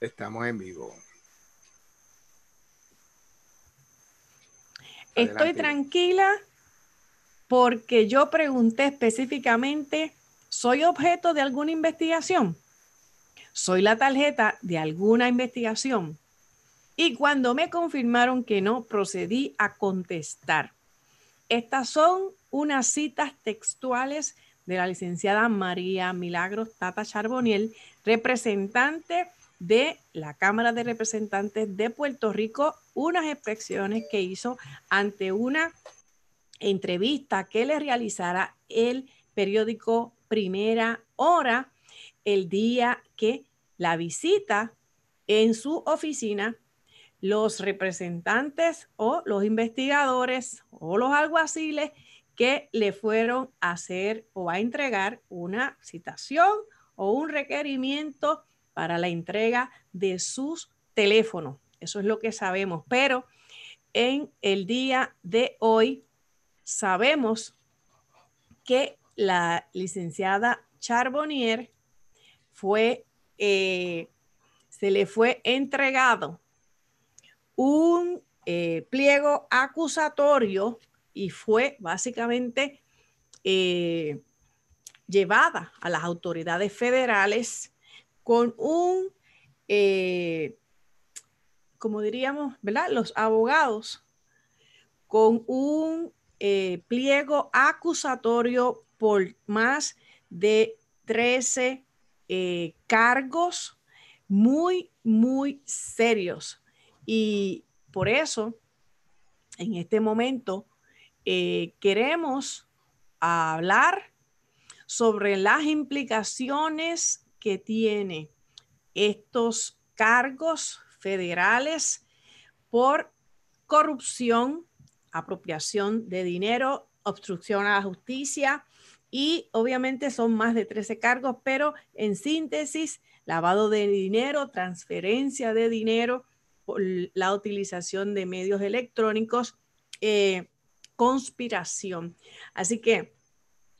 Estamos en vivo. Estoy tranquila porque yo pregunté específicamente, ¿soy objeto de alguna investigación? ¿Soy la tarjeta de alguna investigación? Y cuando me confirmaron que no, procedí a contestar. Estas son unas citas textuales de la licenciada María Milagros Tata Charboniel, representante de la Cámara de Representantes de Puerto Rico, unas expresiones que hizo ante una entrevista que le realizara el periódico Primera Hora el día que la visita en su oficina los representantes o los investigadores o los alguaciles que le fueron a hacer o a entregar una citación o un requerimiento para la entrega de sus teléfonos. Eso es lo que sabemos. Pero en el día de hoy sabemos que la licenciada Charbonnier fue, eh, se le fue entregado un eh, pliego acusatorio y fue básicamente eh, llevada a las autoridades federales con un, eh, como diríamos, ¿verdad? Los abogados con un pliego acusatorio por más de 13 cargos muy, muy serios y por eso, en este momento, eh, queremos hablar sobre las implicaciones que tiene estos cargos federales por corrupción, apropiación de dinero, obstrucción a la justicia y obviamente son más de 13 cargos, pero en síntesis, lavado de dinero, transferencia de dinero, la utilización de medios electrónicos, eh, conspiración. Así que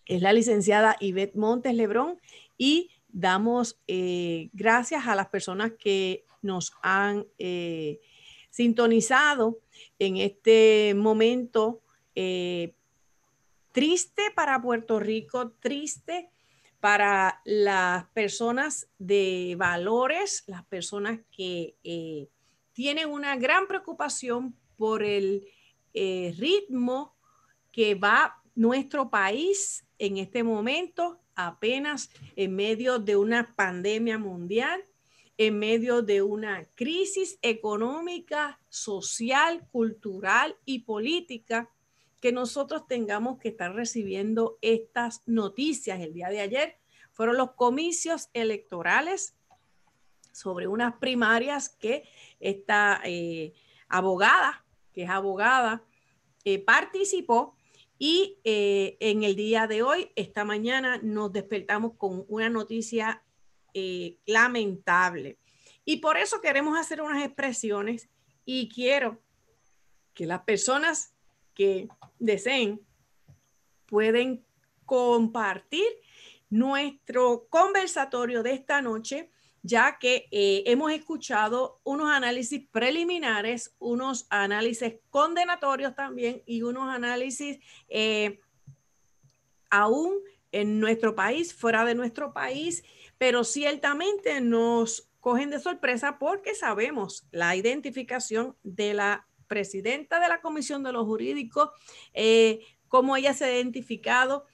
es la licenciada Ivette Montes Lebrón y damos eh, gracias a las personas que nos han eh, sintonizado en este momento triste para Puerto Rico, triste para las personas de valores, las personas que tienen una gran preocupación por el eh, ritmo que va nuestro país en este momento, apenas en medio de una pandemia mundial, en medio de una crisis económica, social, cultural y política, que nosotros tengamos que estar recibiendo estas noticias. El día de ayer fueron los comicios electorales sobre unas primarias que esta eh, abogada, que es abogada, eh, participó y eh, en el día de hoy, esta mañana, nos despertamos con una noticia lamentable. Y por eso queremos hacer unas expresiones y quiero que las personas que deseen pueden compartir nuestro conversatorio de esta noche ya que eh, hemos escuchado unos análisis preliminares, unos análisis condenatorios también y unos análisis eh, aún en nuestro país, fuera de nuestro país, pero ciertamente nos cogen de sorpresa porque sabemos la identificación de la presidenta de la Comisión de los Jurídicos, eh, cómo ella se ha identificado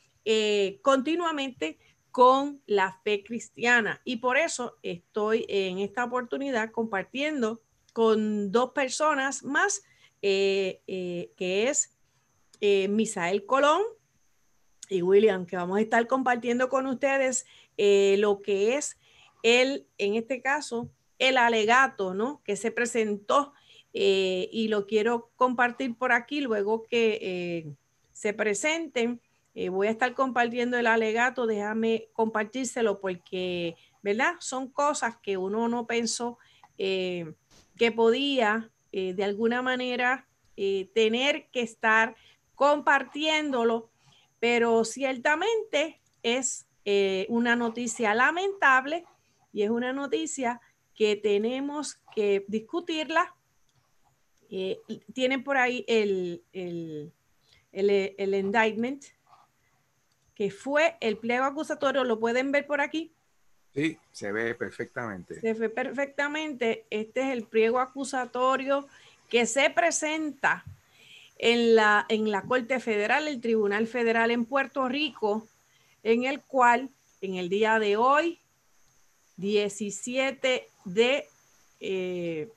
continuamente con la fe cristiana. Y por eso estoy en esta oportunidad compartiendo con dos personas más, eh, eh, que es eh, Misael Colón y William, que vamos a estar compartiendo con ustedes lo que es el, en este caso, el alegato, ¿no? Que se presentó y lo quiero compartir por aquí luego que se presenten eh, voy a estar compartiendo el alegato, déjame compartírselo porque, ¿verdad? Son cosas que uno no pensó eh, que podía eh, de alguna manera tener que estar compartiéndolo, pero ciertamente es una noticia lamentable y es una noticia que tenemos que discutirla. Tienen por ahí el, el, el, indictment, que fue el pliego acusatorio, lo pueden ver por aquí. Sí, se ve perfectamente. Se ve perfectamente. Este es el pliego acusatorio que se presenta en la, en la Corte Federal, el Tribunal Federal en Puerto Rico, en el cual en el día de hoy, 17 de eh,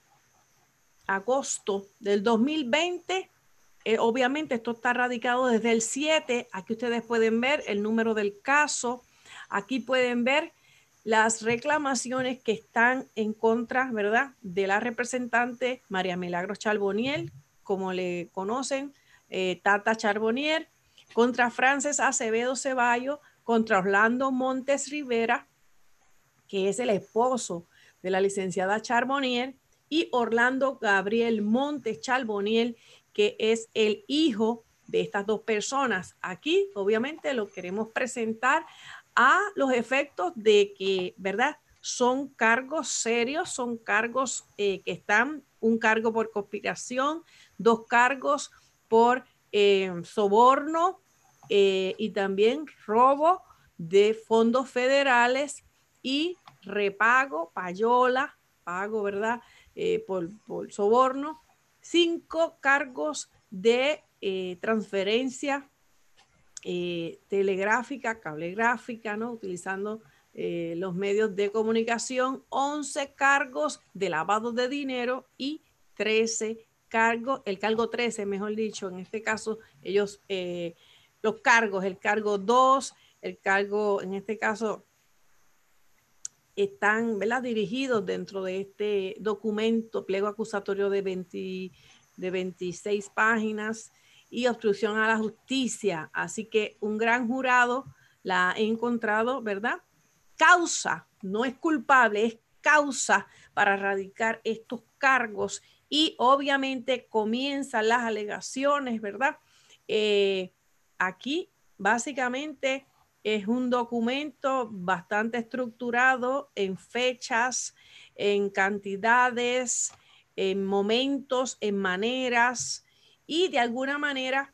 agosto del 2020, eh, obviamente esto está radicado desde el 7, aquí ustedes pueden ver el número del caso, aquí pueden ver las reclamaciones que están en contra, ¿verdad?, de la representante María Milagros Charboniel, como le conocen, eh, Tata Charbonier, contra Frances Acevedo Ceballo, contra Orlando Montes Rivera, que es el esposo de la licenciada Charbonier, y Orlando Gabriel Montes Charbonier, que es el hijo de estas dos personas. Aquí, obviamente, lo queremos presentar a los efectos de que, ¿verdad? Son cargos serios, son cargos eh, que están, un cargo por conspiración, dos cargos por eh, soborno eh, y también robo de fondos federales y repago, payola, pago, ¿verdad? Eh, por, soborno. Cinco cargos de transferencia telegráfica, cablegráfica, ¿no? Utilizando los medios de comunicación, 11 cargos de lavado de dinero y 13 cargo, el cargo 13, mejor dicho, en este caso, ellos, eh, los cargos, el cargo 2, el cargo, en este caso, están ¿verdad? dirigidos dentro de este documento, pliego acusatorio de, 20, de 26 páginas y obstrucción a la justicia. Así que un gran jurado la ha encontrado, ¿verdad? Causa, no es culpable, es causa para erradicar estos cargos y obviamente comienzan las alegaciones, ¿verdad? Eh, aquí básicamente es un documento bastante estructurado en fechas, en cantidades, en momentos, en maneras y de alguna manera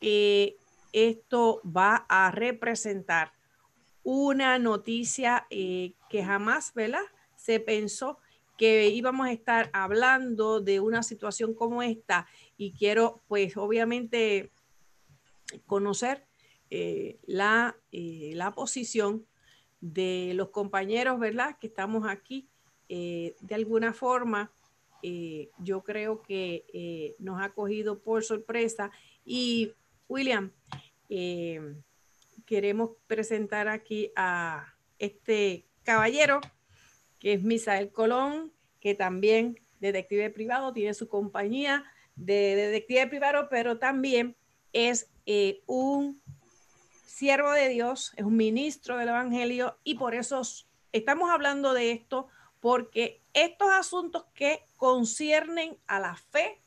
eh, esto va a representar una noticia eh, que jamás, ¿verdad? Se pensó que íbamos a estar hablando de una situación como esta y quiero pues obviamente conocer eh, la, eh, la, posición de los compañeros, ¿verdad? Que estamos aquí. Eh, de alguna forma, yo creo que nos ha cogido por sorpresa. Y William, queremos presentar aquí a este caballero que es Misael Colón, que también detective privado, tiene su compañía de detective privado, pero también es un siervo de Dios, es un ministro del Evangelio y por eso estamos hablando de esto, porque estos asuntos que conciernen a la fe,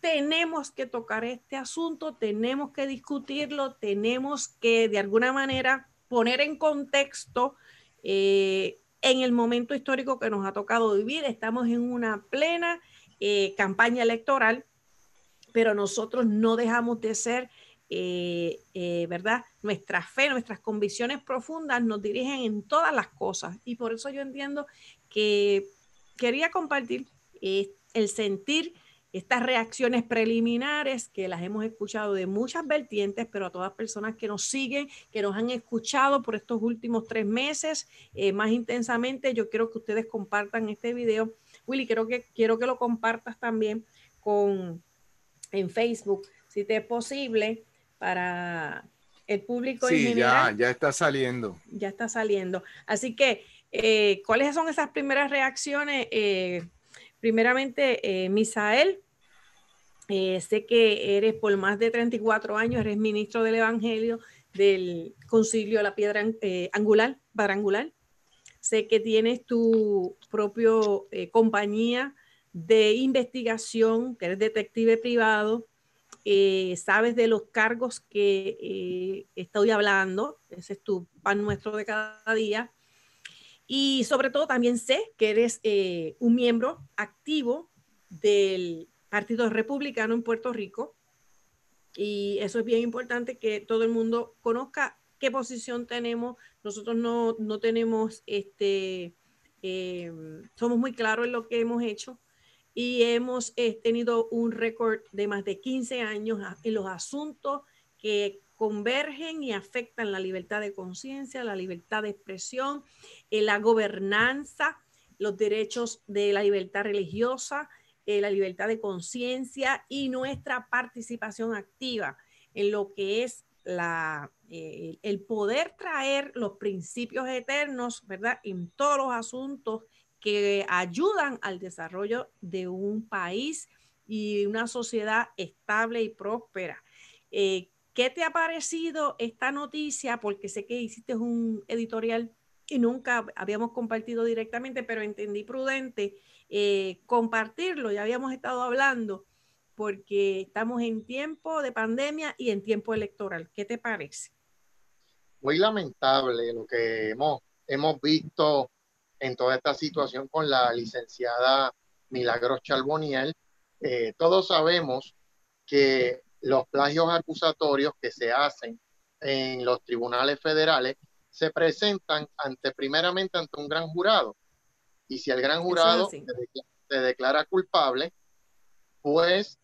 tenemos que tocar este asunto, tenemos que discutirlo, tenemos que de alguna manera poner en contexto eh, en el momento histórico que nos ha tocado vivir. Estamos en una plena eh, campaña electoral, pero nosotros no dejamos de ser, eh, eh, ¿verdad? Nuestra fe, nuestras convicciones profundas nos dirigen en todas las cosas. Y por eso yo entiendo que quería compartir el sentir estas reacciones preliminares que las hemos escuchado de muchas vertientes, pero a todas personas que nos siguen, que nos han escuchado por estos últimos tres meses eh, más intensamente, yo quiero que ustedes compartan este video. Willy, quiero que, quiero que lo compartas también con, en Facebook, si te es posible, para el público sí, general. ya, ya está saliendo. Ya está saliendo. Así que, eh, ¿cuáles son esas primeras reacciones? Eh, Primeramente, eh, Misael, eh, sé que eres por más de 34 años, eres ministro del Evangelio del Concilio de la Piedra eh, Angular, Angular. Sé que tienes tu propio compañía de investigación, que eres detective privado, sabes de los cargos que estoy hablando, ese es tu pan nuestro de cada día. Y sobre todo también sé que eres eh, un miembro activo del Partido Republicano en Puerto Rico. Y eso es bien importante que todo el mundo conozca qué posición tenemos. Nosotros no, no tenemos, este, eh, somos muy claros en lo que hemos hecho y hemos eh, tenido un récord de más de 15 años en los asuntos que convergen y afectan la libertad de conciencia, la libertad de expresión, eh, la gobernanza, los derechos de la libertad religiosa, eh, la libertad de conciencia y nuestra participación activa en lo que es la, el poder traer los principios eternos, ¿verdad? En todos los asuntos que ayudan al desarrollo de un país y una sociedad estable y próspera. ¿Qué te ha parecido esta noticia? Porque sé que hiciste un editorial y nunca habíamos compartido directamente, pero entendí prudente eh, compartirlo. Ya habíamos estado hablando porque estamos en tiempo de pandemia y en tiempo electoral. ¿Qué te parece? Muy lamentable lo que hemos, hemos visto en toda esta situación con la licenciada Milagros Charboniel. Eh, todos sabemos que los plagios acusatorios que se hacen en los tribunales federales se presentan ante primeramente ante un gran jurado. Y si el gran jurado te, declara culpable, pues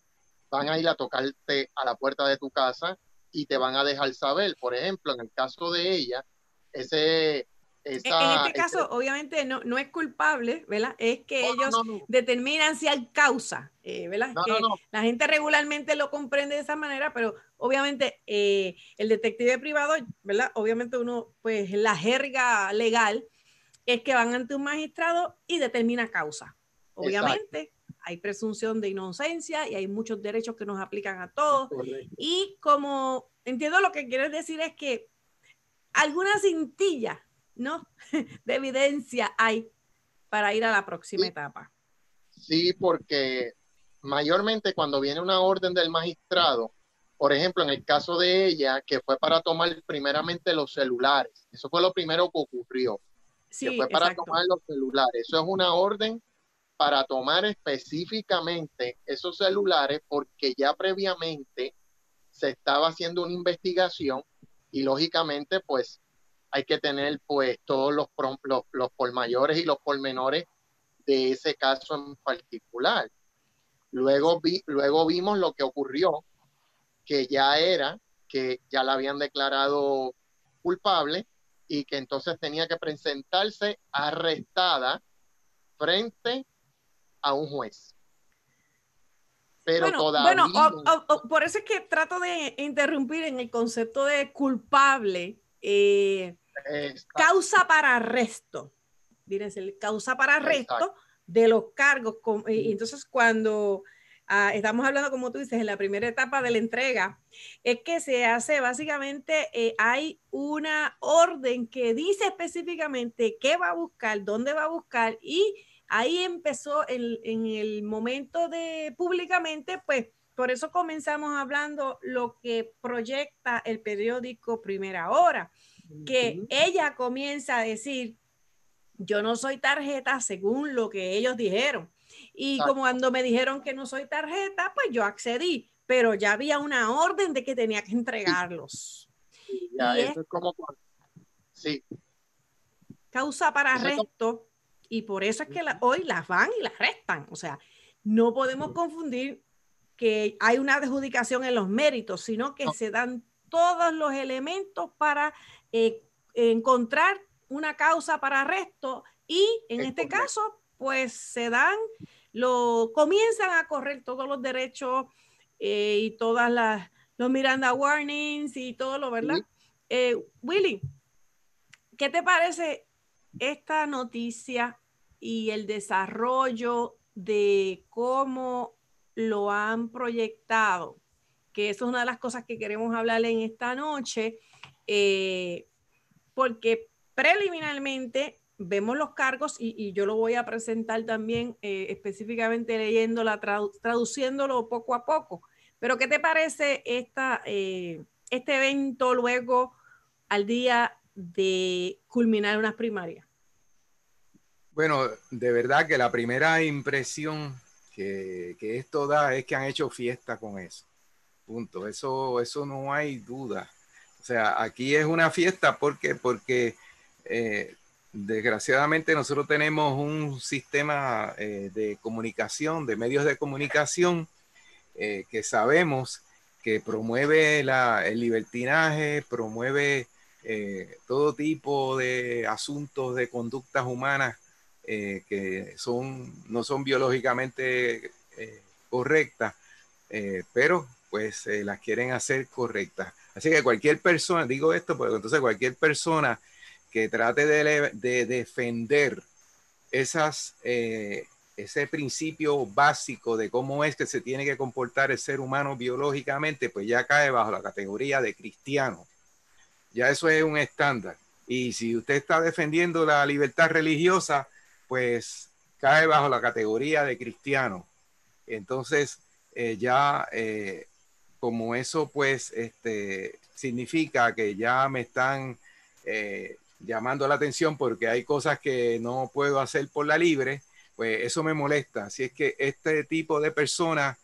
van a ir a tocarte a la puerta de tu casa y te van a dejar saber. Por ejemplo, en el caso de ella, ese en este caso, obviamente, no, no es culpable, ¿verdad? Es que ellos determinan si hay causa, eh, ¿verdad? que la gente regularmente lo comprende de esa manera, pero obviamente eh, el detective privado, ¿verdad? Obviamente uno, pues la jerga legal es que van ante un magistrado y determina causa. Obviamente. Hay presunción de inocencia y hay muchos derechos que nos aplican a todos. Y como entiendo lo que quieres decir es que alguna cintilla ¿no? de evidencia hay para ir a la próxima etapa. Sí, porque mayormente cuando viene una orden del magistrado, por ejemplo, en el caso de ella, que fue para tomar primeramente los celulares, eso fue lo primero que ocurrió, sí, que fue para tomar los celulares. Eso es una orden para tomar específicamente esos celulares porque ya previamente se estaba haciendo una investigación y lógicamente pues hay que tener pues todos los, los, los por mayores y los pormenores de ese caso en particular. Luego, vi, luego vimos lo que ocurrió, que ya era, que ya la habían declarado culpable y que entonces tenía que presentarse arrestada frente a un juez. Pero todavía... Bueno, por eso es que trato de interrumpir en el concepto de culpable, eh, causa para arresto. Fíjense, causa para arresto de los cargos. y entonces, cuando ah, estamos hablando, como tú dices, en la primera etapa de la entrega, es que se hace básicamente, eh, hay una orden que dice específicamente qué va a buscar, dónde va a buscar, y ahí empezó el, en el momento de públicamente, pues por eso comenzamos hablando lo que proyecta el periódico Primera Hora, que ella comienza a decir, yo no soy tarjeta según lo que ellos dijeron. Y como cuando me dijeron que no soy tarjeta, pues yo accedí, pero ya había una orden de que tenía que entregarlos. Ya, eso es, como... Sí. Causa para arresto y por eso es que hoy las van y las restan. O sea, no podemos confundir que hay una adjudicación en los méritos, sino que se dan todos los elementos para eh, encontrar una causa para arresto y en este caso, pues se dan, lo comienzan a correr todos los derechos eh, y todas las los Miranda warnings y todo lo, ¿verdad? Eh, Willy, ¿qué te parece esta noticia y el desarrollo de cómo lo han proyectado, que eso es una de las cosas que queremos hablar en esta noche, eh, porque preliminarmente vemos los cargos y, yo lo voy a presentar también eh, específicamente leyéndola, traduciéndolo poco a poco. Pero ¿qué te parece esta, eh, este evento luego al día de culminar unas primarias? Bueno, de verdad que la primera impresión que, que, esto da es que han hecho fiesta con eso. Punto. Eso, eso no hay duda. O sea, aquí es una fiesta porque, porque eh, desgraciadamente nosotros tenemos un sistema eh, de comunicación, de medios de comunicación, eh, que sabemos que promueve el libertinaje, promueve todo tipo de asuntos de conductas humanas que son, no son biológicamente correctas, pero pues las quieren hacer correctas. Así que cualquier persona, digo esto, porque entonces cualquier persona que trate de, de defender esas, ese principio básico de cómo es que se tiene que comportar el ser humano biológicamente, pues ya cae bajo la categoría de cristiano. Ya eso es un estándar. Y si usted está defendiendo la libertad religiosa, pues cae bajo la categoría de cristiano. Entonces, eh, ya eh, como eso pues este, significa que ya me están eh, llamando la atención porque hay cosas que no puedo hacer por la libre, pues eso me molesta. Así es que este tipo de personas,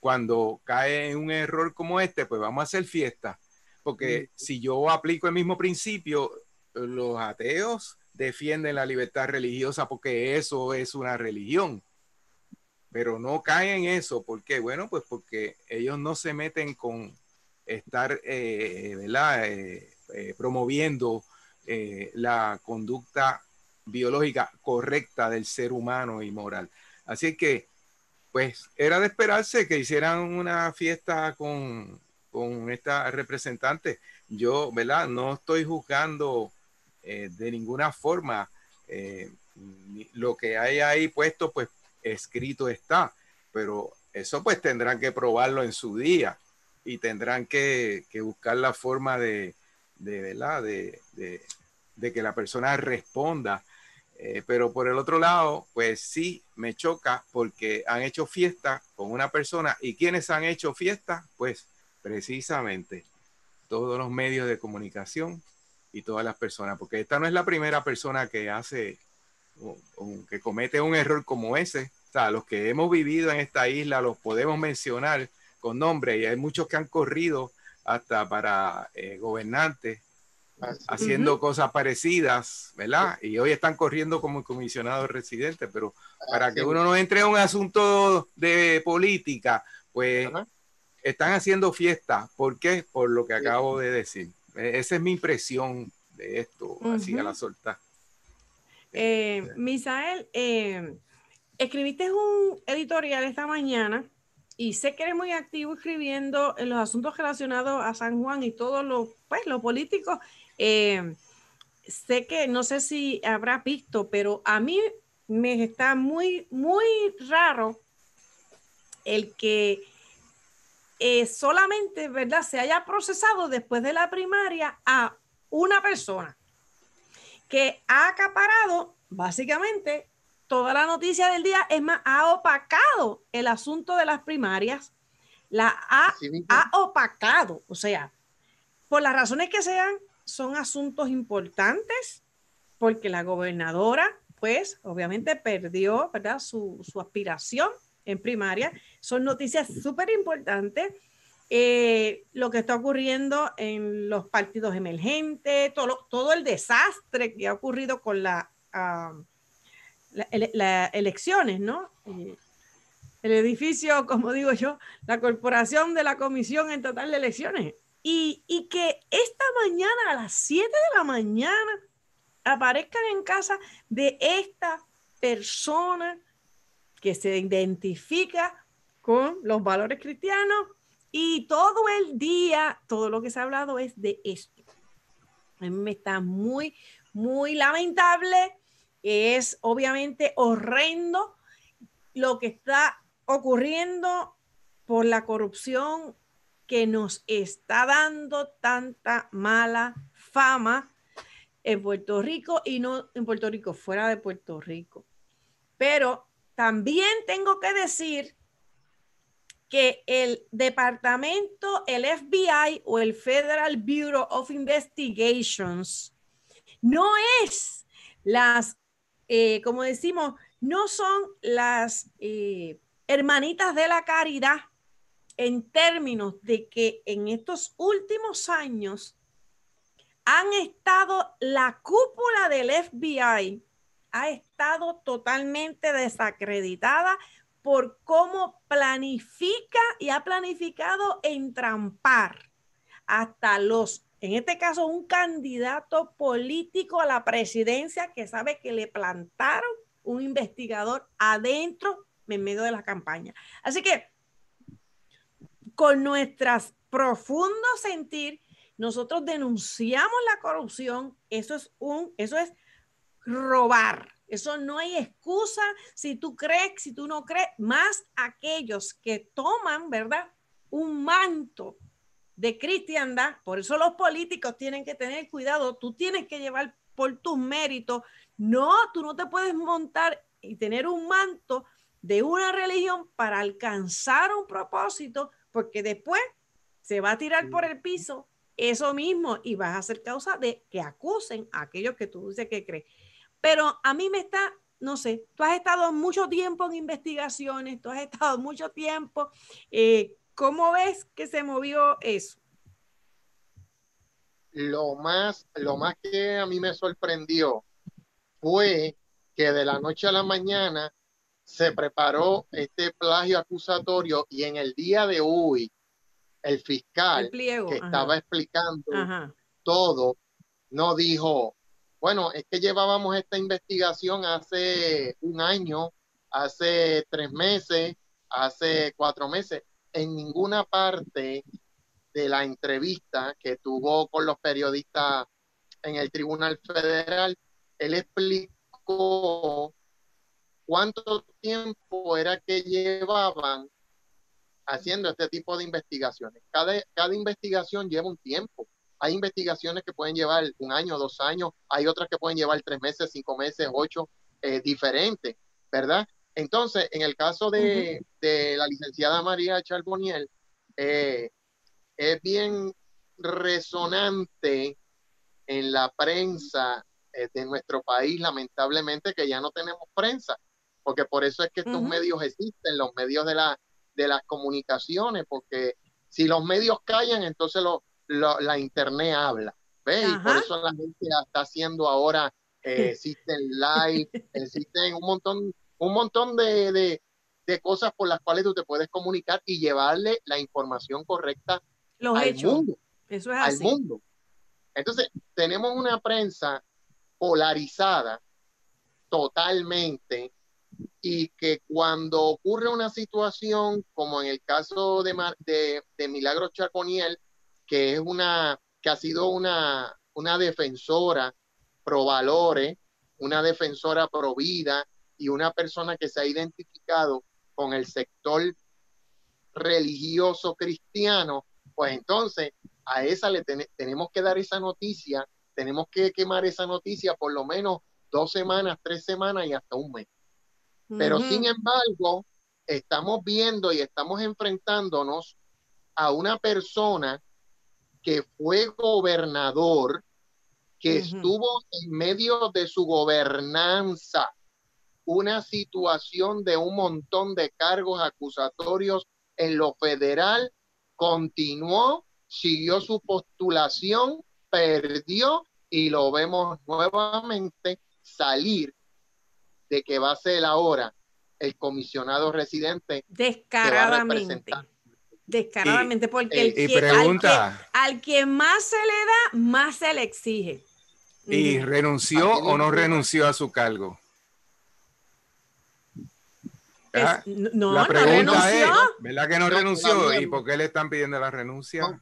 cuando cae en un error como este, pues vamos a hacer fiesta. Porque si yo aplico el mismo principio, los ateos defienden la libertad religiosa porque eso es una religión. Pero no caen en eso. ¿Por qué? Bueno, pues porque ellos no se meten con estar eh, eh, eh, promoviendo la conducta biológica correcta del ser humano y moral. Así que, pues, era de esperarse que hicieran una fiesta con, con esta representante. Yo, ¿verdad? No estoy juzgando de ninguna forma. Lo que hay ahí puesto, pues escrito está, pero eso pues tendrán que probarlo en su día y tendrán que, buscar la forma de, de. De, de, que la persona responda. Eh, pero por el otro lado, pues sí me choca porque han hecho fiesta con una persona y quienes han hecho fiesta, pues precisamente todos los medios de comunicación y todas las personas, porque esta no es la primera persona que hace, que comete un error como ese. O sea, los que hemos vivido en esta isla los podemos mencionar con nombre y hay muchos que han corrido hasta para eh, gobernantes haciendo cosas parecidas, ¿verdad? Y hoy están corriendo como comisionados residentes, pero para que uno no entre en un asunto de política, pues están haciendo fiesta. ¿Por qué? Por lo que acabo de decir. E-, esa es mi impresión de esto, así a la solta. Eh, Misael, eh, escribiste un editorial esta mañana y sé que eres muy activo escribiendo en los asuntos relacionados a San Juan y todo lo, pues, político. Eh, sé que no sé si habrá visto, pero a mí me está muy, muy raro el que eh, solamente, ¿verdad?, se haya procesado después de la primaria a una persona que ha acaparado básicamente toda la noticia del día, es más, ha opacado el asunto de las primarias, la ha, ha opacado, o sea, por las razones que sean, son asuntos importantes, porque la gobernadora, pues, obviamente perdió, ¿verdad?, su, su aspiración en primaria. Son noticias súper importantes. Eh, lo que está ocurriendo en los partidos emergentes, todo, el desastre que ha ocurrido con las elecciones, ¿no? Eh, el edificio, como digo yo, la corporación de la Comisión en total de Elecciones. Y, y que esta mañana, a las 7 de la mañana, aparezcan en casa de esta persona que se identifica con los valores cristianos y todo el día, todo lo que se ha hablado es de esto. A mí me está muy, muy lamentable. Es obviamente horrendo lo que está ocurriendo por la corrupción que nos está dando tanta mala fama en Puerto Rico y no en Puerto Rico, fuera de Puerto Rico. Pero también tengo que decir que el departamento, el FBI o el Federal Bureau of Investigations no es las eh, como decimos, no son las eh, hermanitas de la caridad en términos de que en estos últimos años han estado, la cúpula del FBI ha estado totalmente desacreditada por cómo planifica y ha planificado entrampar hasta los, en este caso, un candidato político a la presidencia que sabe que le plantaron un investigador adentro en medio de la campaña. Así que con nuestras profundo sentir, nosotros denunciamos la corrupción, eso es un, eso es robar. Eso no hay excusa si tú crees, si tú no crees, más aquellos que toman, ¿verdad? Un manto de cristiandad. Por eso los políticos tienen que tener cuidado. Tú tienes que llevar por tus méritos. No, tú no te puedes montar y tener un manto de una religión para alcanzar un propósito, porque después se va a tirar por el piso eso mismo y vas a ser causa de que acusen a aquellos que tú dices que crees. Pero a mí me está, no sé, tú has estado mucho tiempo en investigaciones, tú has estado mucho tiempo. Eh, ¿Cómo ves que se movió eso? Lo más, lo más que a mí me sorprendió fue que de la noche a la mañana se preparó este plagio acusatorio y en el día de hoy el fiscal que estaba explicando todo no dijo, bueno, es que llevábamos esta investigación hace un año, hace tres meses, hace cuatro meses. En ninguna parte de la entrevista que tuvo con los periodistas en el Tribunal Federal, él explicó cuánto tiempo era que llevaban haciendo este tipo de investigaciones. Cada, cada investigación lleva un tiempo. Hay investigaciones que pueden llevar un año, dos años, hay otras que pueden llevar tres meses, cinco meses, ocho, eh, diferentes, ¿verdad? Entonces, en el caso de, la licenciada María Charboniel, eh, es bien resonante en la prensa eh, de nuestro país, lamentablemente, que ya no tenemos prensa, porque por eso es que estos medios existen, los medios de, la, de las comunicaciones, porque si los medios callan, entonces los la internet habla. ¿Ves? Y por eso la gente está haciendo ahora, eh, existen live, existen un montón, un montón de, cosas por las cuales tú te puedes comunicar y llevarle la información correcta al mundo. Eso es al mundo. Entonces, tenemos una prensa polarizada totalmente y que cuando ocurre una situación como en el caso de, de, de Milagro Chaconiel, que es una, que ha sido una, una defensora pro valores, una defensora pro vida y una persona que se ha identificado con el sector religioso cristiano, pues entonces a esa le tenemos que dar esa noticia, tenemos que quemar esa noticia por lo menos dos semanas, tres semanas y hasta un mes. Pero sin embargo, estamos viendo y estamos enfrentándonos a una persona que fue gobernador, que estuvo en medio de su gobernanza, una situación de un montón de cargos acusatorios en lo federal, continuó, siguió su postulación, perdió y lo vemos nuevamente salir de que va a ser ahora el comisionado residente. Descaradamente descaradamente, porque el pregunta, al, que, más se le da, más se le exige. ¿Y renunció o no renunció a su cargo? ¿Ah? no, la pregunta no renunció. Es, ¿verdad que no, renunció? ¿Y por qué le están pidiendo la renuncia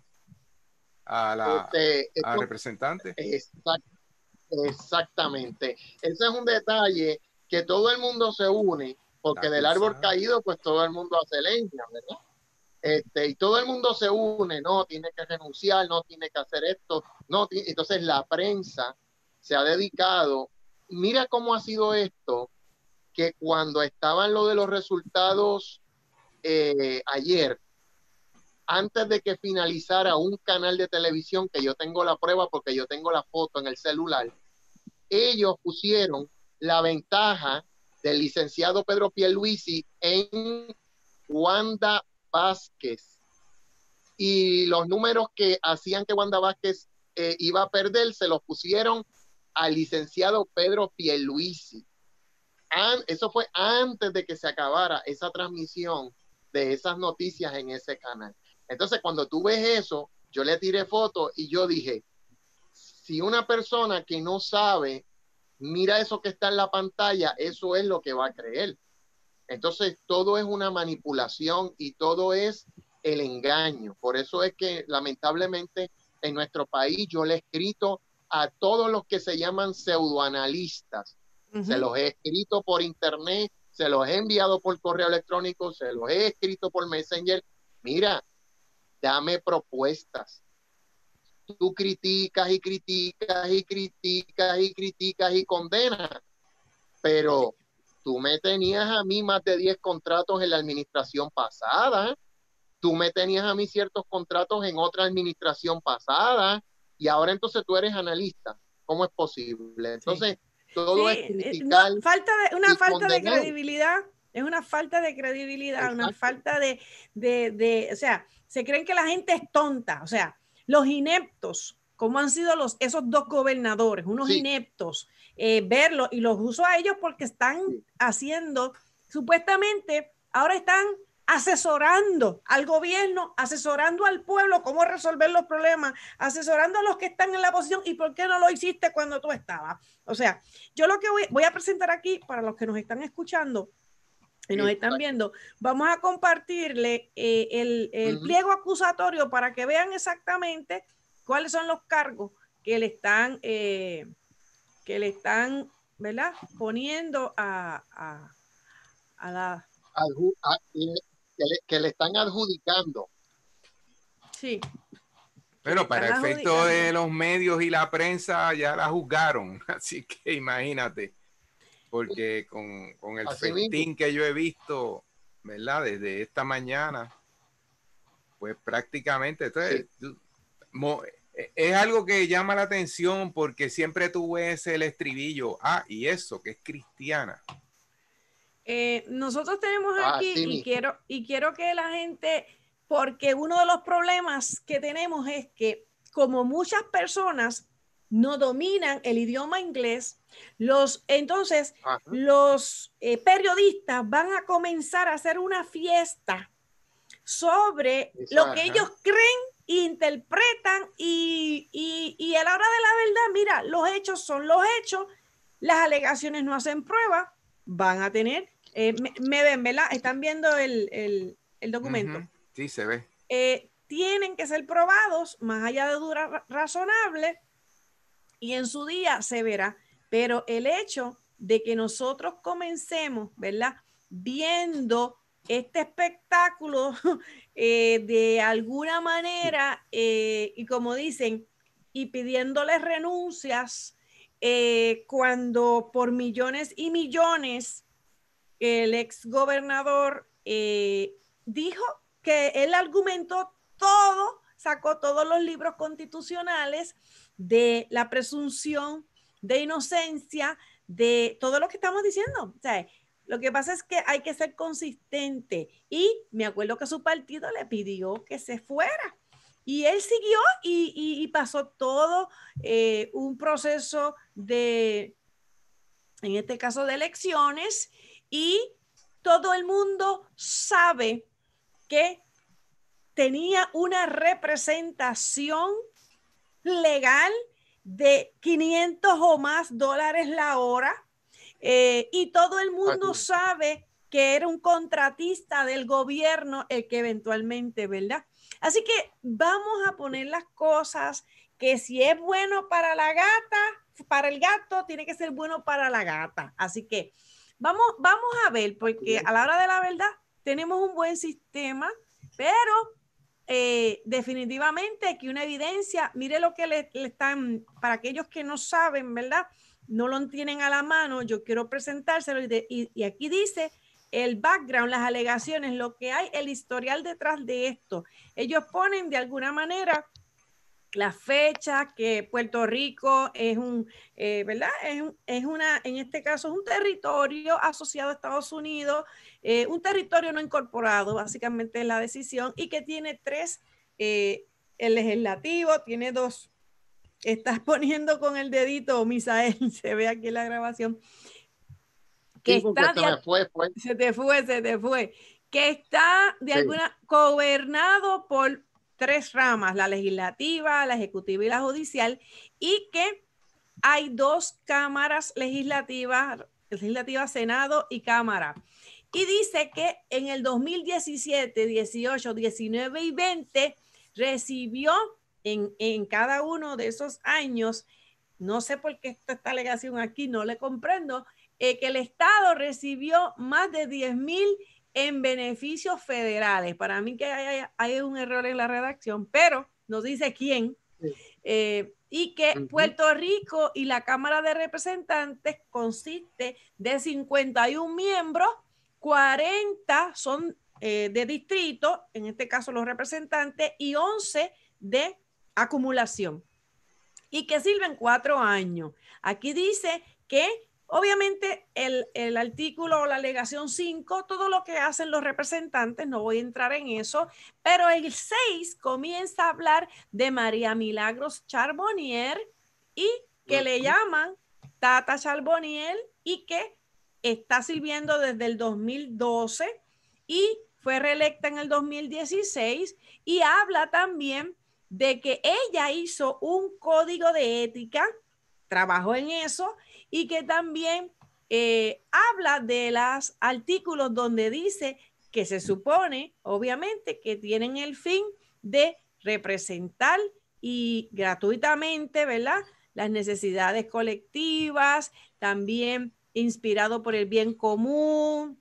a la este, representante? exactamente. Ese es un detalle que todo el mundo se une, porque del árbol caído, pues todo el mundo hace leña, ¿verdad? Este, y todo el mundo se une, no, tiene que renunciar, no tiene que hacer esto, no, entonces la prensa se ha dedicado, mira cómo ha sido esto, que cuando estaban lo de los resultados eh, ayer, antes de que finalizara un canal de televisión, que yo tengo la prueba porque yo tengo la foto en el celular, ellos pusieron la ventaja del licenciado Pedro Pierluisi en Wanda Vázquez. Y los números que hacían que Wanda Vázquez eh, iba a perder se los pusieron al licenciado Pedro Pierluisi. eso fue antes de que se acabara esa transmisión de esas noticias en ese canal. Entonces, cuando tú ves eso, yo le tiré foto y yo dije, si una persona que no sabe mira eso que está en la pantalla, eso es lo que va a creer. Entonces, todo es una manipulación y todo es el engaño. Por eso es que lamentablemente en nuestro país yo le he escrito a todos los que se llaman pseudoanalistas. Se los he escrito por internet, se los he enviado por correo electrónico, se los he escrito por Messenger. Mira, dame propuestas. Tú criticas y criticas y criticas y criticas y condenas, pero tú me tenías a mí más de 10 contratos en la administración pasada, tú me tenías a mí ciertos contratos en otra administración pasada y ahora entonces tú eres analista. ¿Cómo es posible? Entonces, todo es eh, criticar. falta de, una falta de credibilidad, es una falta de credibilidad, una falta de, de, de, o sea, se creen que la gente es tonta, o sea, los ineptos, como han sido los, esos dos gobernadores, unos ineptos, eh, verlos y los uso a ellos porque están haciendo, supuestamente, ahora están asesorando al gobierno, asesorando al pueblo cómo resolver los problemas, asesorando a los que están en la posición y por qué no lo hiciste cuando tú estabas. O sea, yo lo que voy a presentar aquí para los que nos están escuchando y nos están viendo, vamos a compartirle eh, el, pliego acusatorio para que vean exactamente cuáles son los cargos que le están, eh, que le están, ¿verdad? Poniendo a, a, la... que, le, están adjudicando. Sí. Pero para efecto de los medios y la prensa ya la juzgaron, así que imagínate porque con, el festín que yo he visto, ¿verdad? Desde esta mañana, pues prácticamente, entonces, es algo que llama la atención porque siempre tú ves el estribillo, ah, y eso, que es cristiana. Eh, nosotros tenemos ah, aquí, y, quiero, y quiero que la gente, porque uno de los problemas que tenemos es que como muchas personas no dominan el idioma inglés, los, entonces los eh, periodistas van a comenzar a hacer una fiesta sobre lo que ellos creen, interpretan y, y, a la hora de la verdad, mira, los hechos son los hechos, las alegaciones no hacen prueba, van a tener, eh, me, ven, ¿verdad? Están viendo el, documento. Sí, se ve. Eh, tienen que ser probados más allá de dura razonable y en su día se verá. Pero el hecho de que nosotros comencemos, ¿verdad? Viendo este espectáculo eh, de alguna manera, eh, y como dicen, y pidiéndoles renuncias, eh, cuando por millones y millones el ex gobernador dijo que él argumentó todo, sacó todos los libros constitucionales de la presunción de inocencia, de todo lo que estamos diciendo. O sea, lo que pasa es que hay que ser consistente. Y me acuerdo que su partido le pidió que se fuera. Y él siguió y, pasó todo eh, un proceso de, en este caso, de elecciones. Y todo el mundo sabe que tenía una representación legal de 500 o más dólares la hora eh, y todo el mundo sabe que era un contratista del gobierno el que eventualmente, ¿verdad? Así que vamos a poner las cosas que si es bueno para la gata, para el gato, tiene que ser bueno para la gata. Así que vamos, vamos a ver, porque a la hora de la verdad tenemos un buen sistema, pero eh, definitivamente que una evidencia, mire lo que le, están, para aquellos que no saben, ¿verdad? No lo tienen a la mano, yo quiero presentárselo y, aquí dice el background, las alegaciones, lo que hay, el historial detrás de esto. Ellos ponen de alguna manera la fecha que Puerto Rico es un, eh, ¿verdad? Es, una, en este caso es un territorio asociado a Estados Unidos, eh, un territorio no incorporado, básicamente es la decisión, y que tiene tres, eh, el legislativo tiene dos, estás poniendo con el dedito, Misael, se ve aquí en la grabación, que está, se te fue, se te fue, que está de alguna, gobernado por tres ramas, la legislativa, la ejecutiva y la judicial, y que hay dos cámaras legislativas, legislativa, Senado y Cámara. Y dice que en el 2017, 18, 19 y 20 recibió en, en cada uno de esos años, no sé por qué esta alegación aquí, no le comprendo, eh, que el Estado recibió más de 10 mil en beneficios federales. Para mí que hay, un error en la redacción, pero nos dice quién. Eh, y que Puerto Rico y la Cámara de Representantes consiste de 51 miembros, 40 son eh, de distrito, en este caso los representantes, y 11 de acumulación. Y que sirven cuatro años. Aquí dice que Obviamente, el, artículo o la alegación 5, todo lo que hacen los representantes, no voy a entrar en eso, pero el 6 comienza a hablar de María Milagros Charbonnier y que le llaman Tata Charbonnier y que está sirviendo desde el 2012 y fue reelecta en el 2016 y habla también de que ella hizo un código de ética, trabajó en eso y que también eh, habla de los artículos donde dice que se supone, obviamente, que tienen el fin de representar y gratuitamente, ¿verdad? Las necesidades colectivas, también inspirado por el bien común,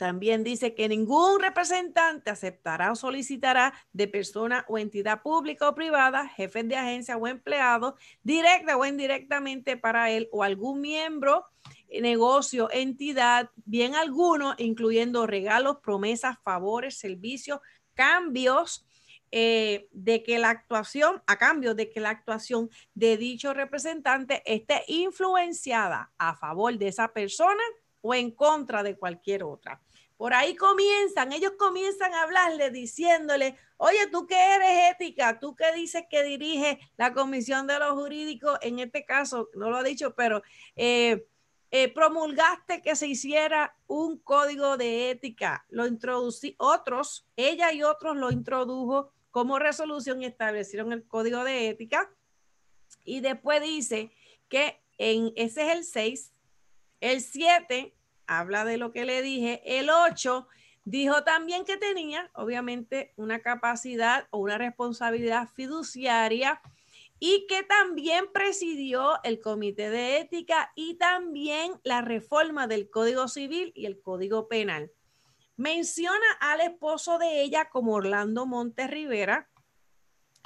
también dice que ningún representante aceptará o solicitará de persona o entidad pública o privada, jefes de agencia o empleados, directa o indirectamente para él o algún miembro, negocio, entidad, bien alguno, incluyendo regalos, promesas, favores, servicios, cambios. Eh, de que la actuación, a cambio de que la actuación de dicho representante esté influenciada a favor de esa persona o en contra de cualquier otra. Por ahí comienzan, ellos comienzan a hablarle diciéndole, oye, tú que eres ética, tú que dices que diriges la comisión de los jurídicos, en este caso, no lo ha dicho, pero eh, eh, promulgaste que se hiciera un código de ética, lo introducí, otros, ella y otros lo introdujo como resolución y establecieron el código de ética. Y después dice que en ese es el 6, el 7 habla de lo que le dije. El 8 dijo también que tenía, obviamente, una capacidad o una responsabilidad fiduciaria y que también presidió el comité de ética y también la reforma del Código Civil y el Código Penal. Menciona al esposo de ella como Orlando Montes Rivera,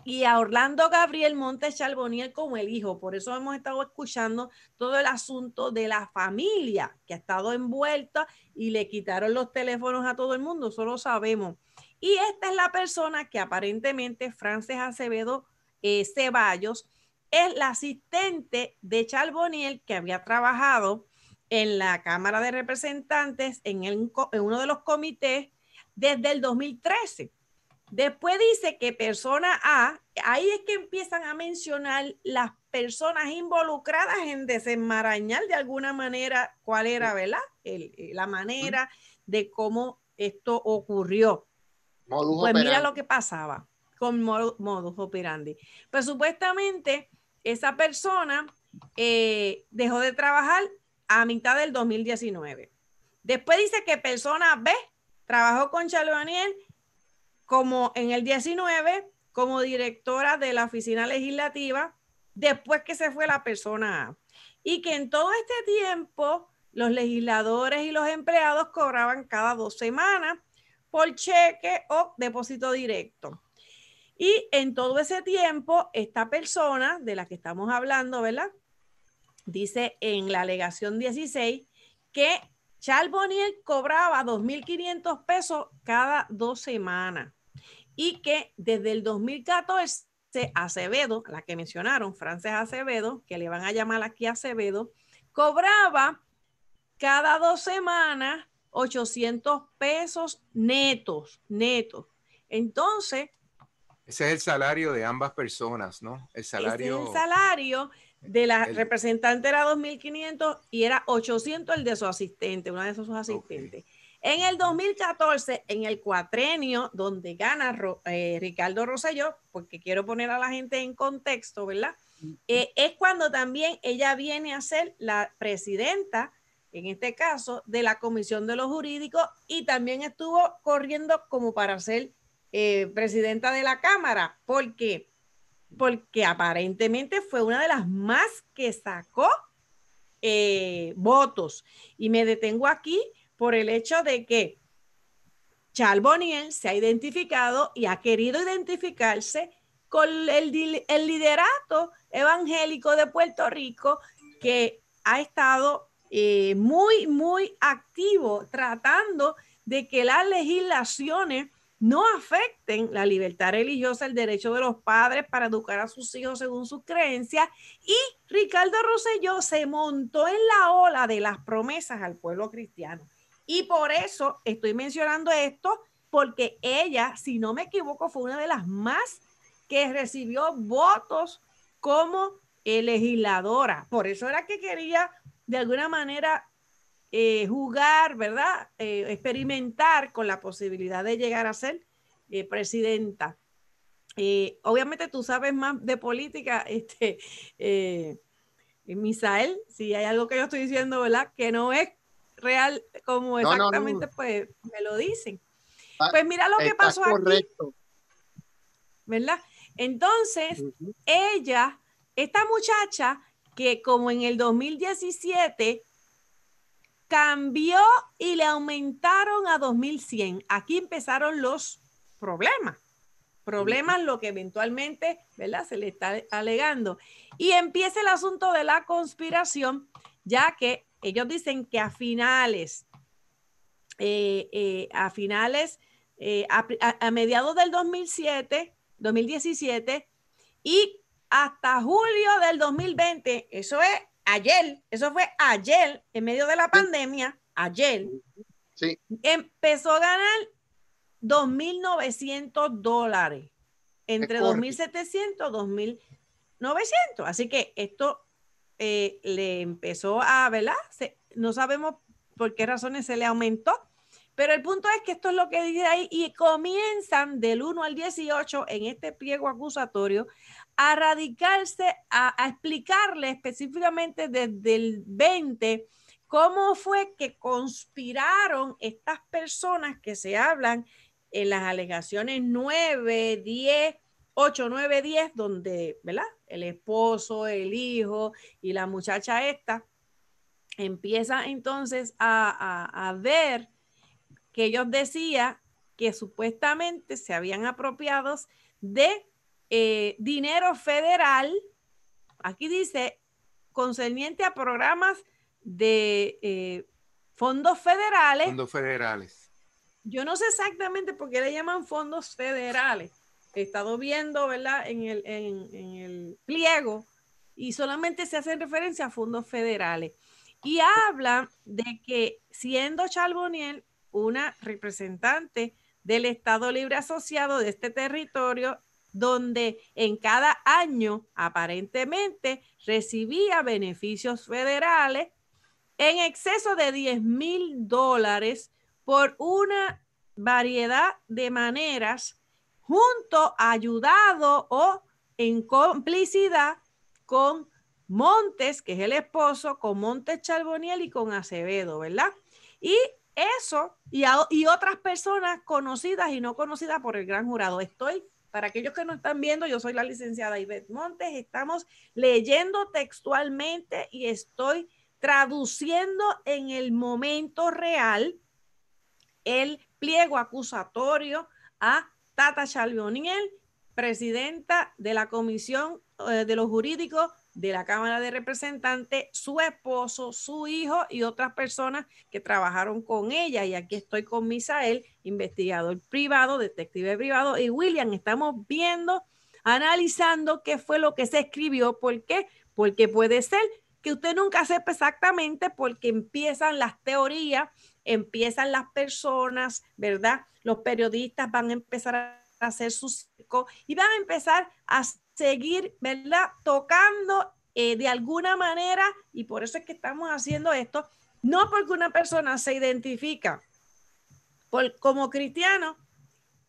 y a Orlando Gabriel Montes Charboniel como el hijo. Por eso hemos estado escuchando todo el asunto de la familia que ha estado envuelta y le quitaron los teléfonos a todo el mundo, solo sabemos. Y esta es la persona que aparentemente Frances Acevedo eh, Ceballos es la asistente de Charboniel que había trabajado en la Cámara de Representantes en, en uno de los comités desde el 2013. Después dice que persona A, ahí es que empiezan a mencionar las personas involucradas en desenmarañar de alguna manera cuál era, ¿verdad? Eh, la manera de cómo esto ocurrió. pues mira lo que pasaba con modus operandi. Pues supuestamente esa persona eh, dejó de trabajar a mitad del 2019. Después dice que persona B trabajó con Charlo Daniel como en el 19 como directora de la oficina legislativa después que se fue la persona A. Y que en todo este tiempo los legisladores y los empleados cobraban cada dos semanas por cheque o depósito directo. Y en todo ese tiempo, esta persona de la que estamos hablando, ¿verdad? Dice en la alegación 16 que Charbonnier cobraba 2.500 pesos cada dos semanas y que desde el 2014 Acevedo, la que mencionaron, Frances Acevedo, que le van a llamar aquí Acevedo, cobraba cada dos semanas 800 pesos netos, netos. Entonces... Ese es el salario de ambas personas, ¿no? El salario... es el salario de la representante era 2.500 y era 800 el de su asistente, una de esos asistentes. En el 2014, en el cuatrenio donde gana eh, Ricardo Rosselló, porque quiero poner a la gente en contexto, ¿verdad? Eh, es cuando también ella viene a ser la presidenta, en este caso, de la Comisión de los Jurídicos y también estuvo corriendo como para ser eh, presidenta de la Cámara. ¿Por qué? Porque aparentemente fue una de las más que sacó votos. Y me detengo aquí por el hecho de que Charboniel se ha identificado y ha querido identificarse con el, el liderato evangélico de Puerto Rico que ha estado eh, muy, muy activo tratando de que las legislaciones no afecten la libertad religiosa, el derecho de los padres para educar a sus hijos según sus creencias. Y Ricardo Rosselló se montó en la ola de las promesas al pueblo cristiano. Y por eso estoy mencionando esto, porque ella, si no me equivoco, fue una de las más que recibió votos como legisladora. Por eso era que quería de alguna manera eh, jugar, ¿verdad? Eh, experimentar con la posibilidad de llegar a ser eh, presidenta. obviamente tú sabes más de política, este, Misael, si hay algo que yo estoy diciendo, ¿verdad? Que no es real como exactamente pues me lo dicen. Pues mira lo que pasó correcto. aquí. ¿Verdad? Entonces, ella, esta muchacha que como en el 2017 cambió y le aumentaron a 2100. Aquí empezaron los problemas. Problemas, lo que eventualmente, ¿verdad? Se le está alegando. Y empieza el asunto de la conspiración, ya que ellos dicen que a finales, eh, eh, a finales, eh, a, mediados del 2007, 2017 y hasta julio del 2020, eso es ayer, eso fue ayer, en medio de la pandemia, ayer, sí. empezó a ganar 2.900 dólares, entre 2.700 y 2.900. Así que esto eh, le empezó a, ¿verdad? no sabemos por qué razones se le aumentó, pero el punto es que esto es lo que dice ahí y comienzan del 1 al 18 en este pliego acusatorio a radicarse, a, a explicarle específicamente desde el 20 cómo fue que conspiraron estas personas que se hablan en las alegaciones 9, 10, 8, 9, 10, donde, ¿verdad? El esposo, el hijo y la muchacha esta empieza entonces a, ver que ellos decían que supuestamente se habían apropiado de eh, dinero federal, aquí dice, concerniente a programas de eh, fondos federales. Fondos federales. Yo no sé exactamente por qué le llaman fondos federales he estado viendo, ¿verdad? En el, en, el pliego y solamente se hacen referencia a fondos federales. Y habla de que siendo Charboniel una representante del Estado Libre Asociado de este territorio, donde en cada año aparentemente recibía beneficios federales en exceso de 10 mil dólares por una variedad de maneras junto, ayudado o en complicidad con Montes, que es el esposo, con Montes Charboniel y con Acevedo, ¿verdad? Y eso y, otras personas conocidas y no conocidas por el gran jurado. Estoy, para aquellos que no están viendo, yo soy la licenciada Ivette Montes, estamos leyendo textualmente y estoy traduciendo en el momento real el pliego acusatorio a Tata Chalvioniel, presidenta de la Comisión eh, de los Jurídicos de la Cámara de Representantes, su esposo, su hijo y otras personas que trabajaron con ella. Y aquí estoy con Misael, investigador privado, detective privado, y William. Estamos viendo analizando qué fue lo que se escribió. ¿Por qué? Porque puede ser que usted nunca sepa exactamente porque empiezan las teorías, empiezan las personas, ¿verdad? Los periodistas van a empezar a hacer su y van a empezar a seguir, ¿verdad? Tocando eh, de alguna manera, y por eso es que estamos haciendo esto, no porque una persona se identifica como cristiano,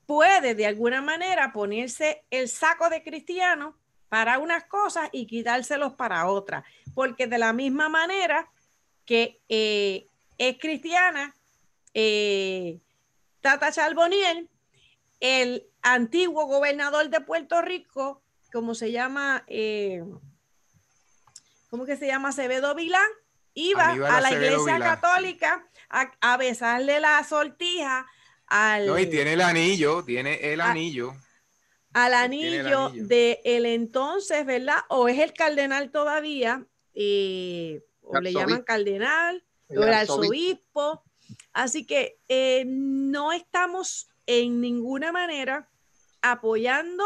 puede de alguna manera ponerse el saco de cristiano para unas cosas y quitárselos para otras, porque de la misma manera que eh, es cristiana, eh, Tata Charboniel, el antiguo gobernador de Puerto Rico, como se llama, eh, ¿cómo que se llama? Acevedo Vilán, iba a la iglesia católica a, besarle la sortija al... No, y tiene el anillo, tiene el anillo. al anillo, de el entonces, ¿verdad? O es el cardenal todavía, eh, o le llaman cardenal, o el arzobispo. Así que eh, no estamos en ninguna manera apoyando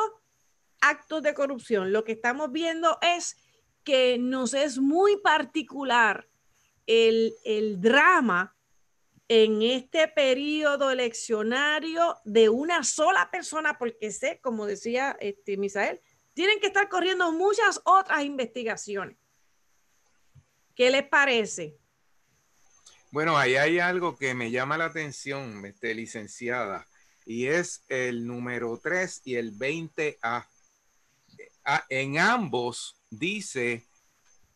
actos de corrupción. Lo que estamos viendo es que nos es muy particular el, drama en este periodo eleccionario de una sola persona, porque sé, como decía este, Misael, tienen que estar corriendo muchas otras investigaciones. ¿Qué les parece? Bueno, ahí hay algo que me llama la atención, este, licenciada, y es el número 3 y el 20A en ambos dice,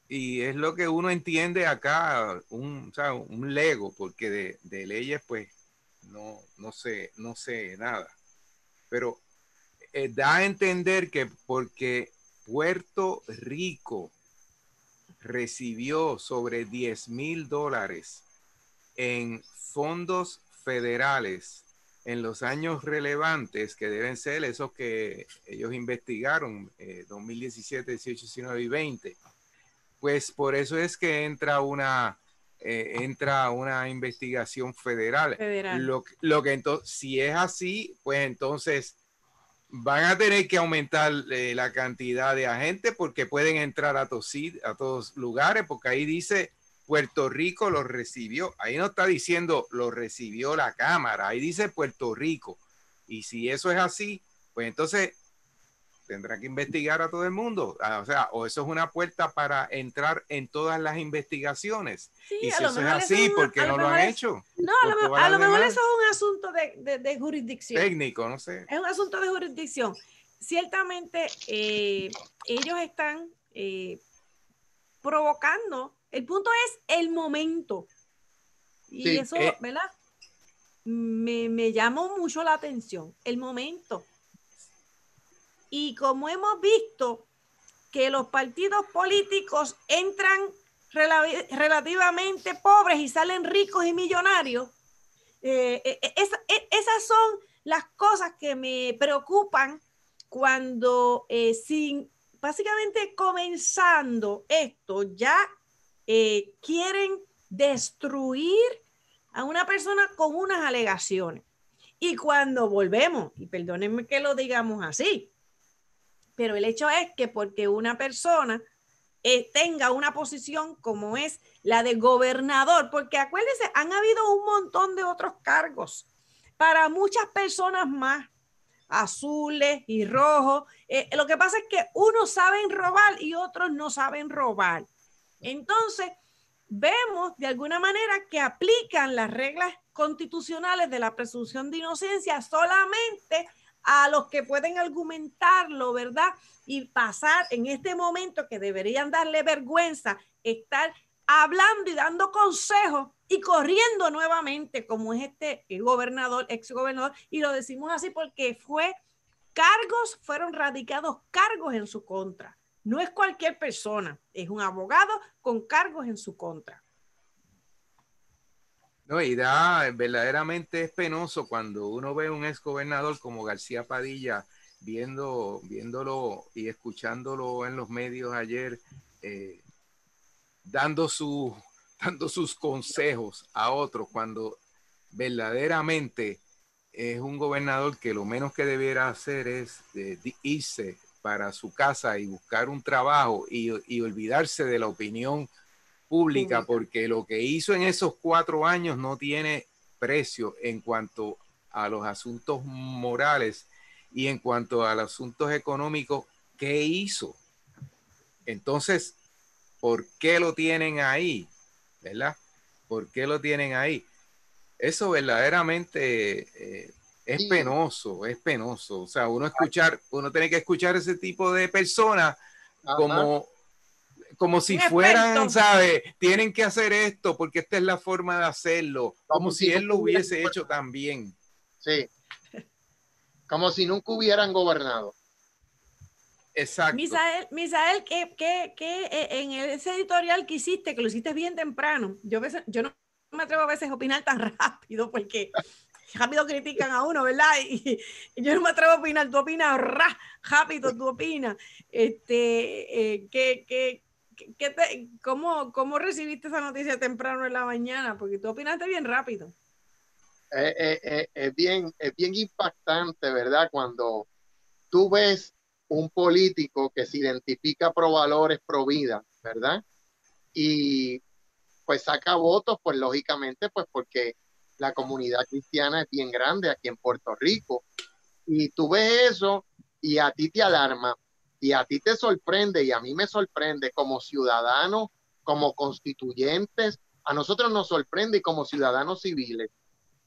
y es lo que uno entiende acá, un, un lego, porque de, leyes pues no, no, sé, no sé nada. Pero eh, da a entender que porque Puerto Rico recibió sobre 10 mil dólares en fondos federales en los años relevantes, que deben ser esos que ellos investigaron, 2017, 18, 19 y 20, pues por eso es que entra una, eh, entra una investigación federal. Lo, lo, que entonces, si es así, pues entonces van a tener que aumentar eh, la cantidad de agentes porque pueden entrar a todos, a todos lugares, porque ahí dice Puerto Rico lo recibió. Ahí no está diciendo lo recibió la Cámara, ahí dice Puerto Rico. Y si eso es así, pues entonces tendrá que investigar a todo el mundo. Ah, o sea, o eso es una puerta para entrar en todas las investigaciones. y si eso es así, ¿por qué no lo han hecho? No, a lo, mejor, eso es un asunto de, jurisdicción. Técnico, no sé. Es un asunto de jurisdicción. Ciertamente, eh, ellos están eh, provocando el punto es el momento. Y eso, eh. ¿verdad? Me, me llamó mucho la atención, el momento. Y como hemos visto que los partidos políticos entran relativamente pobres y salen ricos y millonarios, eh, eh, esas son las cosas que me preocupan cuando sin básicamente comenzando esto ya eh, quieren destruir a una persona con unas alegaciones. Y cuando volvemos, y perdónenme que lo digamos así, pero el hecho es que porque una persona eh, tenga una posición como es la de gobernador, porque acuérdense, han habido un montón de otros cargos para muchas personas más, azules y rojos. Eh, lo que pasa es que unos saben robar y otros no saben robar. Entonces, vemos de alguna manera que aplican las reglas constitucionales de la presunción de inocencia solamente a los que pueden argumentarlo, ¿verdad? Y pasar en este momento que deberían darle vergüenza, estar hablando y dando consejos y corriendo nuevamente, como es este gobernador, ex gobernador, y lo decimos así porque fue cargos, fueron radicados cargos en su contra. No es cualquier persona, es un abogado con cargos en su contra. No, y da, verdaderamente es penoso cuando uno ve un ex gobernador como García Padilla viendo, viéndolo y escuchándolo en los medios ayer, eh, dando, dando sus consejos a otros, cuando verdaderamente es un gobernador que lo menos que debiera hacer es irse para su casa y buscar un trabajo y, y olvidarse de la opinión pública, Pública. porque lo que hizo en esos cuatro años no tiene precio en cuanto a los asuntos morales y en cuanto a los asuntos económicos, ¿qué hizo? Entonces, ¿por qué lo tienen ahí? ¿Verdad? ¿Por qué lo tienen ahí? Eso verdaderamente eh, es Sí. penoso, es penoso. O sea, uno escuchar, uno tiene que escuchar ese tipo de personas como, como si fueran. ¿sabes? Tienen que hacer esto porque esta es la forma de hacerlo, como, Como si él lo hubiese hecho también. Sí. Como si nunca hubieran gobernado. Exacto. Misael, Misael, ¿qué, qué, qué, eh, en ese editorial que hiciste, que lo hiciste bien temprano, yo, yo no me atrevo a veces a opinar tan rápido porque rápido critican a uno, ¿verdad? Y, yo no me atrevo a opinar, tú opinas ra, rápido, tú opinas. Este, eh, ¿qué, qué, qué- te- cómo, ¿Cómo recibiste esa noticia temprano en la mañana? Porque tú opinaste bien rápido. Eh, eh, es, bien, es bien impactante, ¿verdad? Cuando tú ves un político que se identifica pro valores, pro vida, ¿verdad? Y pues saca votos, pues lógicamente, pues porque la comunidad cristiana es bien grande aquí en Puerto Rico. Y tú ves eso y a ti te alarma y a ti te sorprende y a mí me sorprende como ciudadanos, como constituyentes, a nosotros nos sorprende como ciudadanos civiles.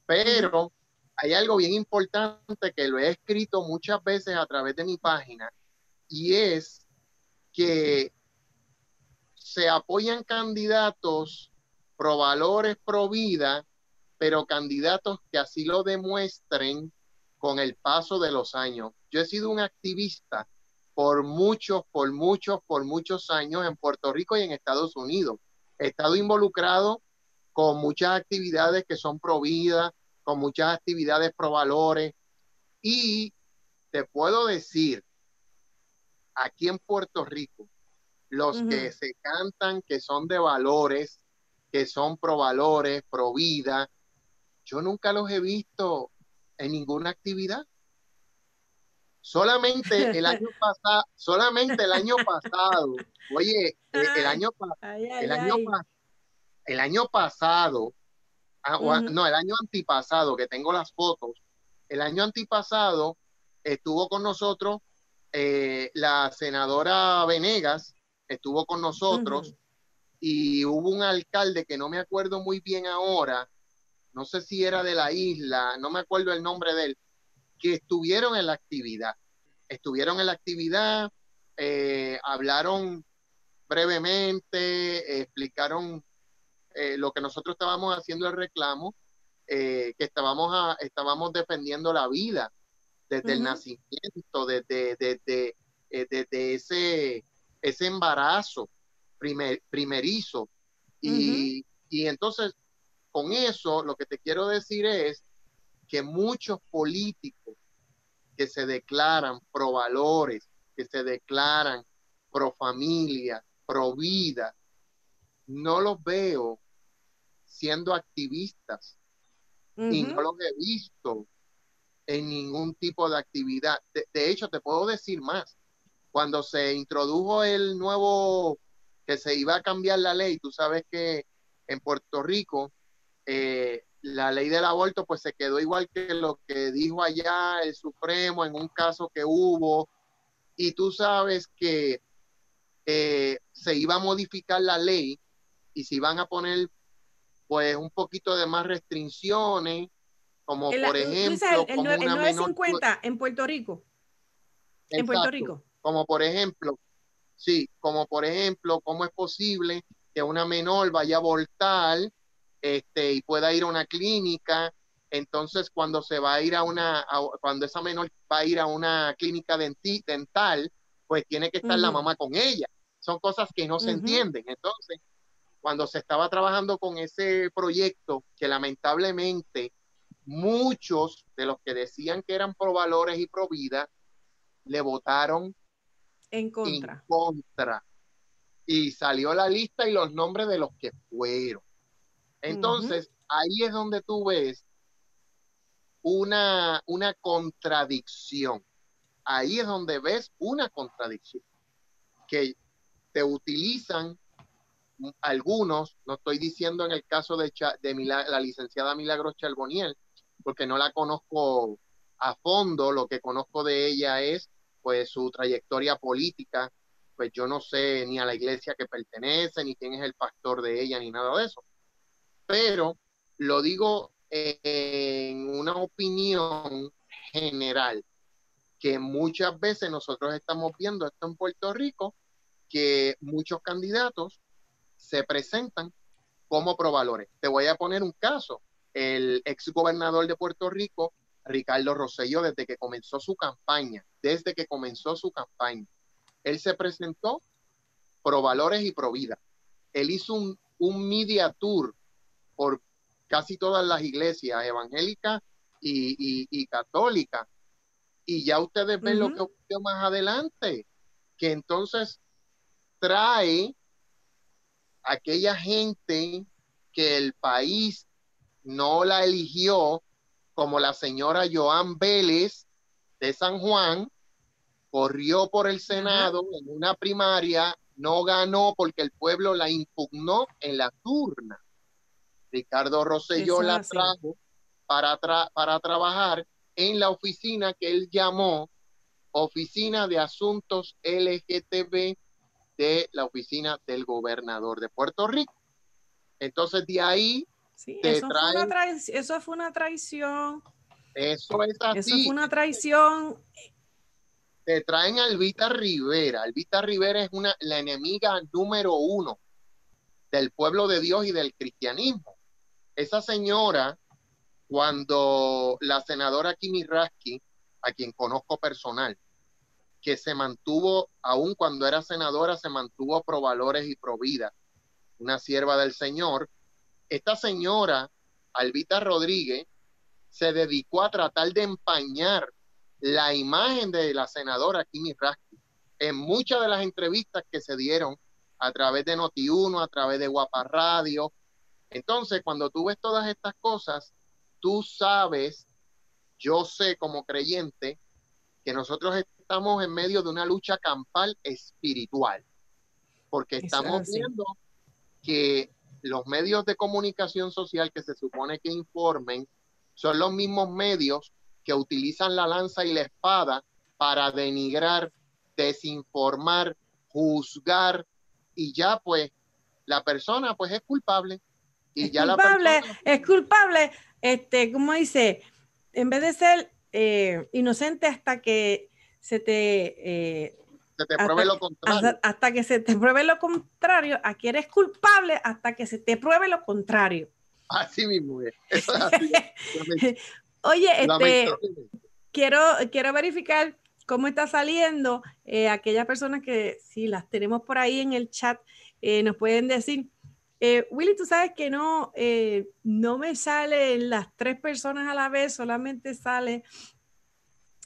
Pero hay algo bien importante que lo he escrito muchas veces a través de mi página y es que se apoyan candidatos pro valores, pro vida, pero candidatos que así lo demuestren con el paso de los años. Yo he sido un activista por muchos, por muchos, por muchos años en Puerto Rico y en Estados Unidos. He estado involucrado con muchas actividades que son pro vida, con muchas actividades pro valores. Y te puedo decir, aquí en Puerto Rico, los que se cantan que son de valores, que son pro valores, pro vida, yo nunca los he visto en ninguna actividad. Solamente el año pasado, solamente el año pasado, oye, eh, el año el año, el año pasado, ah, no, el año antipasado, que tengo las fotos, el año antipasado estuvo con nosotros eh, la senadora Venegas, estuvo con nosotros y hubo un alcalde que no me acuerdo muy bien ahora, no sé si era de la isla, no me acuerdo el nombre de él, que estuvieron en la actividad. Estuvieron en la actividad, eh, hablaron brevemente, eh, explicaron eh, lo que nosotros estábamos haciendo el reclamo, eh, que estábamos, a- estábamos defendiendo la vida desde el nacimiento, desde, desde, desde ese, ese embarazo primer, primerizo. Y, y entonces, con eso, lo que te quiero decir es que muchos políticos que se declaran pro valores, que se declaran pro familia, pro vida, no los veo siendo activistas y no los he visto en ningún tipo de actividad. De, de hecho, te puedo decir más. Cuando se introdujo el nuevo, que se iba a cambiar la ley, tú sabes que en Puerto Rico eh, la ley del aborto pues se quedó igual que lo que dijo allá el Supremo en un caso que hubo. Y tú sabes que eh, se iba a modificar la ley y se iban a poner pues un poquito de más restricciones, como El- por ejemplo, el, el como nue- el una menor 950 en Puerto Rico. En Puerto. Rico. como por ejemplo, sí, como por ejemplo, cómo es posible que una menor vaya a abortar este, y pueda ir a una clínica, entonces cuando se va a ir a una, a- cuando esa menor va a ir a una clínica denti- dental, pues tiene que estar la mamá con ella. Son cosas que no se entienden. Entonces, cuando se estaba trabajando con ese proyecto, que lamentablemente muchos de los que decían que eran pro valores y pro vida, le votaron En en contra. contra. Y salió la lista y los nombres de los que fueron. Entonces, ahí es donde tú ves una, una contradicción. ahí es donde ves una contradicción, que te utilizan algunos, no estoy diciendo en el caso de, la licenciada Milagros Charboniel, porque no la conozco a fondo, lo que conozco de ella es pues su trayectoria política, pues yo no sé ni a la iglesia que pertenece, ni quién es el pastor de ella, ni nada de eso. Pero lo digo en una opinión general, que muchas veces nosotros estamos viendo esto en Puerto Rico, que muchos candidatos se presentan como provalores. Te voy a poner un caso. El ex gobernador de Puerto Rico, Ricardo Rosselló, desde que comenzó su campaña, desde que comenzó su campaña, él se presentó pro valores y pro vida. Él hizo un, un media tour por casi todas las iglesias evangélicas y, católicas. Y ya ustedes ven lo que ocurrió más adelante, que entonces trae aquella gente que el país no la eligió, como la señora Joan Vélez de San Juan, corrió por el Senado en una primaria, no ganó porque el pueblo la impugnó en la turna. Ricardo Rosselló la trajo para, para trabajar en la oficina que él llamó Oficina de Asuntos LGTB de la oficina del gobernador de Puerto Rico. Entonces de ahí eso, fue una eso fue una traición. Eso es así. Eso fue una traición. Te traen a Albita Rivera. Albita Rivera es una, la enemiga número uno del pueblo de Dios y del cristianismo. Esa señora, cuando la senadora Kimi Rasky, a quien conozco personal, que se mantuvo, aun cuando era senadora, se mantuvo pro valores y pro vida, una sierva del Señor. Esta señora, Albita Rodríguez, se dedicó a tratar de empañar la imagen de la senadora Kimi Rasky en muchas de las entrevistas que se dieron a través de Noti1, a través de Guapa Radio. Entonces, cuando tú ves todas estas cosas, tú sabes, yo sé como creyente, que nosotros estamos en medio de una lucha campal espiritual, porque estamos viendo que los medios de comunicación social que se supone que informen son los mismos medios que utilizan la lanza y la espada para denigrar, desinformar, juzgar y ya pues la persona pues es culpable y es culpable, es culpable, este, como dice, en vez de ser eh, inocente hasta que se te... Eh, se te pruebe lo contrario. Hasta, que se te pruebe lo contrario, aquí eres culpable hasta que se te pruebe lo contrario. Así mismo es. Oye, este, quiero, quiero verificar cómo está saliendo. Eh, aquellas personas que si las tenemos por ahí en el chat, eh, nos pueden decir. Willy, tú sabes que no, no me salen las tres personas a la vez, solamente sale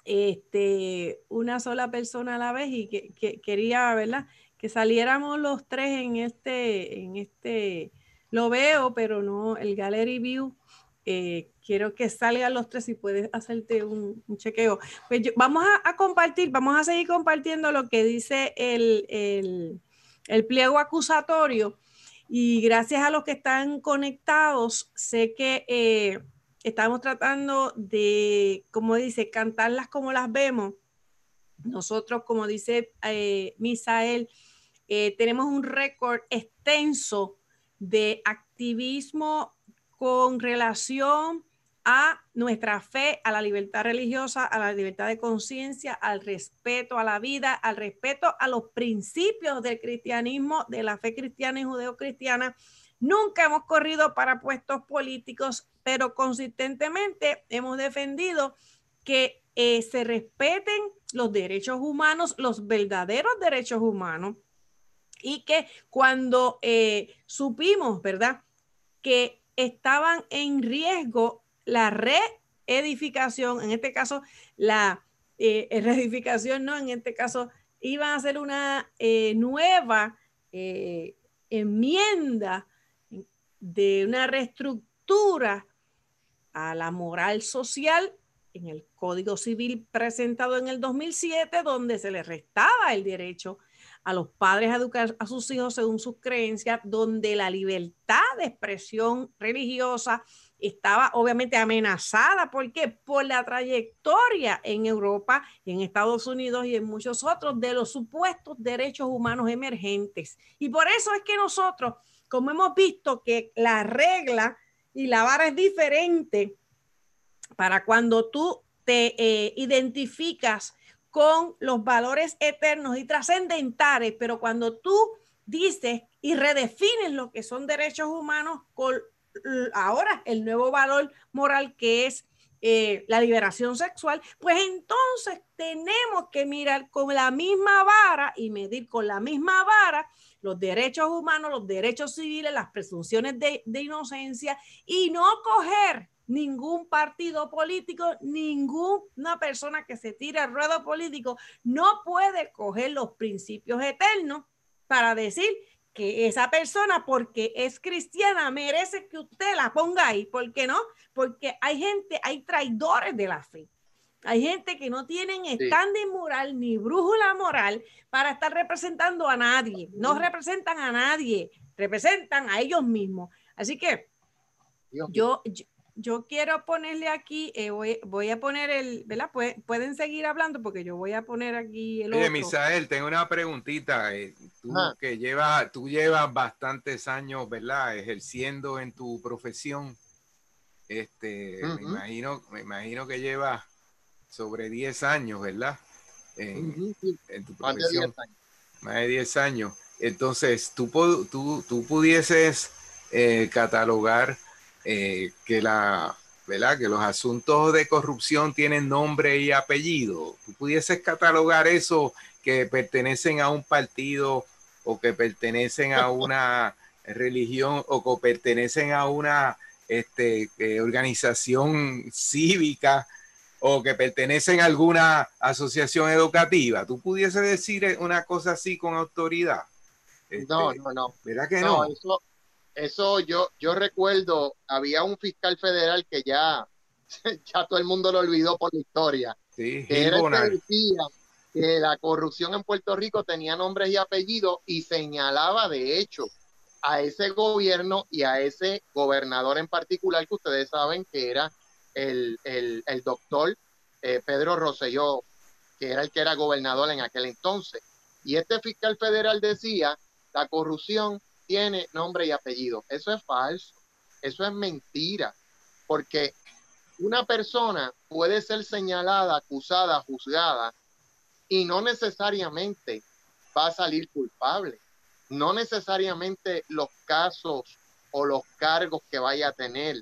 este, una sola persona a la vez y que, quería, ¿verdad? Que saliéramos los tres en este, en este, lo veo, pero no el Gallery View. Eh, quiero que salgan los tres y puedes hacerte un, chequeo. Pues vamos a, compartir, vamos a seguir compartiendo lo que dice el, el pliego acusatorio. Y gracias a los que están conectados, sé que eh, estamos tratando de, como dice, cantarlas como las vemos. Nosotros, como dice eh, Misael, eh, tenemos un récord extenso de activismo con relación a nuestra fe, a la libertad religiosa, a la libertad de conciencia, al respeto a la vida, al respeto a los principios del cristianismo, de la fe cristiana y judeocristiana. Nunca hemos corrido para puestos políticos, pero consistentemente hemos defendido que eh, se respeten los derechos humanos, los verdaderos derechos humanos, y que cuando eh, supimos, ¿verdad?, que estaban en riesgo la reedificación, en este caso la eh, reedificación, no, en este caso iban a hacer una nueva enmienda de una reestructura a la moral social en el Código Civil presentado en el 2007, donde se le restaba el derecho a los padres a educar a sus hijos según sus creencias, donde la libertad de expresión religiosa estaba obviamente amenazada. ¿Por qué? Por la trayectoria en Europa, en Estados Unidos y en muchos otros de los supuestos derechos humanos emergentes. Y por eso es que nosotros, como hemos visto que la regla y la vara es diferente para cuando tú te eh, identificas con los valores eternos y trascendentales, pero cuando tú dices y redefines lo que son derechos humanos ahora el nuevo valor moral que es eh, la liberación sexual, pues entonces tenemos que mirar con la misma vara y medir con la misma vara los derechos humanos, los derechos civiles, las presunciones de, de inocencia y no coger ningún partido político, ninguna persona que se tire al ruedo político no puede coger los principios eternos para decir que esa persona, porque es cristiana, merece que usted la ponga ahí. ¿Por qué no? Porque hay gente, hay traidores de la fe. Hay gente que no tienen standing moral ni brújula moral para estar representando a nadie. No representan a nadie, representan a ellos mismos. Así que yo, yo quiero ponerle aquí, eh, voy, a poner el, ¿verdad? Pueden seguir hablando porque yo voy a poner aquí el Oye, Misael, tengo una preguntita. Eh, tú que llevas, tú llevas bastantes años, ¿verdad? Ejerciendo en tu profesión. Este, me imagino, me imagino que llevas sobre 10 años, ¿verdad? En, tu profesión. Más de 10 años. Entonces, tú, tú, tú pudieses eh, catalogar eh, que, la, ¿verdad? que los asuntos de corrupción tienen nombre y apellido. ¿Tú pudieses catalogar eso que pertenecen a un partido o que pertenecen a una religión o que pertenecen a una este, eh, organización cívica o que pertenecen a alguna asociación educativa. ¿Tú pudieses decir una cosa así con autoridad? no, este, no, no. ¿Verdad que no? eso yo, yo recuerdo, había un fiscal federal que ya, ya todo el mundo lo olvidó por la historia. Sí, que era que decía que la corrupción en Puerto Rico tenía nombres y apellidos y señalaba de hecho a ese gobierno y a ese gobernador en particular que ustedes saben que era el, doctor eh, Pedro Rosselló, que era el que era gobernador en aquel entonces. Y este fiscal federal decía, la corrupción tiene nombre y apellido. Eso es falso, eso es mentira, porque una persona puede ser señalada, acusada, juzgada y no necesariamente va a salir culpable. No necesariamente los casos o los cargos que vaya a tener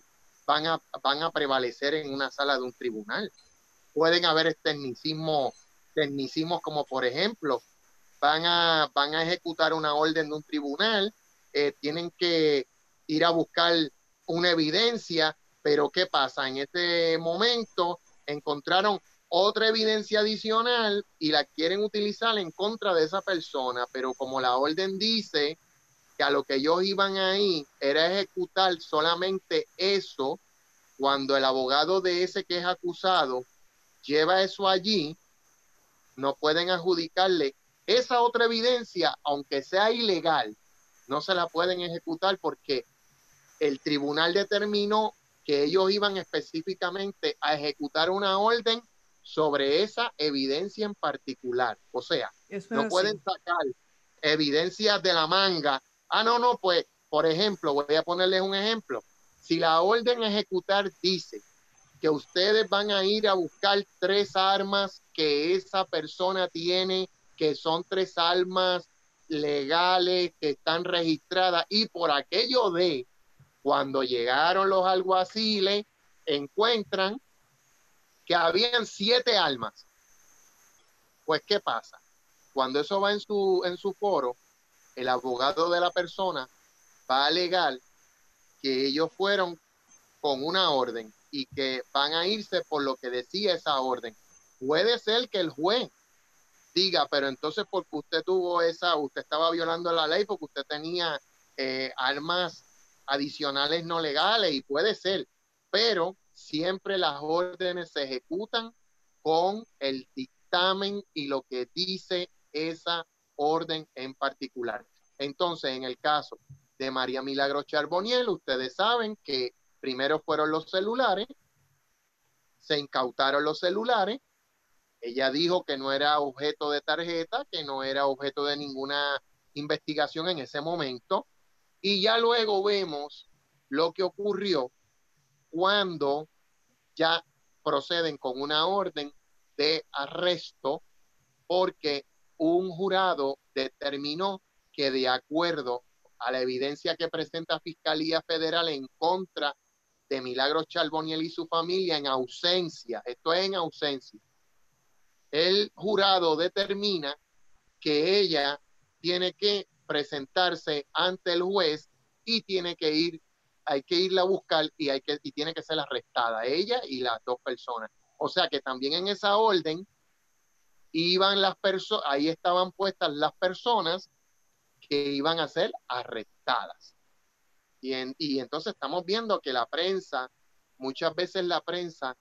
van a, van a prevalecer en una sala de un tribunal. Pueden haber tecnicismos, tecnicismos como por ejemplo, van a, van a ejecutar una orden de un tribunal eh, tienen que ir a buscar una evidencia, pero ¿qué pasa? En este momento encontraron otra evidencia adicional y la quieren utilizar en contra de esa persona, pero como la orden dice que a lo que ellos iban ahí era ejecutar solamente eso, cuando el abogado de ese que es acusado lleva eso allí, no pueden adjudicarle esa otra evidencia, aunque sea ilegal, no se la pueden ejecutar porque el tribunal determinó que ellos iban específicamente a ejecutar una orden sobre esa evidencia en particular. O sea, no pueden sacar evidencias de la manga. Ah, no, no, pues, por ejemplo, voy a ponerles un ejemplo. Si la orden ejecutar dice que ustedes van a ir a buscar tres armas que esa persona tiene, que son tres armas legales que están registradas y por aquello de cuando llegaron los alguaciles encuentran que habían siete almas. Pues, ¿qué pasa? Cuando eso va en su, en su foro, el abogado de la persona va a alegar que ellos fueron con una orden y que van a irse por lo que decía esa orden. Puede ser que el juez diga, pero entonces porque usted tuvo esa, usted estaba violando la ley porque usted tenía eh, armas adicionales no legales y puede ser, pero siempre las órdenes se ejecutan con el dictamen y lo que dice esa orden en particular. Entonces, en el caso de María Milagro Charboniel, ustedes saben que primero fueron los celulares, se incautaron los celulares, ella dijo que no era objeto de tarjeta, que no era objeto de ninguna investigación en ese momento, y ya luego vemos lo que ocurrió cuando ya proceden con una orden de arresto porque un jurado determinó que de acuerdo a la evidencia que presenta Fiscalía Federal en contra de Milagros Charboniel y su familia en ausencia, esto es en ausencia, el jurado determina que ella tiene que presentarse ante el juez y tiene que ir, hay que irla a buscar y, hay que, y tiene que ser arrestada, ella y las dos personas. O sea que también en esa orden iban las personas, ahí estaban puestas las personas que iban a ser arrestadas. Y, y entonces estamos viendo que la prensa, muchas veces la prensa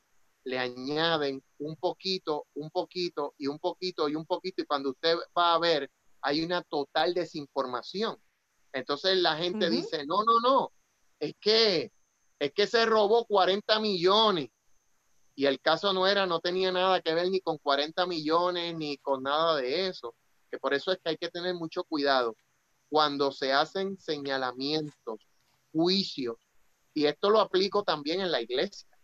le añaden un poquito, un poquito y un poquito y un poquito y cuando usted va a ver, hay una total desinformación. Entonces la gente dice, no, no, no, es que, es que se robó 40 millones y el caso no era, no tenía nada que ver ni con 40 millones ni con nada de eso. Que por eso es que hay que tener mucho cuidado cuando se hacen señalamientos, juicios, y esto lo aplico también en la iglesia.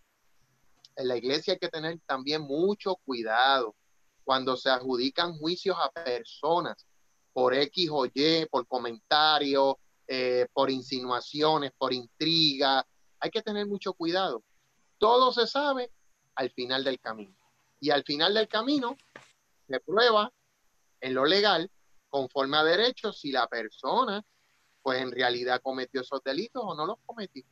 En la iglesia hay que tener también mucho cuidado cuando se adjudican juicios a personas por X o Y, por comentarios, eh, por insinuaciones, por intriga. Hay que tener mucho cuidado. Todo se sabe al final del camino. Y al final del camino se prueba en lo legal conforme a derechos si la persona pues en realidad cometió esos delitos o no los cometió.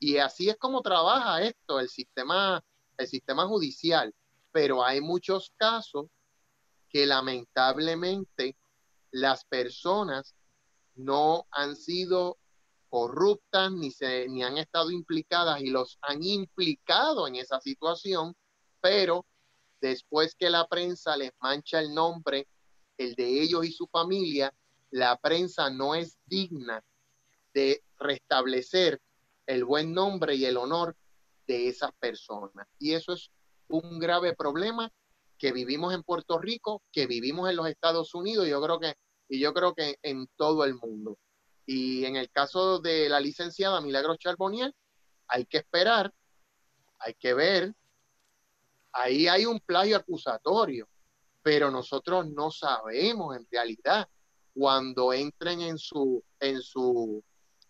Y así es como trabaja esto, el sistema, el sistema judicial. Pero hay muchos casos que lamentablemente las personas no han sido corruptas ni, se, ni han estado implicadas y los han implicado en esa situación, pero después que la prensa les mancha el nombre el de ellos y su familia, la prensa no es digna de restablecer el buen nombre y el honor de esas personas. Y eso es un grave problema que vivimos en Puerto Rico, que vivimos en los Estados Unidos, yo creo que, y yo creo que en todo el mundo. Y en el caso de la licenciada Milagros Charboniel, hay que esperar, hay que ver, ahí hay un plagio acusatorio pero nosotros no sabemos en realidad cuando entren en su, en su,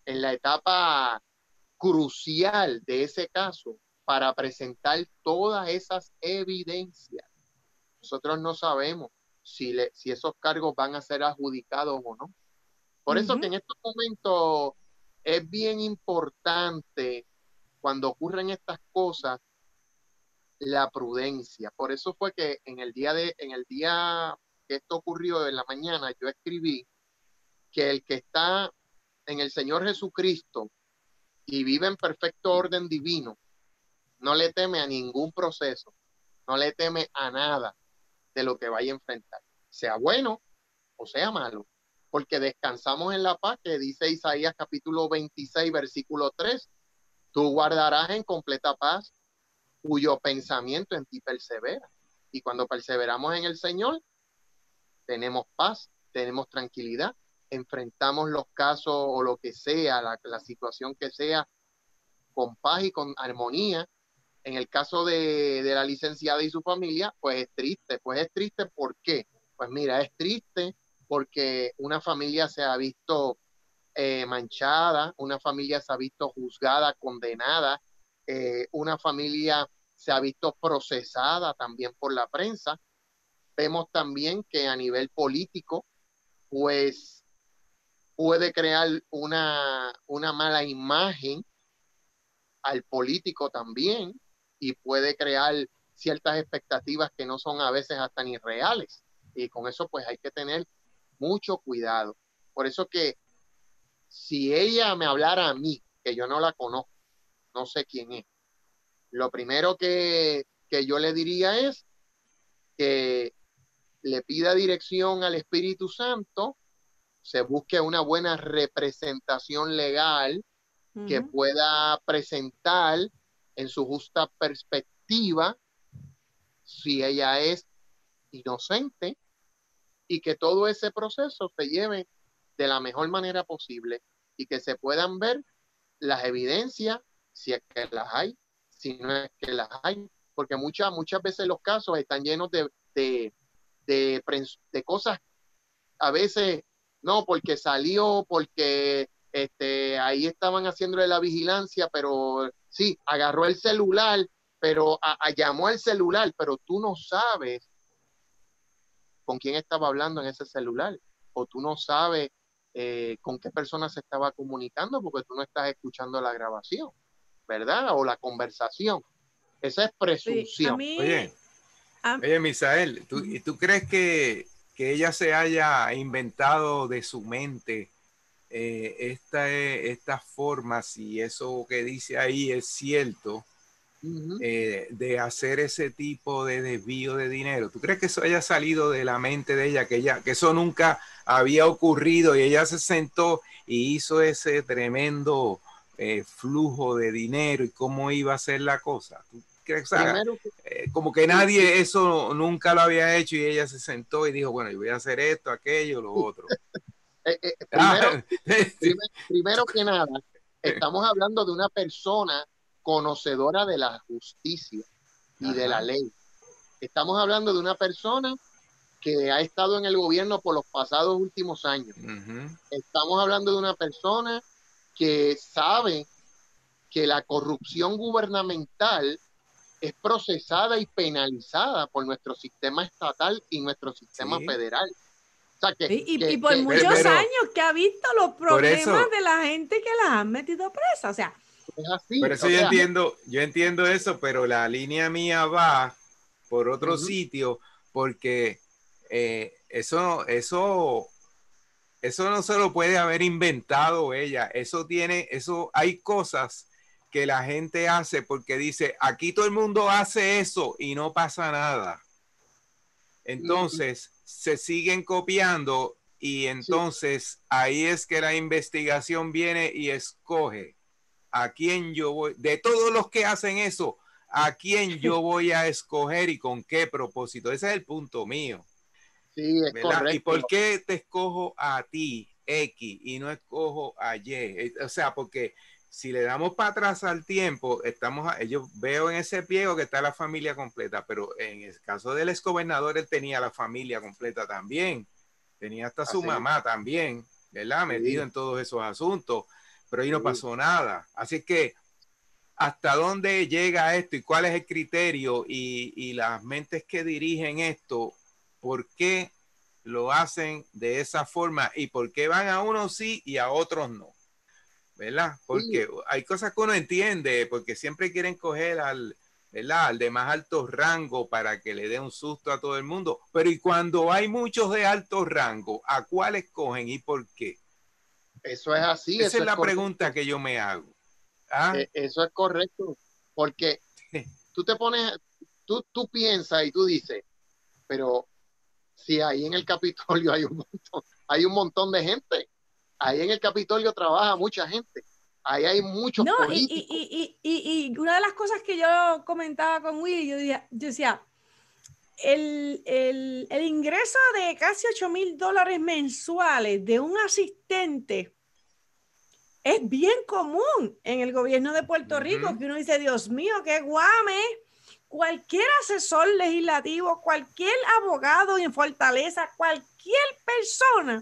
en la etapa crucial de ese caso para presentar todas esas evidencias. Nosotros no sabemos si, le, si esos cargos van a ser adjudicados o no. Por eso que en estos momentos es bien importante cuando ocurren estas cosas la prudencia. Por eso fue que en el día de, en el día que esto ocurrió en la mañana, yo escribí que el que está en el Señor Jesucristo y vive en perfecto orden divino, no le teme a ningún proceso, no le teme a nada de lo que vaya a enfrentar, sea bueno o sea malo, porque descansamos en la paz que dice Isaías capítulo 26, versículo 3, tú guardarás en completa paz cuyo pensamiento en ti persevera. Y cuando perseveramos en el Señor, tenemos paz, tenemos tranquilidad, enfrentamos los casos o lo que sea, la, situación que sea, con paz y con armonía. En el caso de, la licenciada y su familia, pues es triste. Pues es triste, ¿por qué? Pues mira, es triste porque una familia se ha visto eh, manchada, una familia se ha visto juzgada, condenada, eh, una familia se ha visto procesada también por la prensa. Vemos también que a nivel político, pues puede crear una, una mala imagen al político también y puede crear ciertas expectativas que no son a veces hasta ni reales. Y con eso pues hay que tener mucho cuidado. Por eso que si ella me hablara a mí, que yo no la conozco, no sé quién es, Lo primero que, que yo le diría es que le pida dirección al Espíritu Santo, se busque una buena representación legal que pueda presentar en su justa perspectiva si ella es inocente y que todo ese proceso se lleve de la mejor manera posible y que se puedan ver las evidencias, si es que las hay, si no es que las hay, porque muchas, muchas veces los casos están llenos de, de, de, cosas, a veces, no, porque salió, porque este, ahí estaban haciéndole la vigilancia, pero sí, agarró el celular, pero llamó al celular, pero tú no sabes con quién estaba hablando en ese celular, o tú no sabes eh, con qué persona se estaba comunicando porque tú no estás escuchando la grabación, ¿verdad? O la conversación. Esa es presunción. oye, oye, Misael, ¿tú, ¿y tú crees que, que, ella se haya inventado de su mente eh, esta, estas formas y eso que dice ahí es cierto? Eh, de hacer ese tipo de desvío de dinero. ¿Tú crees que eso haya salido de la mente de ella, que, ella, que eso nunca había ocurrido y ella se sentó y hizo ese tremendo eh, flujo de dinero y cómo iba a ser la cosa? ¿Tú eh, como que nadie eso nunca lo había hecho y ella se sentó y dijo, bueno, yo voy a hacer esto, aquello, lo otro. primero, primero que nada, estamos hablando de una persona conocedora de la justicia y de la ley. Estamos hablando de una persona que ha estado en el gobierno por los pasados últimos años. Estamos hablando de una persona que sabe que la corrupción gubernamental es procesada y penalizada por nuestro sistema estatal y nuestro sistema federal. y, por muchos años que ha visto los problemas de la gente que las han metido presa. O sea, pero eso yo entiendo, yo entiendo eso, pero la línea mía va por otro sitio porque eh, eso, eso, eso no se lo puede haber inventado ella. Eso tiene, eso hay cosas que la gente hace porque dice, aquí todo el mundo hace eso y no pasa nada. Entonces, se siguen copiando y entonces ahí es que la investigación viene y escoge a quién yo voy, de todos los que hacen eso, a quién yo voy a escoger y con qué propósito. Ese es el punto mío. Sí, es correcto. ¿Y por qué te escojo a ti, X, y no escojo a Y? Eh, o sea, porque si le damos para atrás al tiempo, estamos, yo veo en ese pliego que está la familia completa, pero en el caso del exgobernador, él tenía la familia completa también, tenía hasta su mamá también, ¿verdad? Metido en todos esos asuntos pero ahí no pasó nada. Así que, ¿hasta dónde llega esto y cuál es el criterio y, las mentes que dirigen esto? ¿Por qué lo hacen de esa forma y por qué van a unos sí y a otros no? ¿Verdad? Porque hay cosas que uno entiende, porque siempre quieren coger al, ¿verdad? Al de más alto rango para que le dé un susto a todo el mundo. Pero y cuando hay muchos de alto rango, ¿a cuáles cogen y por qué? Eso es así. Esa es la pregunta que yo me hago. ¿Ah? E, eso es correcto, porque tú te pones, tú, tú piensas y tú dices, pero si ahí en el Capitolio hay un montón, hay un montón de gente, ahí en el Capitolio trabaja mucha gente, ahí hay muchos no, políticos. Y, y, y, y, una de las cosas que yo comentaba con Willy, yo, yo decía, el, el, el, ingreso de casi 8 mil dólares mensuales de un asistente es bien común en el gobierno de Puerto Rico, que uno dice, Dios mío, qué guame. Cualquier asesor legislativo, cualquier abogado en Fortaleza, cualquier persona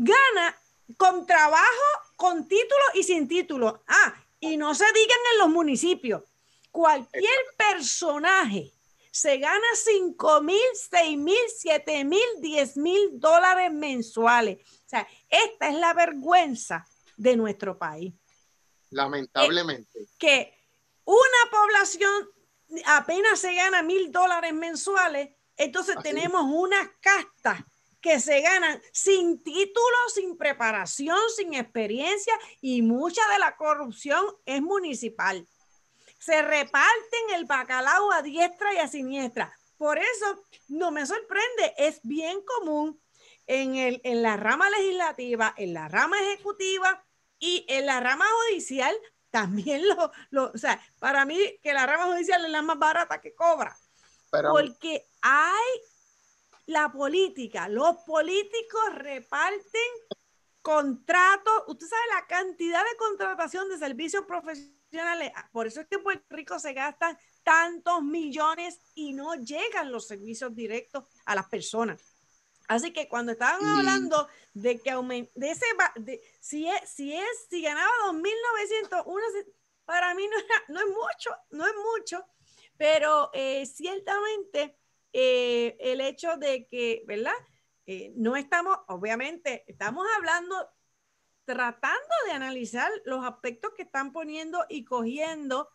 gana con trabajo, con título y sin título. Ah, y no se digan en los municipios. Cualquier personaje se gana 5 mil, 6 mil, 7 mil, 10 mil dólares mensuales. O sea, esta es la vergüenza de nuestro país. Lamentablemente. que una población apenas se gana mil dólares mensuales, entonces tenemos una casta que se ganan sin título, sin preparación, sin experiencia y mucha de la corrupción es municipal. se reparten el bacalao a diestra y a siniestra. Por eso no me sorprende, es bien común en, el, en la rama legislativa, en la rama ejecutiva y en la rama judicial también lo, lo, o sea, para mí que la rama judicial es la más barata que cobra. porque hay la política, los políticos reparten contratos, usted sabe la cantidad de contratación de servicios profesionales, por eso es que en Puerto Rico se gastan tantos millones y no llegan los servicios directos a las personas. Así que cuando estaban hablando de que de ese, de, si es, si es, si ganaba 2.900, para mí no, no es mucho, no es mucho, pero eh, ciertamente eh, el hecho de que, ¿verdad? Eh, no estamos, obviamente, estamos hablando, tratando de analizar los aspectos que están poniendo y cogiendo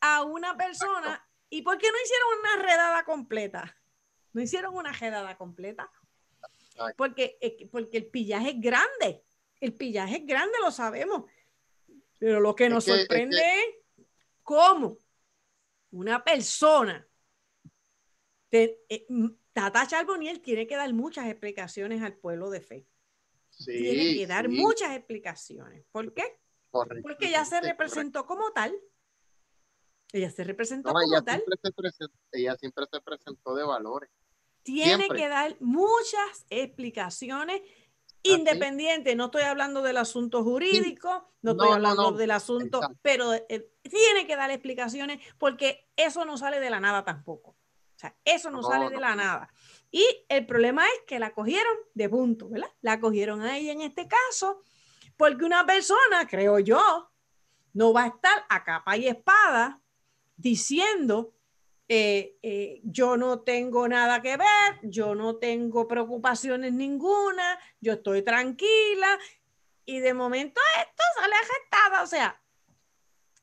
a una persona. ¿Y por qué no hicieron una redada completa? No hicieron una redada completa. Porque, porque el pillaje es grande. El pillaje es grande, lo sabemos. Pero lo que nos sorprende es, cómo una persona, eh, Tata Charboniel tiene que dar muchas explicaciones al pueblo de fe. tiene que dar muchas explicaciones. ¿Por qué? Porque ella se representó como tal. Ella se representó como tal. ella siempre se presentó de valores. Tiene que dar muchas explicaciones independientes. No estoy hablando del asunto jurídico, no estoy hablando del asunto, pero eh, tiene que dar explicaciones porque eso no sale de la nada tampoco. Sea, eso no, sale de la nada. Y el problema es que la cogieron de punto, ¿verdad? La cogieron ahí en este caso, porque una persona, creo yo, no va a estar a capa y espada diciendo eh, eh, yo no tengo nada que ver, yo no tengo preocupaciones ninguna, yo estoy tranquila y de momento esto sale agestada, o sea,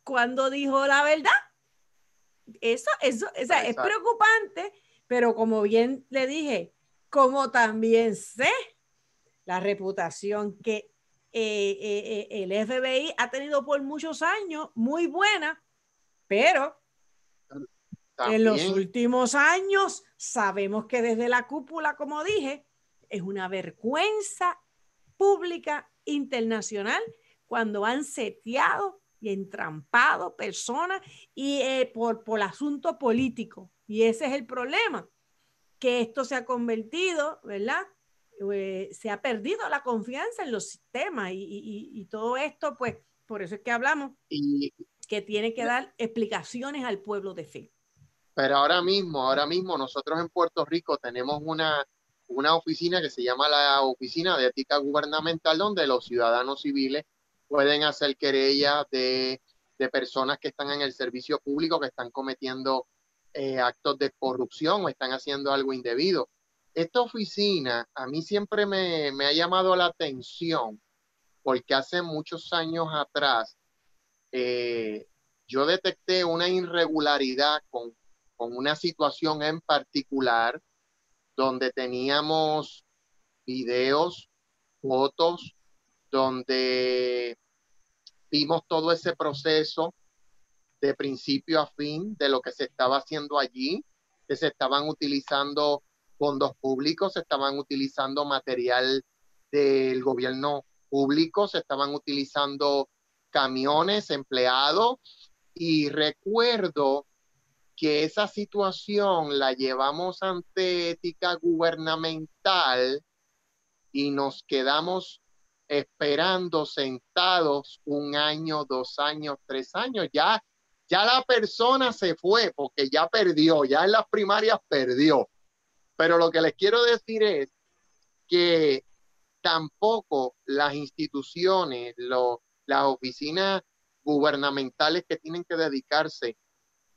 cuando dijo la verdad, eso, eso, o sea, es preocupante, pero como bien le dije, como también sé la reputación que eh, el FBI ha tenido por muchos años, muy buena, pero en los últimos años sabemos que desde la cúpula, como dije, es una vergüenza pública internacional cuando han seteado y entrampado personas y eh, por, por asunto político. Y ese es el problema, que esto se ha convertido, ¿verdad? Eh, se ha perdido la confianza en los sistemas y, y, y, todo esto, pues, por eso es que hablamos que tiene que dar explicaciones al pueblo de fe. Pero ahora mismo, ahora mismo nosotros en Puerto Rico tenemos una, una oficina que se llama la Oficina de Ética Gubernamental, donde los ciudadanos civiles pueden hacer querellas de, de personas que están en el servicio público, que están cometiendo eh, actos de corrupción o están haciendo algo indebido. Esta oficina a mí siempre me, me ha llamado la atención porque hace muchos años atrás eh, yo detecté una irregularidad con con una situación en particular donde teníamos videos, fotos, donde vimos todo ese proceso de principio a fin de lo que se estaba haciendo allí, que se estaban utilizando fondos públicos, se estaban utilizando material del gobierno público, se estaban utilizando camiones, empleados, y recuerdo que esa situación la llevamos ante ética gubernamental y nos quedamos esperando sentados un año, dos años, tres años. Ya, ya la persona se fue porque ya perdió, ya en las primarias perdió. Pero lo que les quiero decir es que tampoco las instituciones, las oficinas gubernamentales que tienen que dedicarse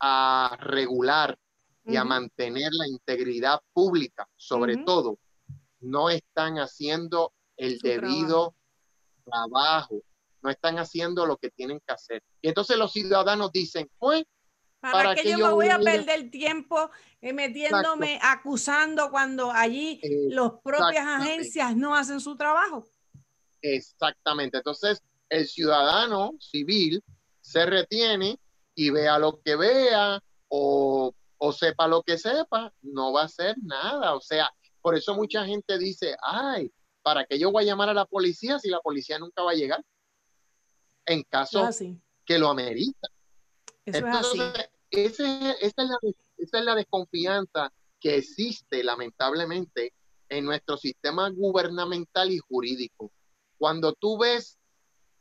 a regular y a mantener la integridad pública, sobre todo, no están haciendo el debido trabajo. no están haciendo lo que tienen que hacer. Y entonces los ciudadanos dicen, pues, ¿para, qué yo me voy a perder tiempo eh, metiéndome, acusando cuando allí las propias agencias no hacen su trabajo? Exactamente. Entonces, el ciudadano civil se retiene y vea lo que vea o, o sepa lo que sepa, no va a hacer nada. O sea, por eso mucha gente dice, ay, ¿para qué yo voy a llamar a la policía si la policía nunca va a llegar? En caso que lo amerita. Entonces, esa, es la, esa es la desconfianza que existe lamentablemente en nuestro sistema gubernamental y jurídico. Cuando tú ves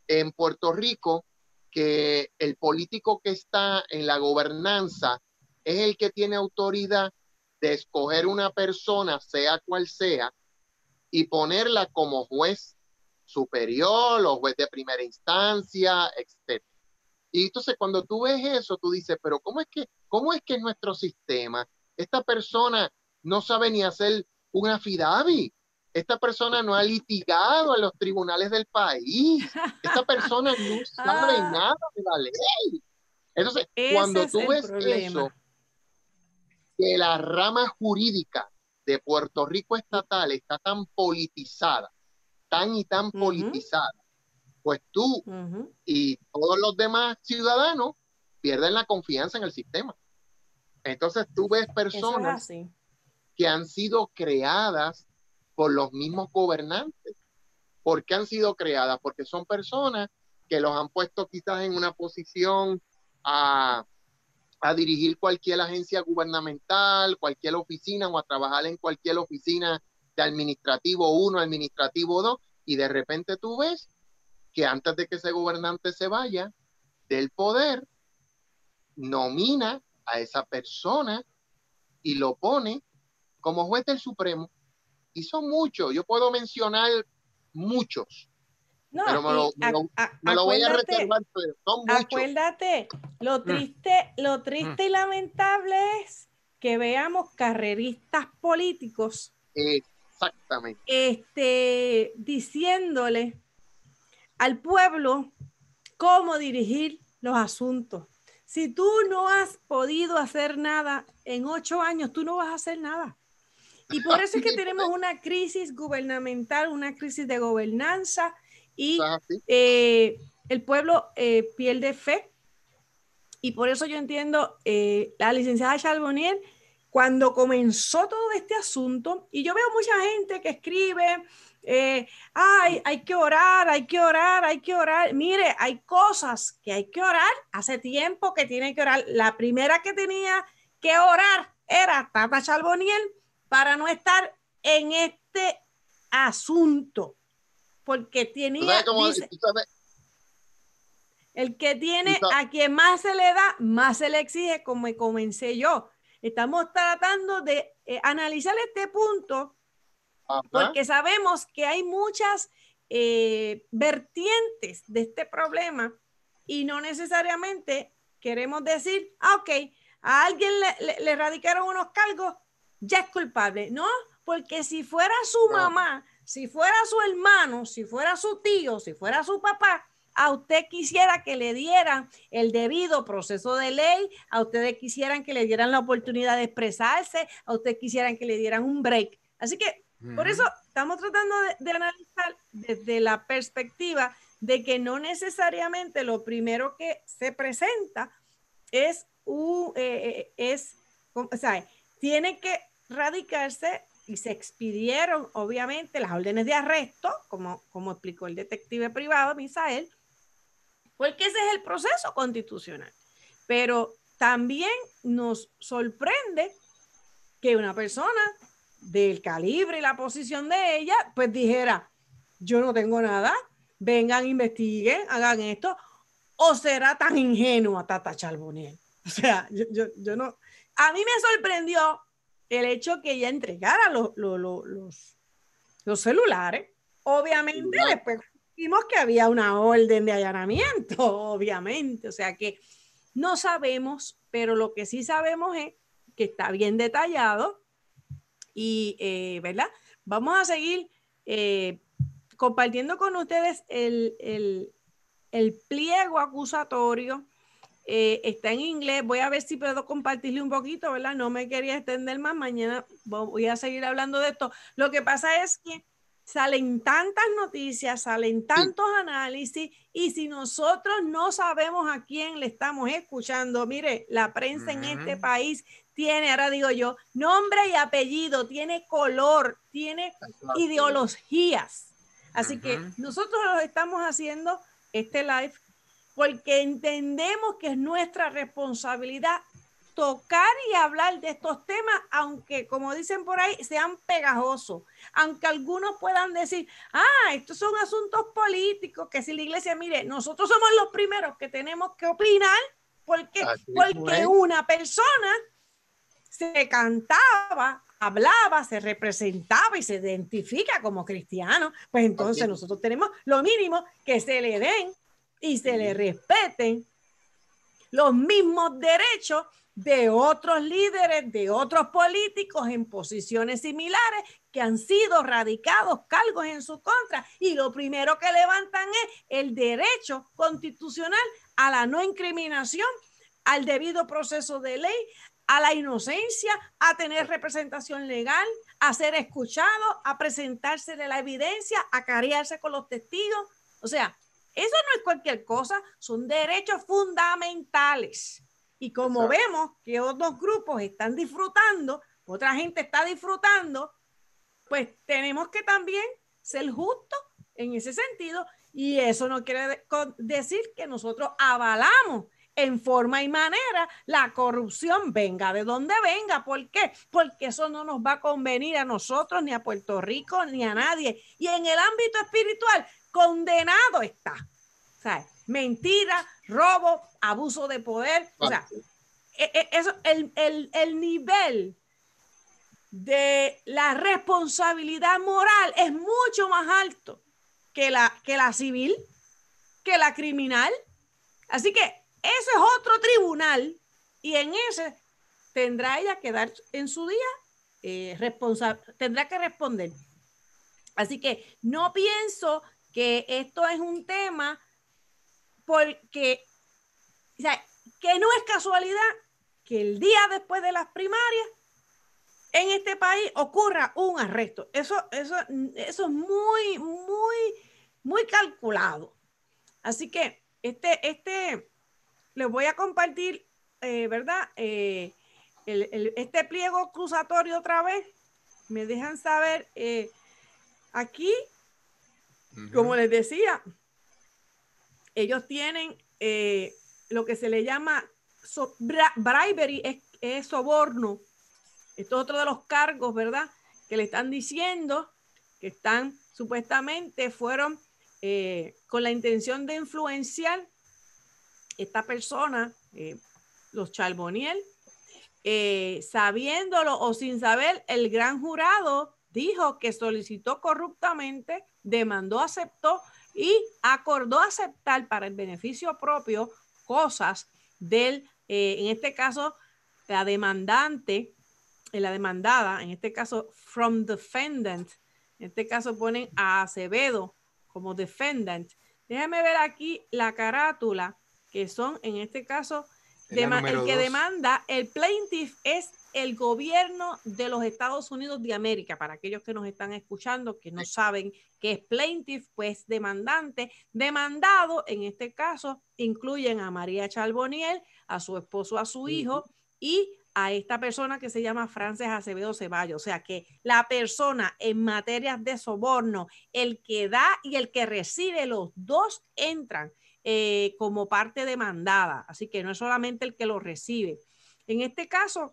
en Puerto Rico que el político que está en la gobernanza es el que tiene autoridad de escoger una persona, sea cual sea, y ponerla como juez superior o juez de primera instancia, etc. Y entonces cuando tú ves eso, tú dices, pero ¿cómo es que, cómo es que nuestro sistema, esta persona no sabe ni hacer una fidavi? Esta persona no ha litigado en los tribunales del país. Esta persona no sabe ah. nada de la ley. Entonces, cuando tú ves eso, que la rama jurídica de Puerto Rico estatal está tan politizada, tan y tan politizada, pues tú y todos los demás ciudadanos pierden la confianza en el sistema. Entonces tú ves personas que han sido creadas por los mismos gobernantes. ¿Por qué han sido creadas? Porque son personas que los han puesto quizás en una posición a, a dirigir cualquier agencia gubernamental, cualquier oficina o a trabajar en cualquier oficina de administrativo 1, administrativo 2, y de repente tú ves que antes de que ese gobernante se vaya del poder, nomina a esa persona y lo pone como juez del Supremo y son muchos, yo puedo mencionar muchos. No, pero me lo, voy a reservar, son. Acuérdate, lo mm. triste, lo triste y lamentable es que veamos carreristas políticos. Exactamente. Este, diciéndole al pueblo cómo dirigir los asuntos. Si tú no has podido hacer nada en ocho años, tú no vas a hacer nada. Y por eso es que tenemos una crisis gubernamental, una crisis de gobernanza y eh, el pueblo eh, pierde fe. Y por eso yo entiendo eh, la licenciada Charbonnier, cuando comenzó todo este asunto, y yo veo mucha gente que escribe, ay, hay que orar, hay que orar, hay que orar. Mire, hay cosas que hay que orar. Hace tiempo que tiene que orar. La primera que tenía que orar era Tata Charbonnier para no estar en este asunto. Porque tenía, el que tiene, a quien más se le da, más se le exige, como comencé yo. Estamos tratando de eh, analizar este punto porque sabemos que hay muchas eh, vertientes de este problema y no necesariamente queremos decir, ah, ok, a alguien le, le radicaron unos cargos, ya es culpable. No, porque si fuera su mamá, si fuera su hermano, si fuera su tío, si fuera su papá, a usted quisiera que le dieran el debido proceso de ley, a ustedes quisieran que le dieran la oportunidad de expresarse, a ustedes quisieran que le dieran un break. Así que por eso estamos tratando de, analizar desde la perspectiva de que no necesariamente lo primero que se presenta es, un, eh, eh, es o sea, tiene que radicarse y se expidieron, obviamente, las órdenes de arresto, como, como explicó el detective privado Misael, porque ese es el proceso constitucional. Pero también nos sorprende que una persona del calibre y la posición de ella, pues dijera, yo no tengo nada, vengan, investiguen, hagan esto, o será tan ingenua Tata Charboniel. O sea, yo, no, a mí me sorprendió el hecho que ella entregara los, los, los, celulares. Obviamente después vimos que había una orden de allanamiento, obviamente. O sea que no sabemos, pero lo que sí sabemos es que está bien detallado y, eh, ¿verdad? Vamos a seguir eh, compartiendo con ustedes el, el, el pliego acusatorio eh, está en inglés. Voy a ver si puedo compartirle un poquito, ¿verdad? No me quería extender más. Mañana voy a seguir hablando de esto. Lo que pasa es que salen tantas noticias, salen tantos análisis y si nosotros no sabemos a quién le estamos escuchando, mire, la prensa en este país tiene, ahora digo yo, nombre y apellido, tiene color, tiene ideologías. Así que nosotros lo estamos haciendo este live porque entendemos que es nuestra responsabilidad tocar y hablar de estos temas, aunque como dicen por ahí, sean pegajosos, aunque algunos puedan decir, ah, estos son asuntos políticos, que si la iglesia, mire, nosotros somos los primeros que tenemos que opinar, porque, porque una persona se cantaba, hablaba, se representaba y se identifica como cristiano, pues entonces nosotros tenemos lo mínimo que se le den y se le respeten los mismos derechos de otros líderes, de otros políticos en posiciones similares que han sido radicados cargos en su contra. Y lo primero que levantan es el derecho constitucional a la no incriminación, al debido proceso de ley, a la inocencia, a tener representación legal, a ser escuchado, a presentarse de la evidencia, a carearse con los testigos. O sea, eso no es cualquier cosa, son derechos fundamentales. Y como vemos que otros grupos están disfrutando, otra gente está disfrutando, pues tenemos que también ser justos en ese sentido. Y eso no quiere decir que nosotros avalamos en forma y manera la corrupción, venga de donde venga. ¿Por qué? Porque eso no nos va a convenir a nosotros, ni a Puerto Rico, ni a nadie. Y en el ámbito espiritual, condenado está. O mentira, robo, abuso de poder. O sea, e, e, eso, el, el nivel de la responsabilidad moral es mucho más alto que la, que la civil, que la criminal. Así que ese es otro tribunal y en ese tendrá ella que dar en su día eh, tendrá que responder. Así que no pienso que esto es un tema porque, que no es casualidad que el día después de las primarias en este país ocurra un arresto. Eso, eso, eso es muy, muy, muy calculado. Así que este, este, les voy a compartir, eh, ¿verdad? Eh, este pliego cruzatorio otra vez. Me dejan saber eh, aquí, como les decía, ellos tienen eh, lo que se le llama bribery, es, soborno. Esto es otro de los cargos, ¿verdad? Que le están diciendo que están supuestamente fueron eh, con la intención de influenciar esta persona, eh, los Charboniel, sabiéndolo o sin saber, el gran jurado dijo que solicitó corruptamente, demandó, aceptó y acordó aceptar para el beneficio propio cosas del, eh, en este caso, la demandante, eh, la demandada, en este caso, from defendant, en este caso ponen a Acevedo como defendant. Déjame ver aquí la carátula, que son, en este caso, el que demanda, el plaintiff es el gobierno de los Estados Unidos de América, para aquellos que nos están escuchando, que no saben qué es plaintiff, pues demandante. Demandado, en este caso, incluyen a María Charboniel, a su esposo, a su hijo y a esta persona que se llama Frances Acevedo Ceballos. O sea que la persona en materias de soborno, el que da y el que recibe, los dos entran eh, como parte demandada. Así que no es solamente el que lo recibe. En este caso,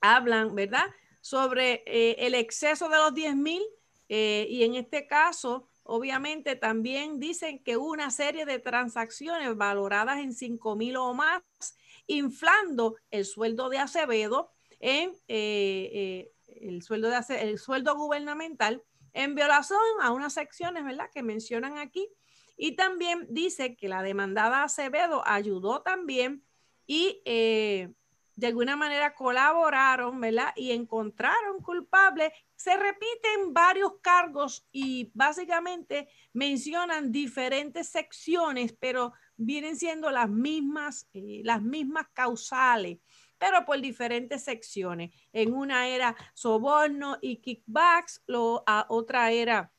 hablan, ¿verdad? Sobre eh, el exceso de los 10 mil eh, y en este caso, obviamente, también dicen que una serie de transacciones valoradas en 5 mil o más, inflando el sueldo de Acevedo en eh, el, sueldo de el sueldo gubernamental en violación a unas secciones, ¿verdad? Que mencionan aquí. Y también dice que la demandada Acevedo ayudó también y de alguna manera colaboraron, ¿verdad? Y encontraron culpables. Se repiten varios cargos y básicamente mencionan diferentes secciones, pero vienen siendo las mismas, eh, las mismas causales. pero por diferentes secciones. En una era soborno y kickbacks, lo, a otra era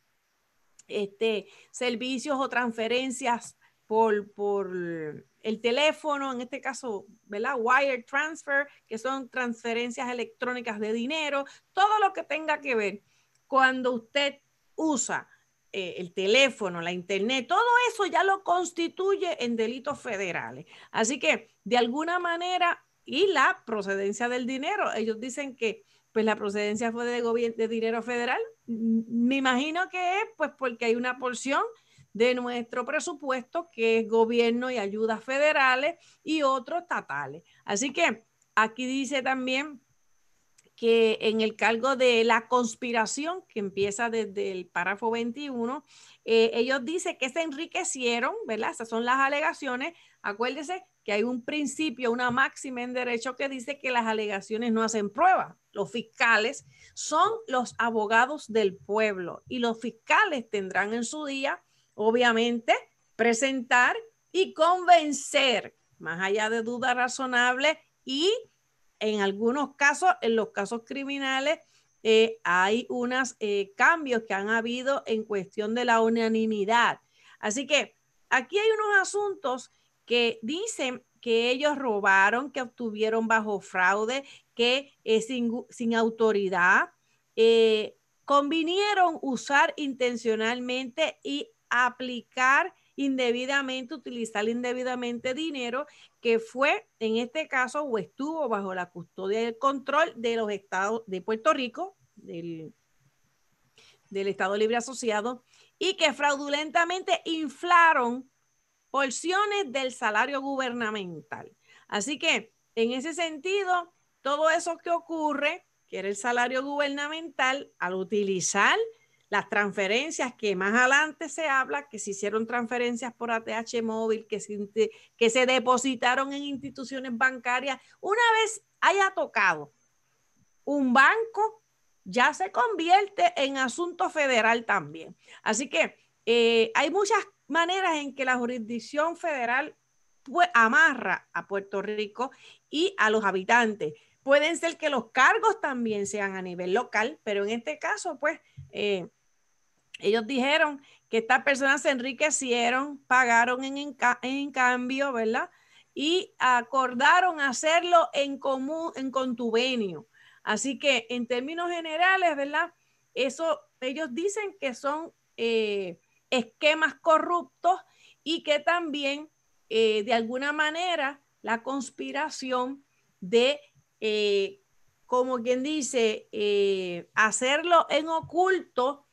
este, servicios o transferencias por, por el teléfono, en este caso, ¿verdad? Wire transfer, que son transferencias electrónicas de dinero, todo lo que tenga que ver cuando usted usa eh, el teléfono, la internet, todo eso ya lo constituye en delitos federales. Así que, de alguna manera, y la procedencia del dinero, ellos dicen que pues la procedencia fue de, de dinero federal. Me imagino que es pues porque hay una porción de nuestro presupuesto que es gobierno y ayudas federales y otros estatales. Así que aquí dice también que en el cargo de la conspiración, que empieza desde el párrafo 21, eh, ellos dicen que se enriquecieron, ¿verdad? Esas son las alegaciones. Acuérdense que hay un principio, una máxima en derecho que dice que las alegaciones no hacen prueba. Los fiscales son los abogados del pueblo y los fiscales tendrán en su día, obviamente, presentar y convencer, más allá de duda razonable y en algunos casos, en los casos criminales, eh, hay unos eh, cambios que han habido en cuestión de la unanimidad. Así que aquí hay unos asuntos que dicen que ellos robaron, que obtuvieron bajo fraude, que es sin, autoridad, eh, convinieron usar intencionalmente y aplicar indebidamente, utilizar indebidamente dinero que fue en este caso o estuvo bajo la custodia y el control de los estados de Puerto Rico, del, del Estado Libre Asociado, y que fraudulentamente inflaron porciones del salario gubernamental. Así que en ese sentido, todo eso que ocurre, que era el salario gubernamental, al utilizar las transferencias que más adelante se habla, que se hicieron transferencias por ATH móvil, que se, depositaron en instituciones bancarias, una vez haya tocado un banco, ya se convierte en asunto federal también. Así que eh, hay muchas maneras en que la jurisdicción federal amarra a Puerto Rico y a los habitantes. Pueden ser que los cargos también sean a nivel local, pero en este caso, pues, eh, ellos dijeron que estas personas se enriquecieron, pagaron en, en, cambio, ¿verdad? Y acordaron hacerlo en común, en contubenio. Así que en términos generales, ¿verdad? Eso, ellos dicen que son eh, esquemas corruptos y que también, eh, de alguna manera, la conspiración de, eh, como quien dice, hacerlo en oculto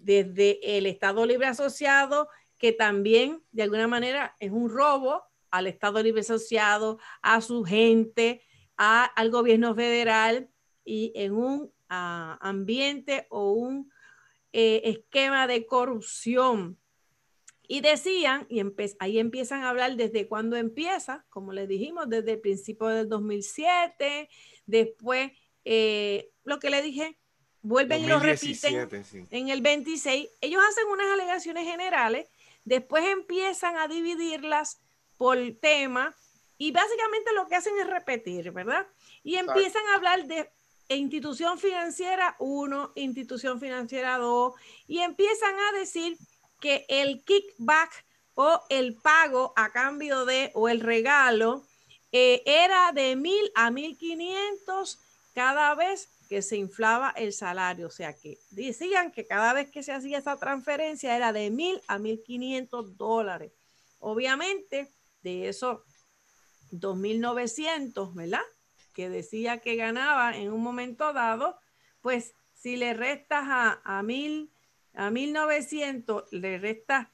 desde el Estado Libre Asociado, que también de alguna manera es un robo al Estado Libre Asociado, a su gente, al gobierno federal y en un ah, ambiente o un eh, esquema de corrupción. Y decían, y ahí empiezan a hablar desde cuándo empieza, como les dijimos, desde el principio del 2007, después eh, lo que le dije, vuelven y lo repiten en el 26. Ellos hacen unas alegaciones generales, después empiezan a dividirlas por tema y básicamente lo que hacen es repetir, ¿verdad? Y empiezan a hablar de institución financiera 1, institución financiera 2 y empiezan a decir que el kickback o el pago a cambio de o el regalo eh, era de mil a mil quinientos cada vez que se inflaba el salario. O sea que decían que cada vez que se hacía esa transferencia era de mil a mil quinientos dólares. Obviamente, de esos 2.900, ¿verdad? Que decía que ganaba en un momento dado, pues si le restas a, a mil, a 1.900, le restas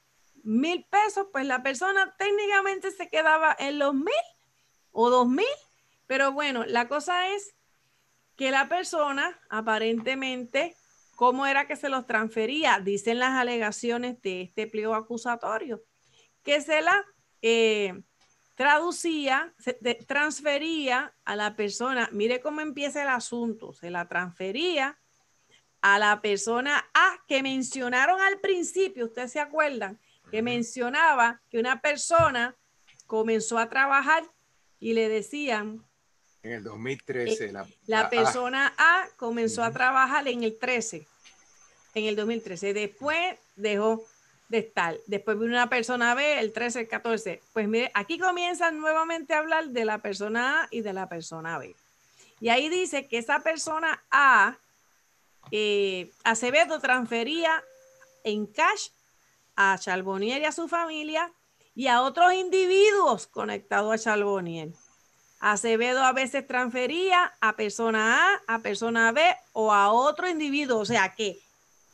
mil pesos, pues la persona técnicamente se quedaba en los mil o dos mil. Pero bueno, la cosa es que la persona aparentemente, ¿cómo era que se los transfería? Dicen las alegaciones de este pliego acusatorio, que se la eh, traducía, se transfería a la persona, mire cómo empieza el asunto, se la transfería a la persona A que mencionaron al principio, ustedes se acuerdan, que mencionaba que una persona comenzó a trabajar y le decían En el 2013. Eh, la, persona A, comenzó a trabajar en el 13, en el 2013. Después dejó de estar. Después vino una persona B, el 13, el 14. Pues mire, aquí comienzan nuevamente a hablar de la persona A y de la persona B. Y ahí dice que esa persona A, eh, Acevedo transfería en cash a Charbonnier y a su familia y a otros individuos conectados a Charbonnier. Acevedo a veces transfería a persona A, a persona B o a otro individuo. O sea que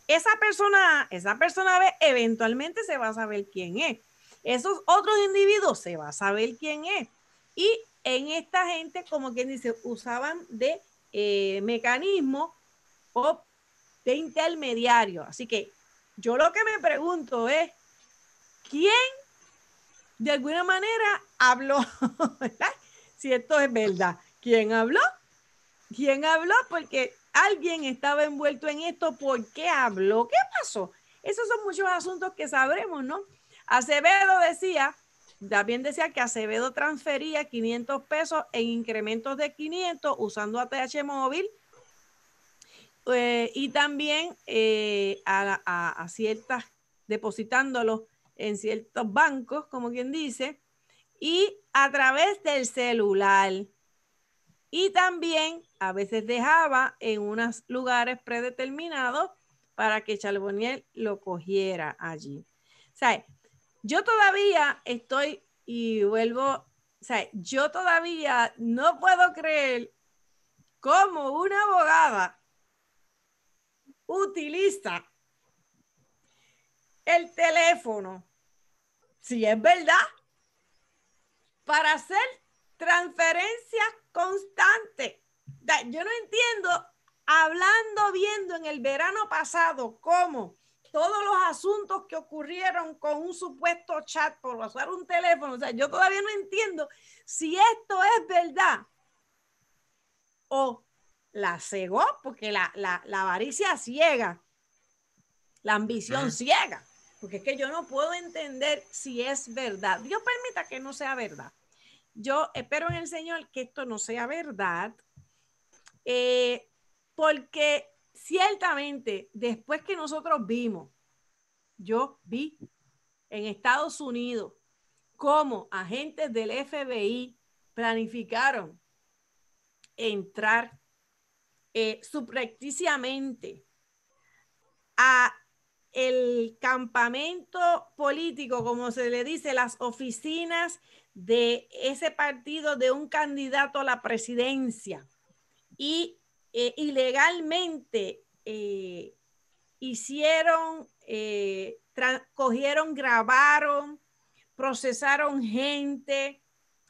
esa persona A, esa persona B, eventualmente se va a saber quién es. Esos otros individuos se va a saber quién es. Y en esta gente, como quien dice, usaban de eh, mecanismo o de intermediario. Así que yo lo que me pregunto es, ¿quién de alguna manera habló? si esto es verdad. ¿Quién habló? ¿Quién habló? Porque alguien estaba envuelto en esto. ¿Por qué habló? ¿Qué pasó? Esos son muchos asuntos que sabremos, ¿no? Acevedo decía, también decía que Acevedo transfería 500 pesos en incrementos de 500 usando ATH móvil eh, y también eh, a, ciertas, depositándolo en ciertos bancos, como quien dice, y a través del celular. Y también a veces dejaba en unos lugares predeterminados para que Charbonnier lo cogiera allí. O sea, yo todavía estoy y vuelvo, o sea, yo todavía no puedo creer cómo una abogada utiliza el teléfono, si es verdad, para hacer transferencias constantes. Yo no entiendo, hablando, viendo en el verano pasado cómo todos los asuntos que ocurrieron con un supuesto chat por usar un teléfono, o sea, yo todavía no entiendo si esto es verdad o la cegó, porque la, la, la avaricia ciega, la ambición ciega, porque es que yo no puedo entender si es verdad. Dios permita que no sea verdad. Yo espero en el Señor que esto no sea verdad, eh, porque ciertamente después que nosotros vimos, yo vi en Estados Unidos cómo agentes del FBI planificaron entrar eh, subrepticiamente a el campamento político, como se le dice, las oficinas de ese partido de un candidato a la presidencia. Y eh, ilegalmente eh, hicieron, cogieron, grabaron, procesaron gente,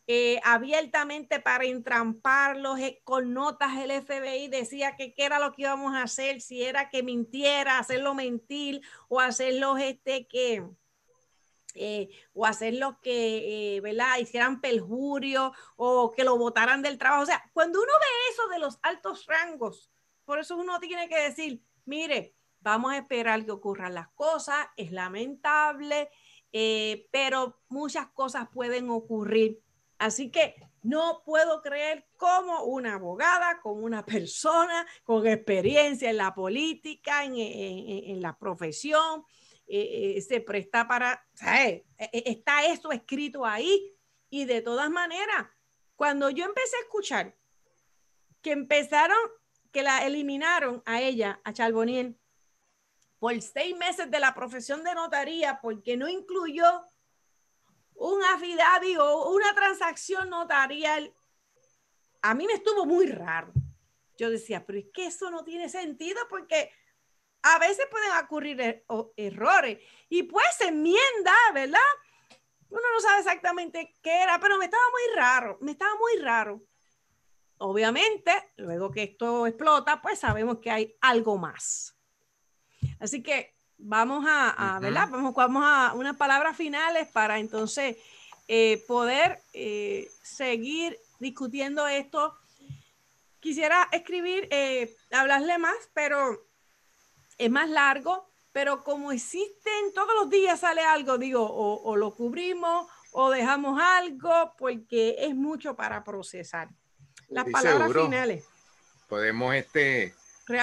eh, abiertamente para entramparlos eh, con notas el FBI decía que qué era lo que íbamos a hacer, si era que mintiera, hacerlo mentir o hacerlos este que eh, o hacerlos que, ¿verdad? Hicieran perjurio o que lo votaran del trabajo. O sea, cuando uno ve eso de los altos rangos, por eso uno tiene que decir, mire, vamos a esperar que ocurran las cosas, es lamentable, pero muchas cosas pueden ocurrir Así que no puedo creer cómo una abogada, con una persona con experiencia en la política, en, la profesión, eh, eh, se presta para, ¿sabes? E, e, está eso escrito ahí. Y de todas maneras, cuando yo empecé a escuchar que empezaron, que la eliminaron a ella, a Charboniel, por seis meses de la profesión de notaría, porque no incluyó un afidavi o una transacción notarial, a mí me estuvo muy raro. Yo decía, pero es que eso no tiene sentido porque a veces pueden ocurrir er, errores y pues se enmienda, ¿verdad? Uno no sabe exactamente qué era, pero me estaba muy raro, me estaba muy raro. Obviamente, luego que esto explota, pues sabemos que hay algo más. Así que vamos a, ¿verdad? Vamos, vamos a unas palabras finales para entonces eh, poder eh, seguir discutiendo esto. Quisiera escribir, eh, hablarle más, pero es más largo, pero como existen todos los días sale algo, digo, o, o lo cubrimos o dejamos algo porque es mucho para procesar. las palabras finales. Podemos este,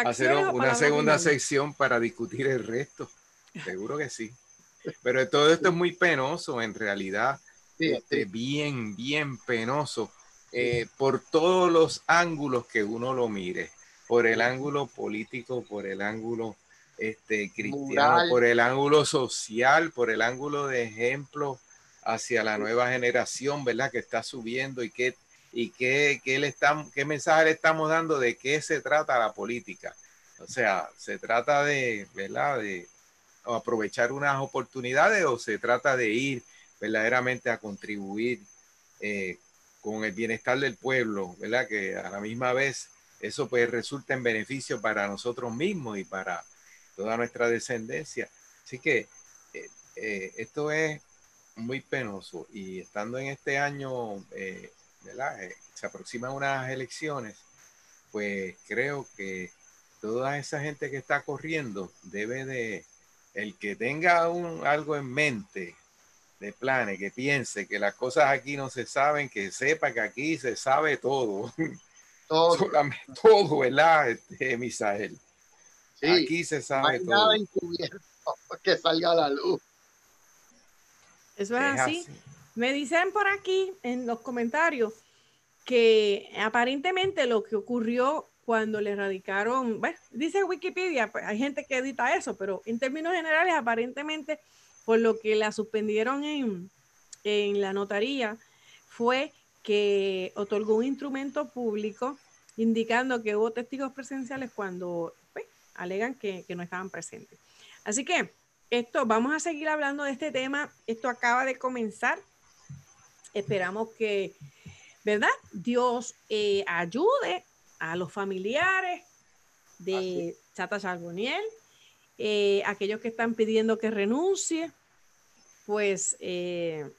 hacer una segunda sección para discutir el resto. Seguro que sí. Pero todo esto es muy penoso en realidad. Este, bien, bien penoso. Eh, por todos los ángulos que uno lo mire. Por el ángulo político, por el ángulo este, cristiano, por el ángulo social, por el ángulo de ejemplo hacia la nueva generación, ¿verdad? Que está subiendo y qué, y qué, qué, le qué mensaje le estamos dando de qué se trata la política. O sea, se trata de, ¿verdad? De aprovechar unas oportunidades o se trata de ir verdaderamente a contribuir eh, con el bienestar del pueblo, ¿verdad? Que a la misma vez eso pues resulta en beneficio para nosotros mismos y para toda nuestra descendencia. Así que eh, eh, esto es muy penoso y estando en este año, eh, se aproximan unas elecciones, pues creo que toda esa gente que está corriendo debe de, el que tenga un, algo en mente de planes, que piense que las cosas aquí no se saben, que sepa que aquí se sabe todo. Todo, todo ¿verdad, este, Misael? Aquí se sabe todo. Nada encubierto que salga a la luz. Eso es, así. Me dicen por aquí en los comentarios que aparentemente lo que ocurrió cuando le erradicaron, bueno, dice Wikipedia, pues, hay gente que edita eso, pero en términos generales, aparentemente, por lo que la suspendieron en, en la notaría, fue que otorgó un instrumento público indicando que hubo testigos presenciales cuando alegan que, que no estaban presentes. Así que esto, vamos a seguir hablando de este tema. Esto acaba de comenzar. Esperamos que, ¿verdad? Dios eh, ayude a los familiares de Chata Charboniel, eh, aquellos que están pidiendo que renuncie, pues eh,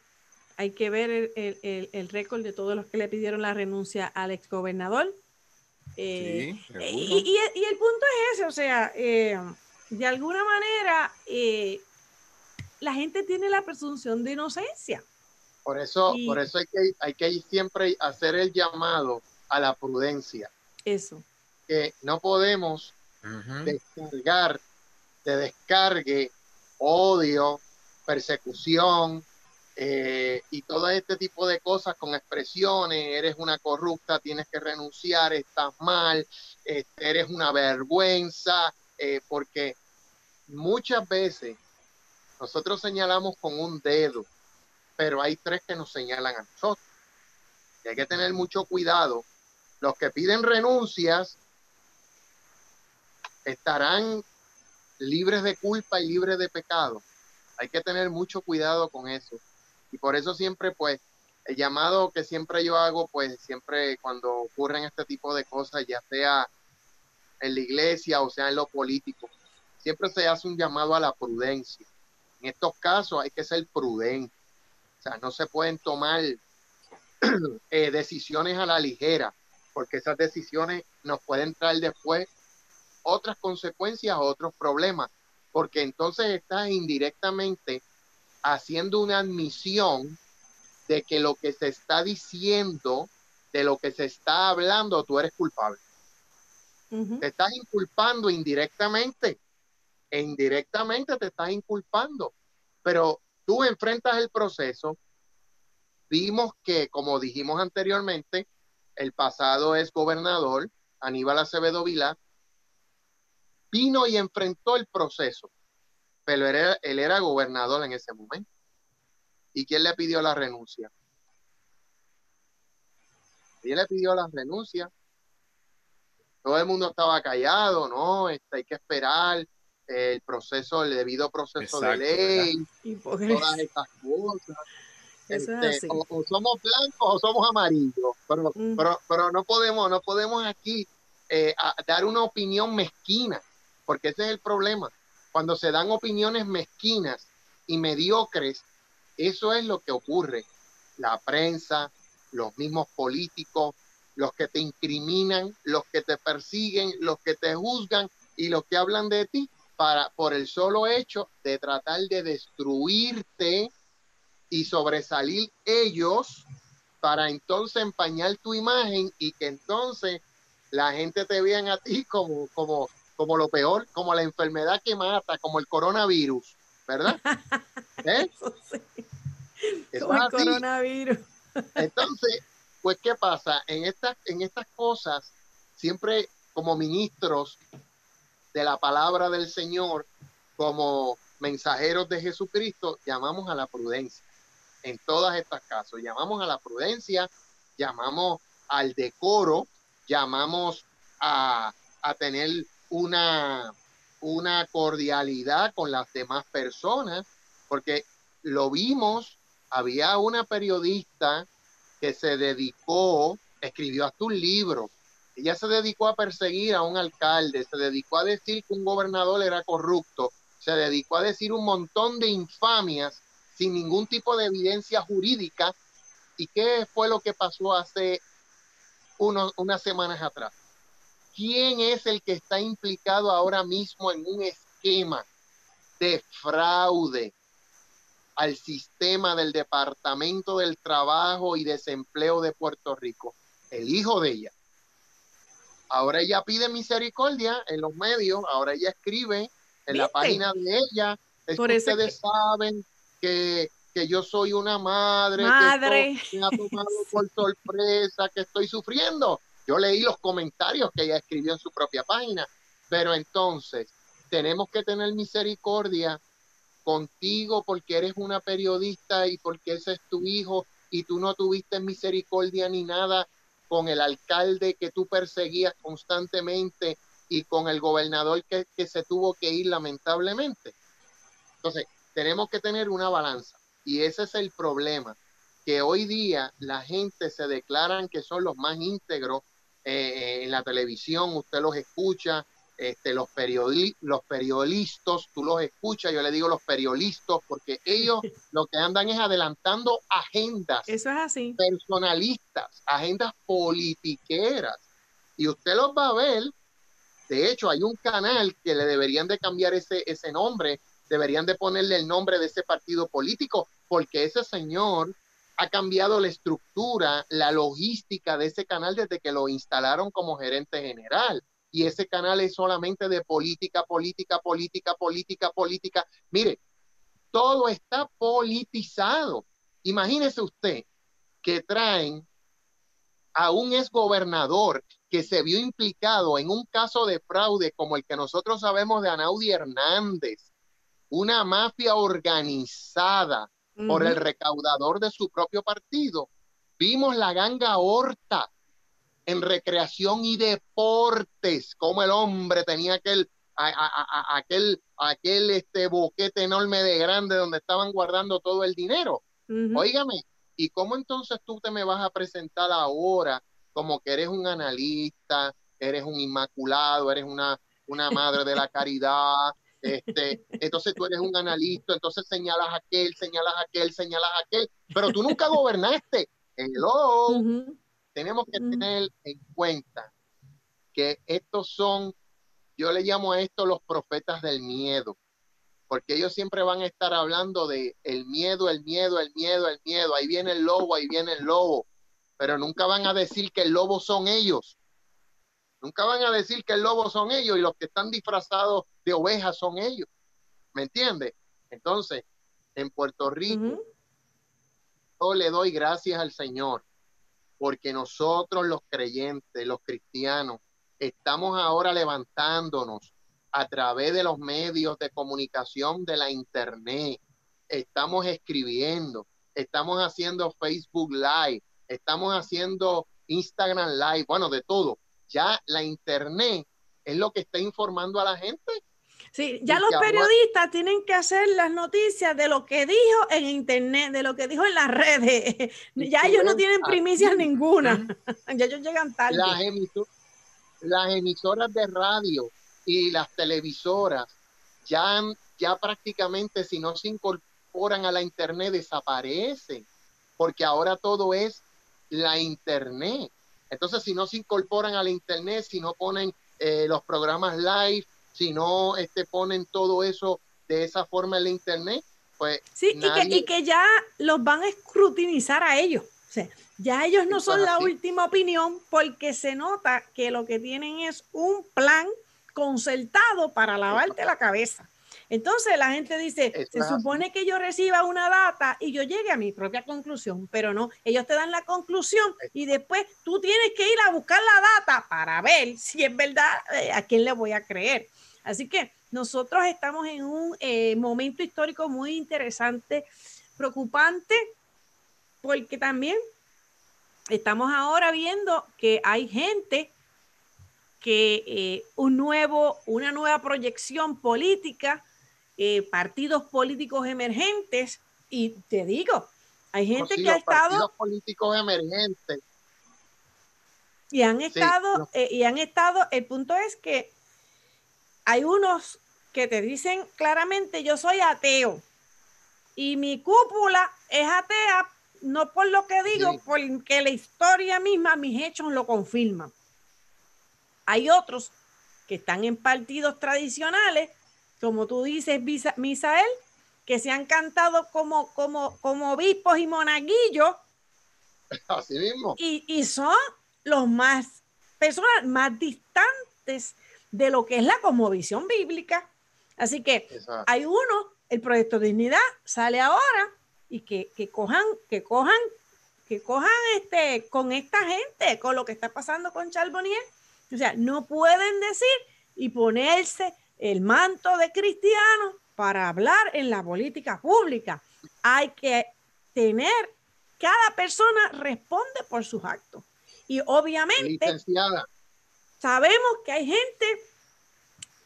hay que ver el, récord de todos los que le pidieron la renuncia al exgobernador. Y, y, y, el punto es ese, o sea, de alguna manera, eh, la gente tiene la presunción de inocencia. Por eso, por eso hay que, hay que siempre hacer el llamado a la prudencia. Eso. Que no podemos descargar, de descargue odio, persecución eh, y todo este tipo de cosas con expresiones, eres una corrupta, tienes que renunciar, estás mal, este, eres una vergüenza, eh, porque muchas veces nosotros señalamos con un dedo, pero hay tres que nos señalan a nosotros. Y hay que tener mucho cuidado. Los que piden renuncias estarán libres de culpa y libres de pecado. Hay que tener mucho cuidado con eso. Y por eso siempre, pues, el llamado que siempre yo hago, pues, siempre cuando ocurren este tipo de cosas, ya sea en la iglesia o sea en lo político. Siempre se hace un llamado a la prudencia. En estos casos hay que ser prudente. O sea, no se pueden tomar eh, decisiones a la ligera, porque esas decisiones nos pueden traer después otras consecuencias, otros problemas, porque entonces estás indirectamente haciendo una admisión de que lo que se está diciendo, de lo que se está hablando, tú eres culpable. Te estás inculpando indirectamente. E indirectamente te estás inculpando. Pero tú enfrentas el proceso. Vimos que, como dijimos anteriormente, el pasado es gobernador, Aníbal Acevedo Vilá, vino y enfrentó el proceso, pero él era, gobernador en ese momento. ¿Y quién le pidió la renuncia? ¿Quién le pidió la renuncia? todo el mundo estaba callado, ¿no? Este, hay que esperar el proceso, el debido proceso de ley, y todas estas cosas. Este, o, somos blancos o somos amarillos, pero, pero, no podemos, no podemos aquí eh, dar una opinión mezquina, porque ese es el problema. Cuando se dan opiniones mezquinas y mediocres, eso es lo que ocurre. La prensa, los mismos políticos, los que te incriminan, los que te persiguen, los que te juzgan y los que hablan de ti para por el solo hecho de tratar de destruirte y sobresalir ellos para entonces empañar tu imagen y que entonces la gente te vean a ti como, como, como lo peor, como la enfermedad que mata, como el coronavirus, ¿verdad? ¿Eh? como el coronavirus. Entonces, pues, ¿qué pasa? En estas, en estas cosas, siempre como ministros de la palabra del Señor, como mensajeros de Jesucristo, llamamos a la prudencia. En todas estas casos, llamamos a la prudencia, llamamos al decoro, llamamos a, a tener una, una cordialidad con las demás personas, porque lo vimos, había una periodista que se dedicó, escribió hasta un libro, ella se dedicó a perseguir a un alcalde, se dedicó a decir que un gobernador era corrupto, se dedicó a decir un montón de infamias sin ningún tipo de evidencia jurídica. ¿Y qué fue lo que pasó hace unas semanas atrás? ¿Quién es el que está implicado ahora mismo en un esquema de fraude al sistema del Departamento del Trabajo y Desempleo de Puerto Rico? El hijo de ella. Ahora ella pide misericordia en los medios, ahora ella escribe en la página de ella. Es que ustedes saben que, yo soy una madre, madre. que me ha tomado por sorpresa, que estoy sufriendo. Yo leí los comentarios que ella escribió en su propia página, pero entonces tenemos que tener misericordia contigo porque eres una periodista y porque ese es tu hijo y tú no tuviste misericordia ni nada con el alcalde que tú perseguías constantemente y con el gobernador que, se tuvo que ir lamentablemente. Entonces, tenemos que tener una balanza y ese es el problema, que hoy día la gente se declaran que son los más íntegros eh, en la televisión, usted los escucha, este, los, periodi los periodistas, tú los escuchas, yo le digo los periodistas, porque ellos lo que andan es adelantando agendas. Eso es así. Personalistas, agendas politiqueras. Y usted los va a ver. De hecho, hay un canal que le deberían de cambiar ese, ese nombre, deberían de ponerle el nombre de ese partido político, porque ese señor ha cambiado la estructura, la logística de ese canal desde que lo instalaron como gerente general. Y ese canal es solamente de política, política, política, política, política. Mire, todo está politizado. Imagínese usted que traen a un exgobernador que se vio implicado en un caso de fraude como el que nosotros sabemos de Anaudi Hernández, una mafia organizada por el recaudador de su propio partido. Vimos la ganga Horta en recreación y deportes, como el hombre tenía aquel, aquel, aquel este boquete enorme de grande donde estaban guardando todo el dinero. Óigame, ¿y cómo entonces tú te me vas a presentar ahora como que eres un analista, eres un inmaculado, eres una, una madre de la caridad, este, entonces tú eres un analista, entonces señalas a aquel, señalas a aquel, señalas a aquel, pero tú nunca gobernaste. Hello. Tenemos que tener en cuenta que estos son, yo le llamo a esto los profetas del miedo, porque ellos siempre van a estar hablando de el miedo, el miedo, el miedo, el miedo. Ahí viene el lobo, ahí viene el lobo, pero nunca van a decir que el lobo son ellos. Nunca van a decir que el lobo son ellos y los que están disfrazados de ovejas son ellos. ¿Me entiendes? Entonces, en Puerto Rico, yo le doy gracias al Señor porque nosotros los creyentes, los cristianos, estamos ahora levantándonos a través de los medios de comunicación de la internet. Estamos escribiendo, estamos haciendo Facebook Live, estamos haciendo Instagram Live, bueno, de todo ya la internet es lo que está informando a la gente. Sí, ya los periodistas tienen que hacer las noticias de lo que dijo en internet, de lo que dijo en las redes. ya ellos no tienen primicias ninguna. ya ellos llegan tarde. Las, las, emisoras de radio y las televisoras ya, ya prácticamente si no se incorporan a la internet desaparecen, porque ahora todo es la internet. Entonces, si no se incorporan al Internet, si no ponen eh, los programas live, si no este, ponen todo eso de esa forma en la Internet, pues... Sí, y, que, y que ya los van a escrutinizar a ellos. ya ellos no son la última opinión porque se nota que lo que tienen es un plan concertado para lavarte la cabeza. Entonces la gente dice, se supone que yo reciba una data y yo llegue a mi propia conclusión, pero no, ellos te dan la conclusión y después tú tienes que ir a buscar la data para ver si es verdad eh, a quién le voy a creer. Así que nosotros estamos en un eh, momento histórico muy interesante, preocupante, porque también estamos ahora viendo que hay gente que eh, un nuevo, una nueva proyección política, eh, partidos políticos emergentes, y te digo, hay gente que ha estado... políticos emergentes. Y han estado, y han estado, el punto es que hay unos que te dicen claramente yo soy ateo y mi cúpula es atea, no por lo que digo, porque la historia misma, mis hechos lo confirman. Hay otros que están en partidos tradicionales, como tú dices, Misael, que se han cantado como, como, como obispos y monaguillos. Así mismo. Y, y son los más, personas más distantes de lo que es la cosmovisión bíblica. Así que hay uno, el proyecto Dignidad sale ahora y que, cojan, que cojan, que cojan este, con esta gente, con lo que está pasando con Charbonnier. O sea, no pueden decir y ponerse el manto de cristiano para hablar en la política pública. Hay que tener, cada persona responde por sus actos. Y obviamente sabemos que hay gente,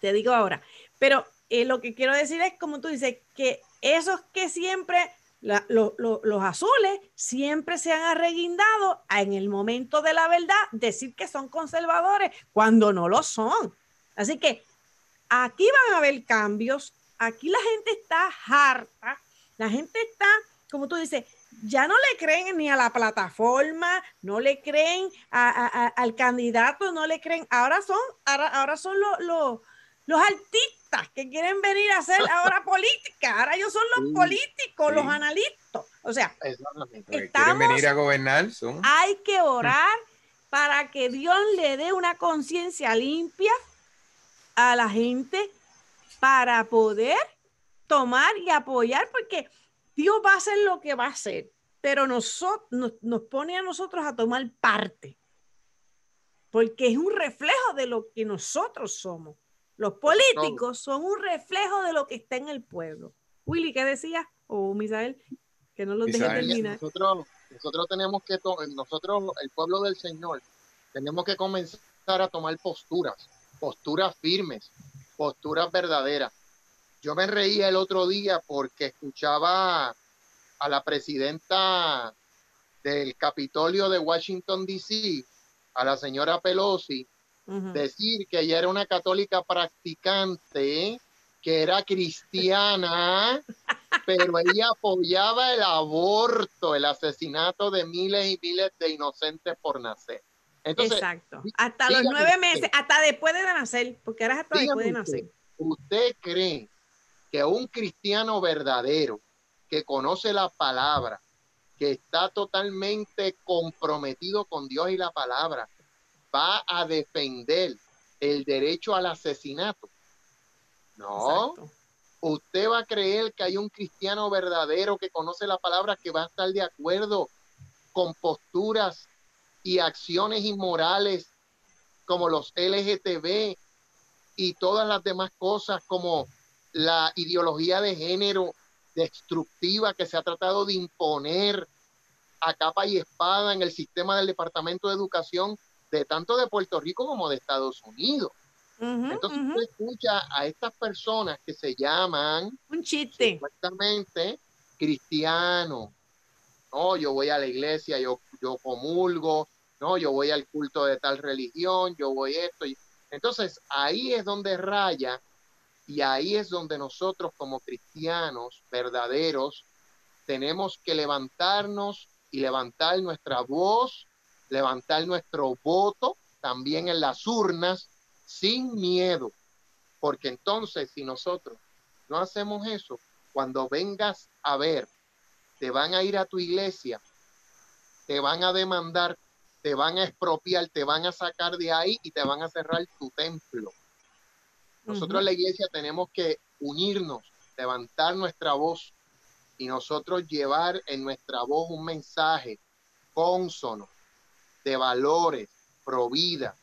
te digo ahora, pero eh, lo que quiero decir es, como tú dices, que esos que siempre, los azules, siempre se han arreguindado en el momento de la verdad, decir que son conservadores cuando no lo son. Así que aquí van a haber cambios, aquí la gente está harta, la gente está, como tú dices, ya no le creen ni a la plataforma, no le creen al candidato, no le creen. Ahora son, ahora, ahora son los, los artistas que quieren venir a hacer ahora política. Ahora ellos son los políticos, los analistas. O sea, quieren venir a gobernar. Hay que orar para que Dios le dé una conciencia limpia a la gente para poder tomar y apoyar, porque Dios va a hacer lo que va a hacer, pero nosotros, nos, pone a nosotros a tomar parte, porque es un reflejo de lo que nosotros somos. Los políticos son un reflejo de lo que está en el pueblo. Willy, ¿qué decías? O Misael, que no lo deje terminar. Nosotros, nosotros tenemos que, nosotros, el pueblo del Señor, tenemos que comenzar a tomar posturas, posturas firmes, posturas verdaderas. Yo me reía el otro día porque escuchaba a la presidenta del Capitolio de Washington, D.C., a la señora Pelosi, decir que ella era una católica practicante, que era cristiana, pero ella apoyaba el aborto, el asesinato de miles y miles de inocentes por nacer. Exacto. Hasta los nueve meses, hasta después de nacer, porque ahora hasta después de nacer. ¿Usted cree que un cristiano verdadero que conoce la palabra, que está totalmente comprometido con Dios y la palabra, va a defender el derecho al asesinato. No. Usted va a creer que hay un cristiano verdadero que conoce la palabra que va a estar de acuerdo con posturas y acciones inmorales como los LGTB y todas las demás cosas como la ideología de género destructiva que se ha tratado de imponer a capa y espada en el sistema del Departamento de Educación de tanto de Puerto Rico como de Estados Unidos. Entonces usted escucha a estas personas que se llaman un chiste exactamente cristiano. No, yo voy a la iglesia, yo, yo comulgo, no, yo voy al culto de tal religión, yo voy esto. Entonces ahí es donde raya y ahí es donde nosotros como cristianos verdaderos tenemos que levantarnos y levantar nuestra voz levantar nuestro voto también en las urnas sin miedo, porque entonces si nosotros no hacemos eso, cuando vengas a ver, te van a ir a tu iglesia te van a demandar, te van a expropiar, te van a sacar de ahí y te van a cerrar tu templo. Nosotros la iglesia tenemos que unirnos, levantar nuestra voz y nosotros llevar en nuestra voz un mensaje cónsono de valores, pro vida,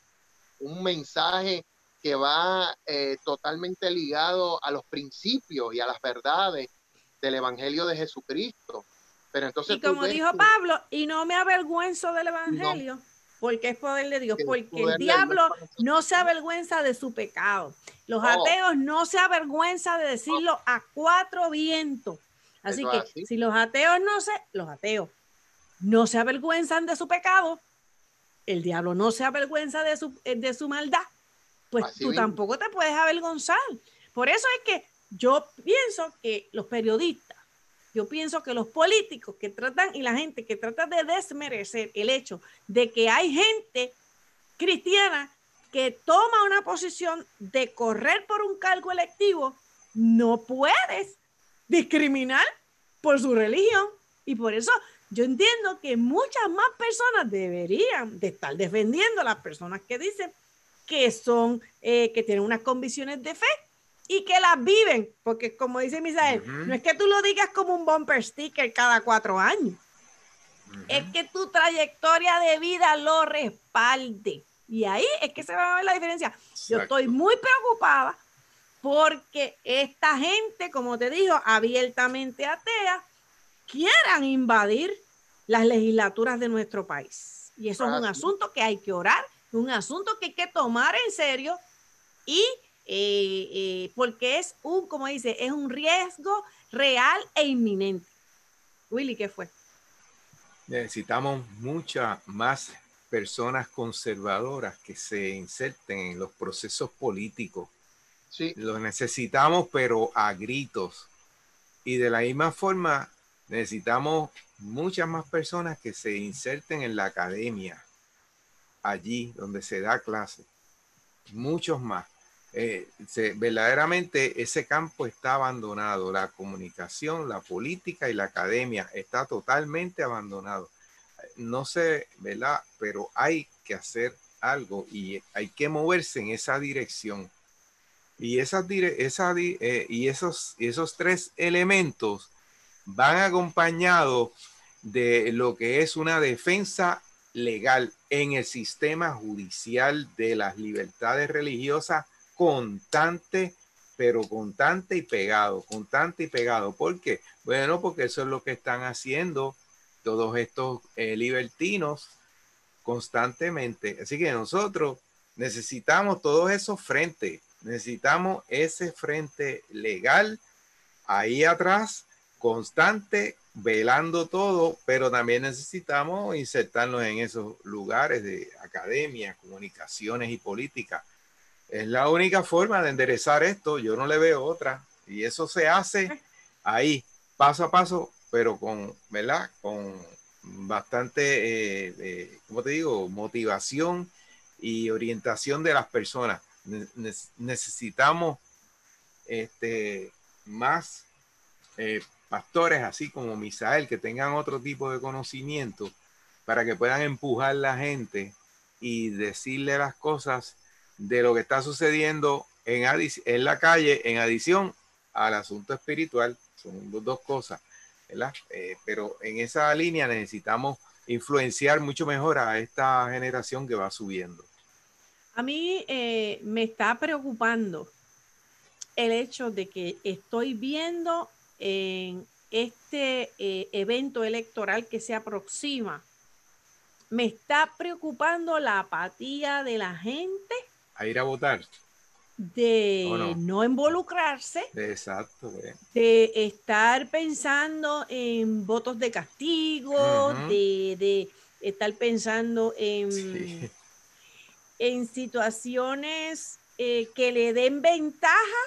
un mensaje que va eh, totalmente ligado a los principios y a las verdades del Evangelio de Jesucristo. Pero entonces y como dijo Pablo, y no me avergüenzo del Evangelio, porque es poder de Dios, porque el diablo no se avergüenza de su pecado. Los ateos no se avergüenza de decirlo a cuatro vientos. Así que si los ateos no se, los ateos no se avergüenzan de su pecado, el diablo no se avergüenza de su, eh, de su maldad, pues tú tampoco te puedes avergonzar. Por eso es que yo pienso que los periodistas, yo pienso que los políticos que tratan y la gente que trata de desmerecer el hecho de que hay gente cristiana que toma una posición de correr por un cargo electivo, no puedes discriminar por su religión. Y por eso yo entiendo que muchas más personas deberían de estar defendiendo a las personas que dicen que son, eh, que tienen unas convicciones de fe y que las viven, porque como dice Misael, no es que tú lo digas como un bumper sticker cada cuatro años, es que tu trayectoria de vida lo respalde. Y ahí es que se va a ver la diferencia. Yo estoy muy preocupada porque esta gente, como te digo, abiertamente atea, quieran invadir las legislaturas de nuestro país. Y eso es un asunto que hay que orar, un asunto que hay que tomar en serio y eh, eh, porque es un, como dice, es un riesgo real e inminente. Willy, ¿qué fue? Necesitamos muchas más personas conservadoras que se inserten en los procesos políticos. Sí. Los necesitamos, pero a gritos. Y de la misma forma, Necesitamos muchas más personas que se inserten en la academia, allí donde se da clase. Muchos más. Eh, verdaderamente ese campo está abandonado. La comunicación, la política y la academia está totalmente abandonado. No sé, ¿verdad? Pero hay que hacer algo y hay que moverse en esa dirección. Y, esa, esa, eh, y esos, esos tres elementos van acompañados de lo que es una defensa legal en el sistema judicial de las libertades religiosas constante, pero constante y pegado, constante y pegado. ¿Por qué? Bueno, porque eso es lo que están haciendo todos estos eh, libertinos constantemente. Así que nosotros necesitamos todos esos frentes, necesitamos ese frente legal ahí atrás constante, velando todo, pero también necesitamos insertarnos en esos lugares de academia, comunicaciones y política. Es la única forma de enderezar esto, yo no le veo otra. Y eso se hace ahí, paso a paso, pero con, ¿verdad? Con bastante, eh, eh ¿cómo te digo? Motivación y orientación de las personas. necesitamos este, más eh, pastores así como Misael que tengan otro tipo de conocimiento para que puedan empujar la gente y decirle las cosas de lo que está sucediendo en, en la calle en adición al asunto espiritual. Son dos cosas, ¿verdad? Eh, pero en esa línea necesitamos influenciar mucho mejor a esta generación que va subiendo. A mí eh, me está preocupando el hecho de que estoy viendo en este eh, evento electoral que se aproxima, me está preocupando la apatía de la gente. A ir a votar. De no? involucrarse. Exacto. De estar pensando en votos de castigo, de, estar pensando en, en situaciones eh, que le den ventaja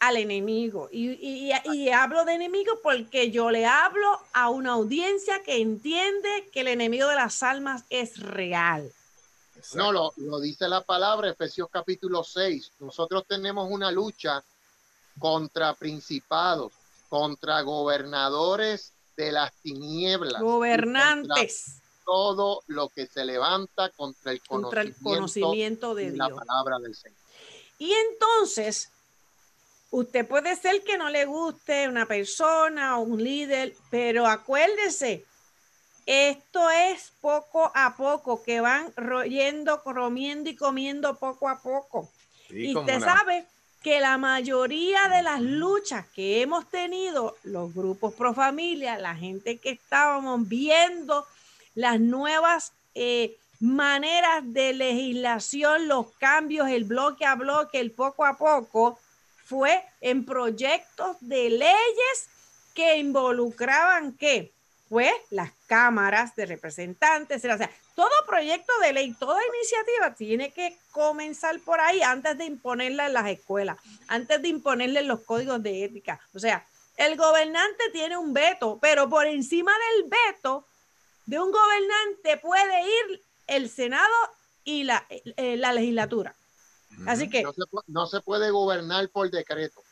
al enemigo. Y, hablo de enemigo porque yo le hablo a una audiencia que entiende que el enemigo de las almas es real. No, lo, lo dice la palabra, Efesios capítulo 6. Nosotros tenemos una lucha contra principados, contra gobernadores de las tinieblas. Gobernantes. Todo lo que se levanta contra el conocimiento, contra el conocimiento de la Dios. palabra del Señor. Y entonces, usted puede ser que no le guste una persona o un líder, pero acuérdese, esto es poco a poco, que van royendo, comiendo y comiendo poco a poco. Sí, y usted sabe que la mayoría de las luchas que hemos tenido, los grupos pro familia, la gente que estábamos viendo las nuevas eh, maneras de legislación, los cambios, el bloque a bloque, el poco a poco, fue en proyectos de leyes que involucraban qué? Pues las cámaras de representantes, o sea, todo proyecto de ley, toda iniciativa tiene que comenzar por ahí antes de imponerla en las escuelas, antes de imponerle en los códigos de ética. O sea, el gobernante tiene un veto, pero por encima del veto de un gobernante puede ir el Senado y la, eh, la legislatura. Así que No se, pu- no se puede gobernar por decreto.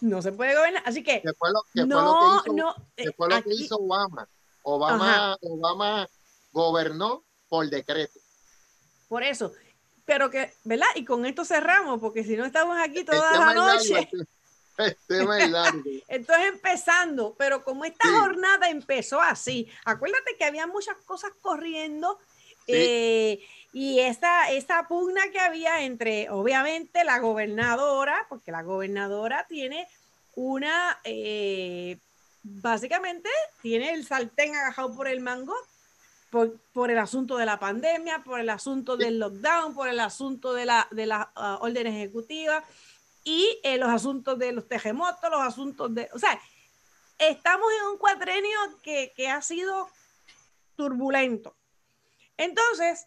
No se puede gobernar. Así que Que fue lo, que fue no, lo que hizo, no. eh, fue lo aquí- que hizo Obama. Obama, Obama gobernó por decreto. Por eso. Pero que, ¿verdad? Y con esto cerramos, porque si no estamos aquí toda tema la noche. Entonces empezando, pero como esta Sí. jornada empezó así, acuérdate que había muchas cosas corriendo Sí. eh, y esa, esa pugna que había entre, obviamente, la gobernadora, porque la gobernadora tiene una, eh, básicamente, tiene el sartén agajado por el mango. Por, el asunto de la pandemia, por el asunto del lockdown, por el asunto de la, de la ah, orden ejecutiva, y eh, los asuntos de los terremotos, los asuntos de, o sea, estamos en un cuatrenio que, que ha sido turbulento. Entonces,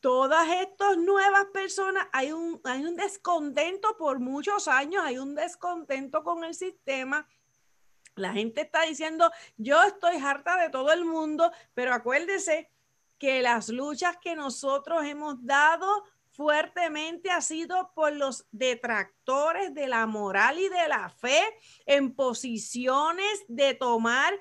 todas estas nuevas personas, hay un, hay un descontento por muchos años, hay un descontento con el sistema. La gente está diciendo, yo estoy harta de todo el mundo, pero acuérdese que las luchas que nosotros hemos dado fuertemente ha sido por los detractores de la moral y de la fe en posiciones de tomar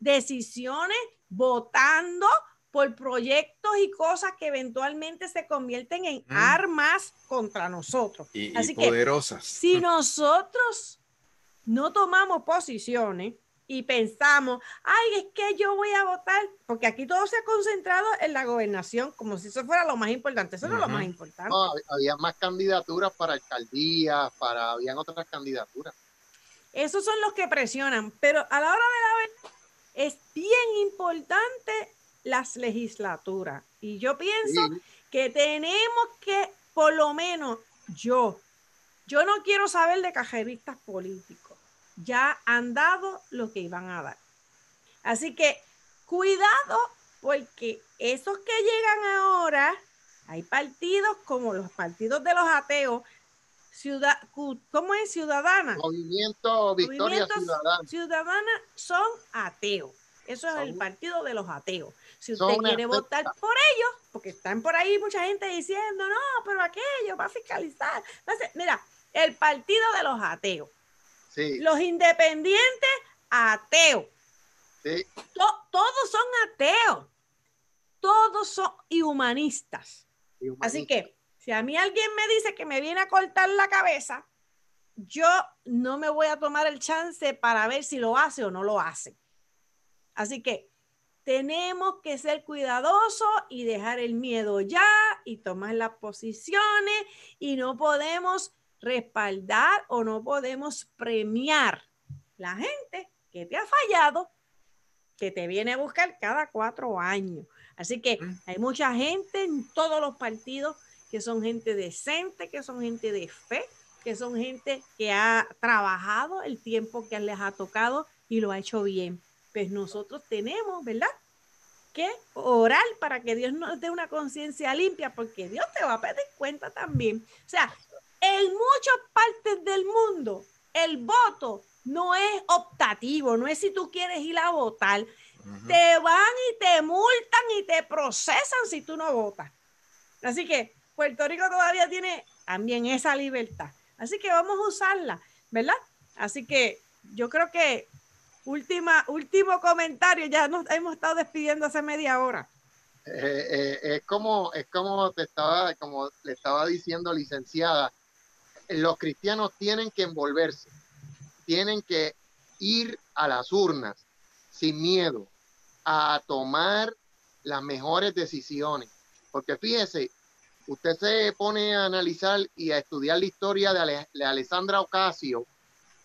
decisiones votando por proyectos y cosas que eventualmente se convierten en Mm. armas contra nosotros. y, y Así que poderosas. si nosotros no tomamos posiciones y pensamos, ay, es que yo voy a votar, porque aquí todo se ha concentrado en la gobernación, como si eso fuera lo más importante. Eso no es lo más importante. No, hab- había más candidaturas para alcaldías, para, habían otras candidaturas. Esos son los que presionan, pero a la hora de la verdad es bien importante las legislaturas. Y yo pienso Sí, que tenemos que, por lo menos yo, yo no quiero saber de cajeristas políticos. Ya han dado lo que iban a dar. Así que cuidado, porque esos que llegan ahora, hay partidos como los partidos de los ateos, ciudad, ¿cómo es? Ciudadana. Movimiento Victoria Ciudadana. Ciudadana son ateos. Eso es el partido de los ateos. Si usted quiere votar por ellos, porque están por ahí mucha gente diciendo, no, pero aquello va a fiscalizar. va a ser-". Mira, el partido de los ateos. Sí, Los independientes, ateos. sí. To- todos son ateos. Todos son y humanistas. y Así que si a mí alguien me dice que me viene a cortar la cabeza, yo no me voy a tomar el chance para ver si lo hace o no lo hace. Así que tenemos que ser cuidadosos y dejar el miedo ya y tomar las posiciones y no podemos respaldar o no podemos premiar la gente que te ha fallado, que te viene a buscar cada cuatro años. Así que Mm. hay mucha gente en todos los partidos que son gente decente, que son gente de fe, que son gente que ha trabajado el tiempo que les ha tocado y lo ha hecho bien. Pues nosotros tenemos, ¿verdad? Que orar para que Dios nos dé una conciencia limpia, porque Dios te va a pedir cuenta también. O sea, en muchas partes del mundo, el voto no es optativo, no es si tú quieres ir a votar, te van y te multan y te procesan si tú no votas. Así que Puerto Rico todavía tiene también esa libertad. Así que vamos a usarla, ¿verdad? Así que yo creo que última, último comentario, ya nos hemos estado despidiendo hace media hora. Eh, eh, es como es como te estaba como le estaba diciendo licenciada los cristianos tienen que envolverse tienen que ir a las urnas sin miedo a tomar las mejores decisiones porque fíjese usted se pone a analizar y a estudiar la historia de, Alessandra Ocasio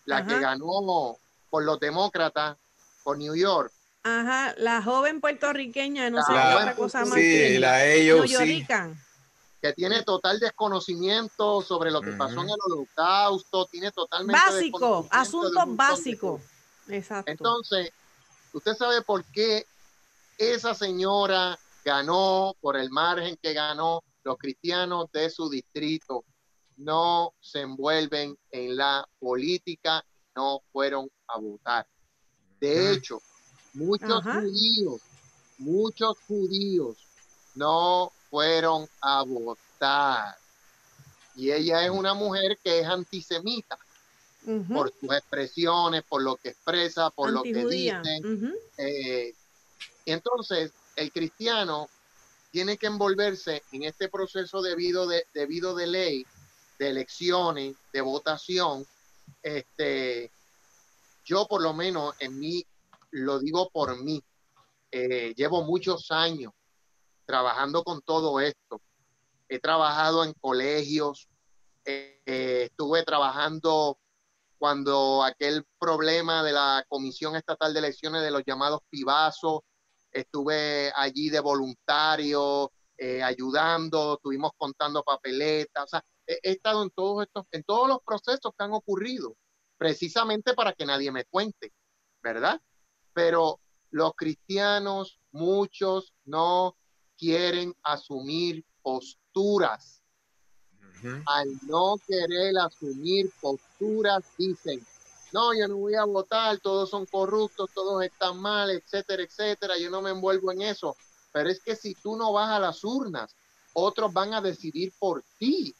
la que ganó por los demócratas por New York Ajá, la joven puertorriqueña, no sé qué otra cosa más. Sí, la ellos sí. Que tiene total desconocimiento sobre lo que pasó en el holocausto, tiene totalmente. Básico, asuntos básicos. Exacto. Entonces, usted sabe por qué esa señora ganó por el margen que ganó los cristianos de su distrito no se envuelven en la política, no fueron a votar. De hecho, Muchos judíos, muchos judíos no fueron a votar. Y ella es una mujer que es antisemita por sus expresiones, por lo que expresa, por lo que dice. Eh, entonces, el cristiano tiene que envolverse en este proceso debido de, debido de ley, de elecciones, de votación. Este, yo por lo menos en mi lo digo por mí. Eh, llevo muchos años trabajando con todo esto. He trabajado en colegios, eh, eh, estuve trabajando cuando aquel problema de la Comisión Estatal de Elecciones de los llamados pibazos, estuve allí de voluntario, ayudando, estuvimos contando papeletas, he, estado en todos estos, en todos los procesos que han ocurrido, precisamente para que nadie me cuente, ¿verdad? pero los cristianos, muchos no quieren asumir posturas. Al no querer asumir posturas, dicen, no, yo no voy a votar, todos son corruptos, todos están mal, etcétera, etcétera, yo no me envuelvo en eso. Pero es que si tú no vas a las urnas, otros van a decidir por ti.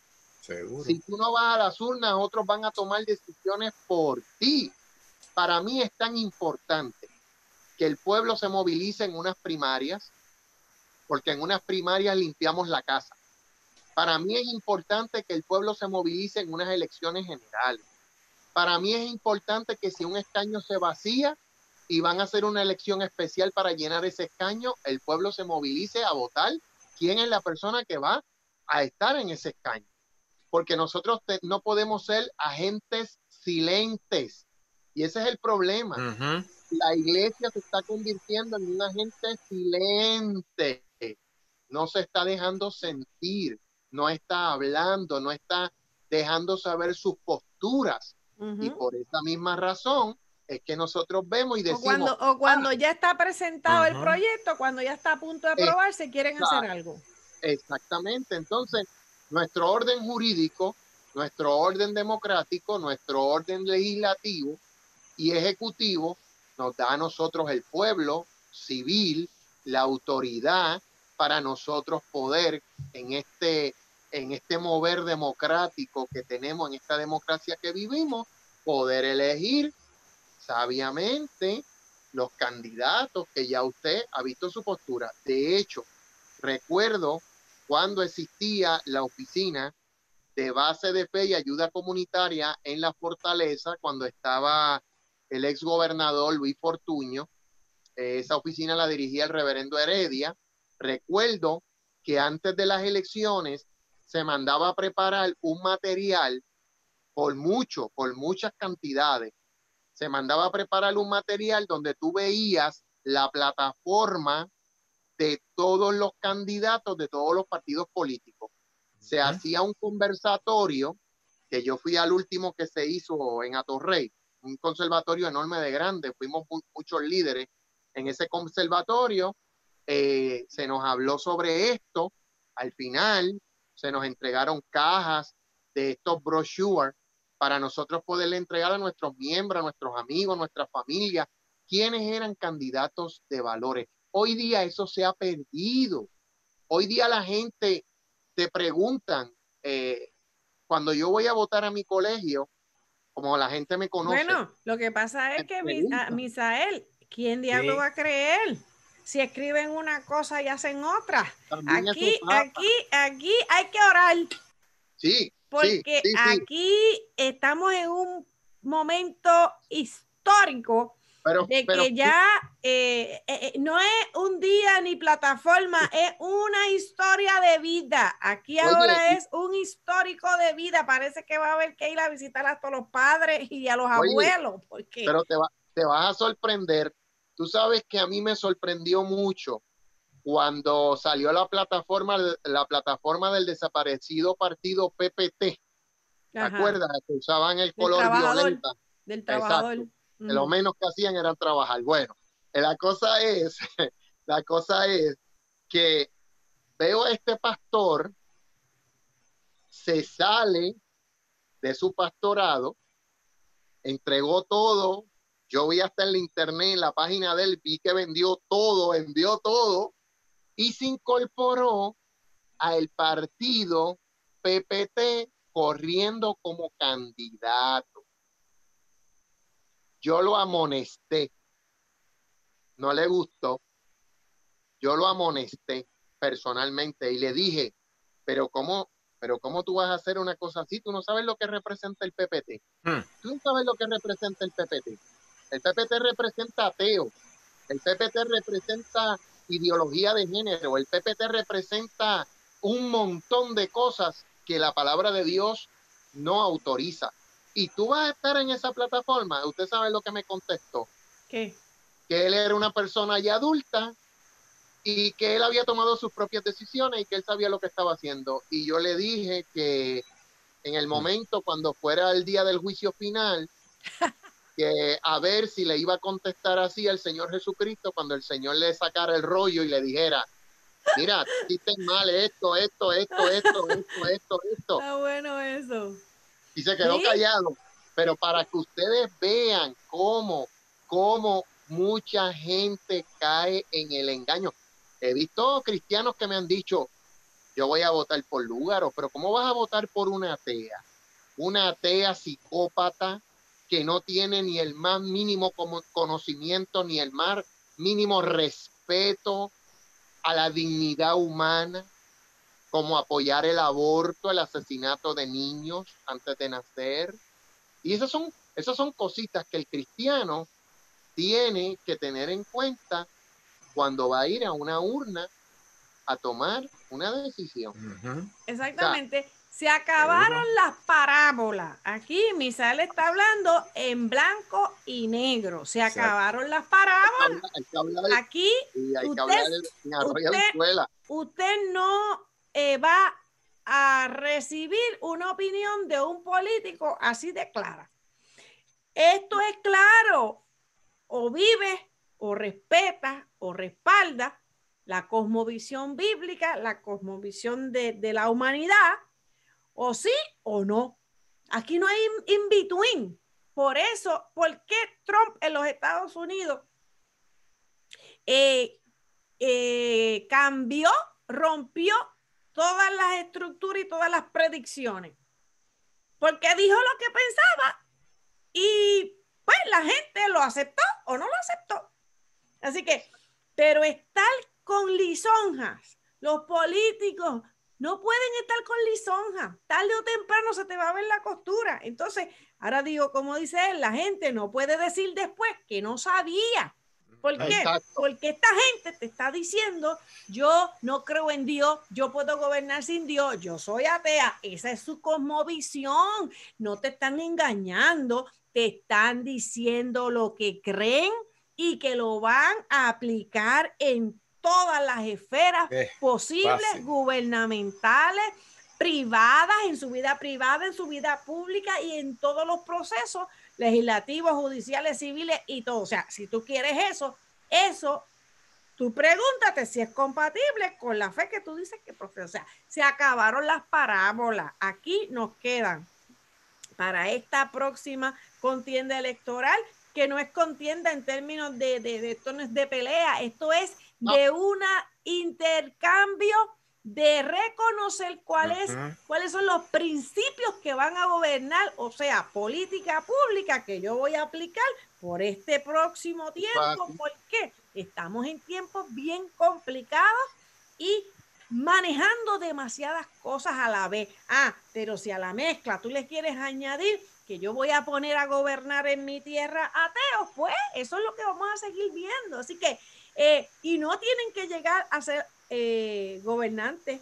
Si tú no vas a las urnas, otros van a tomar decisiones por ti. Para mí es tan importante que el pueblo se movilice en unas primarias, porque en unas primarias limpiamos la casa. Para mí es importante que el pueblo se movilice en unas elecciones generales. Para mí es importante que si un escaño se vacía y van a hacer una elección especial para llenar ese escaño, el pueblo se movilice a votar quién es la persona que va a estar en ese escaño. Porque nosotros no podemos ser agentes silentes. Y ese es el problema la iglesia se está convirtiendo en una gente silente, no se está dejando sentir, no está hablando, no está dejando saber sus posturas. Y por esa misma razón es que nosotros vemos y decimos... O cuando, o cuando ah, ya está presentado el proyecto, cuando ya está a punto de aprobarse, quieren hacer algo. Exactamente. Entonces, nuestro orden jurídico, nuestro orden democrático, nuestro orden legislativo y ejecutivo nos da a nosotros el pueblo civil, la autoridad para nosotros poder en este, en este mover democrático que tenemos, en esta democracia que vivimos, poder elegir sabiamente los candidatos que ya usted ha visto su postura. De hecho, recuerdo cuando existía la oficina de base de fe y ayuda comunitaria en la fortaleza, cuando estaba el ex gobernador Luis Fortuño. Eh, esa oficina la dirigía el reverendo Heredia. Recuerdo que antes de las elecciones se mandaba a preparar un material por mucho, por muchas cantidades. Se mandaba a preparar un material donde tú veías la plataforma de todos los candidatos de todos los partidos políticos. Se hacía un conversatorio, que yo fui al último que se hizo en Atorrey, un conservatorio enorme de grande, fuimos muchos líderes en ese conservatorio, eh, se nos habló sobre esto, al final se nos entregaron cajas de estos brochures para nosotros poderle entregar a nuestros miembros, a nuestros amigos, a nuestra familia, quiénes eran candidatos de valores. Hoy día eso se ha perdido. Hoy día la gente te preguntan, eh, cuando yo voy a votar a mi colegio, como la gente me conoce. Bueno, lo que pasa es que Misael, ¿quién diablo va a creer? Si escriben una cosa y hacen otra. aquí, aquí, aquí hay que orar. Sí. Porque aquí estamos en un momento histórico de que ya eh, eh, eh, no es un día ni plataforma, es una historia de vida. Aquí ahora es un histórico de vida. Parece que va a haber que ir a visitar a todos los padres y a los abuelos. Porque... Pero te, te vas a sorprender. Tú sabes que a mí me sorprendió mucho cuando salió la plataforma, la plataforma del desaparecido partido PPT. ¿Te acuerdas? Que usaban el color violeta. Del trabajador lo menos que hacían era trabajar. Bueno, la cosa es, la cosa es que veo a este pastor, se sale de su pastorado, entregó todo. Yo vi hasta en la internet, en la página de él, vi que vendió todo, envió todo y se incorporó al partido PPT corriendo como candidato yo lo amonesté. No le gustó. Yo lo amonesté personalmente y le dije, pero ¿cómo, pero cómo tú vas a hacer una cosa así? Tú no sabes lo que representa el PPT. Hmm. Tú no sabes lo que representa el PPT. El PPT representa ateo. El PPT representa ideología de género. El PPT representa un montón de cosas que la palabra de Dios no autoriza y tú vas a estar en esa plataforma. Usted sabe lo que me contestó. ¿Qué? Que él era una persona ya adulta y que él había tomado sus propias decisiones y que él sabía lo que estaba haciendo. Y yo le dije que en el momento cuando fuera el día del juicio final, que a ver si le iba a contestar así al Señor Jesucristo cuando el Señor le sacara el rollo y le dijera, mira, hiciste mal esto, esto, esto, esto, esto, esto, esto. Está bueno eso y se quedó callado. Pero para que ustedes vean cómo, cómo mucha gente cae en el engaño. He visto cristianos que me han dicho, yo voy a votar por Lugaro, pero ¿cómo vas a votar por una atea? Una atea psicópata que no tiene ni el más mínimo conocimiento, ni el más mínimo respeto a la dignidad humana, como apoyar el aborto, el asesinato de niños antes de nacer. Y esas son, esas son cositas que el cristiano tiene que tener en cuenta cuando va a ir a una urna a tomar una decisión. Exactamente. se acabaron las parábolas. Aquí Misael está hablando en blanco y negro. Se acabaron las parábolas. Aquí usted no eh, va a recibir una opinión de un político así de clara. Esto es claro, o vive, o respeta, o respalda la cosmovisión bíblica, la cosmovisión de, de la humanidad, o sí o no. Aquí no hay in between. Por eso, ¿por qué Trump en los Estados Unidos eh, eh, cambió, rompió todas las estructuras y todas las predicciones. Porque dijo lo que pensaba y pues la gente lo aceptó o no lo aceptó. Así que, pero estar con lisonjas, los políticos no pueden estar con lisonjas. Tarde o temprano se te va a ver la costura. Entonces, ahora digo, como dice él, la gente no puede decir después que no sabía ¿Por qué? Porque esta gente te está diciendo, yo no creo en Dios, yo puedo gobernar sin Dios, yo soy atea. Esa es su cosmovisión. No te están engañando, te están diciendo lo que creen y que lo van a aplicar en todas las esferas posibles, gubernamentales, privadas, en su vida privada, en su vida pública y en todos los procesos legislativos, judiciales, civiles y todo. O sea, si tú quieres eso, eso, tú pregúntate si es compatible con la fe que tú dices que profesa. O sea, se acabaron las parábolas. Aquí nos quedan para esta próxima contienda electoral, que no es contienda en términos de, de, de, esto no es de pelea, esto es de un intercambio de reconocer cuáles son los principios que van a gobernar, o sea, política pública que yo voy a aplicar por este próximo tiempo, porque estamos en tiempos bien complicados y manejando demasiadas cosas a la vez. Ah, pero si a la mezcla tú le quieres añadir que yo voy a poner a gobernar en mi tierra ateos, pues eso es lo que vamos a seguir viendo. Así que, eh, y no tienen que llegar a ser eh, gobernante,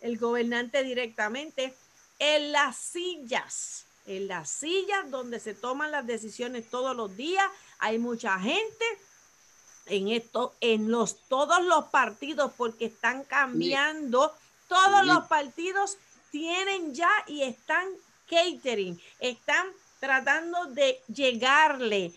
el gobernante directamente, en las sillas, en las sillas donde se toman las decisiones todos los días. Hay mucha gente en esto, en los todos los partidos, porque están cambiando. Todos los partidos tienen ya y están catering, están tratando de llegarle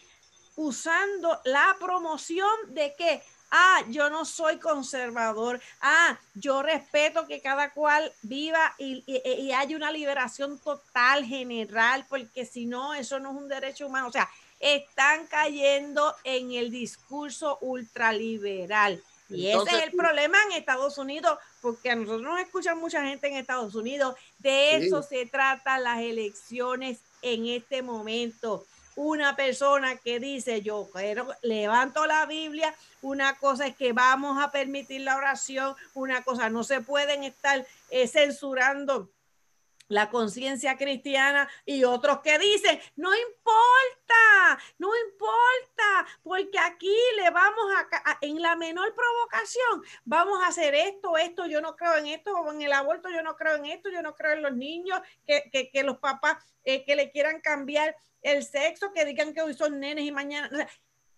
usando la promoción de que Ah, yo no soy conservador. Ah, yo respeto que cada cual viva y, y, haya una liberación total, general, porque si no, eso no es un derecho humano. O sea, están cayendo en el discurso ultraliberal. Y ese es el problema en Estados Unidos, porque a nosotros nos escuchan mucha gente en Estados Unidos. De eso se trata las elecciones en este momento una persona que dice, yo quiero, levanto la Biblia, una cosa es que vamos a permitir la oración, una cosa, no se pueden estar eh, censurando la conciencia cristiana y otros que dicen, no importa, no importa, porque aquí le vamos a, en la menor provocación, vamos a hacer esto, esto, yo no creo en esto, o en el aborto, yo no creo en esto, yo no creo en los niños, que, que, los papás eh, que le quieran cambiar el sexo, que digan que hoy son nenes y mañana.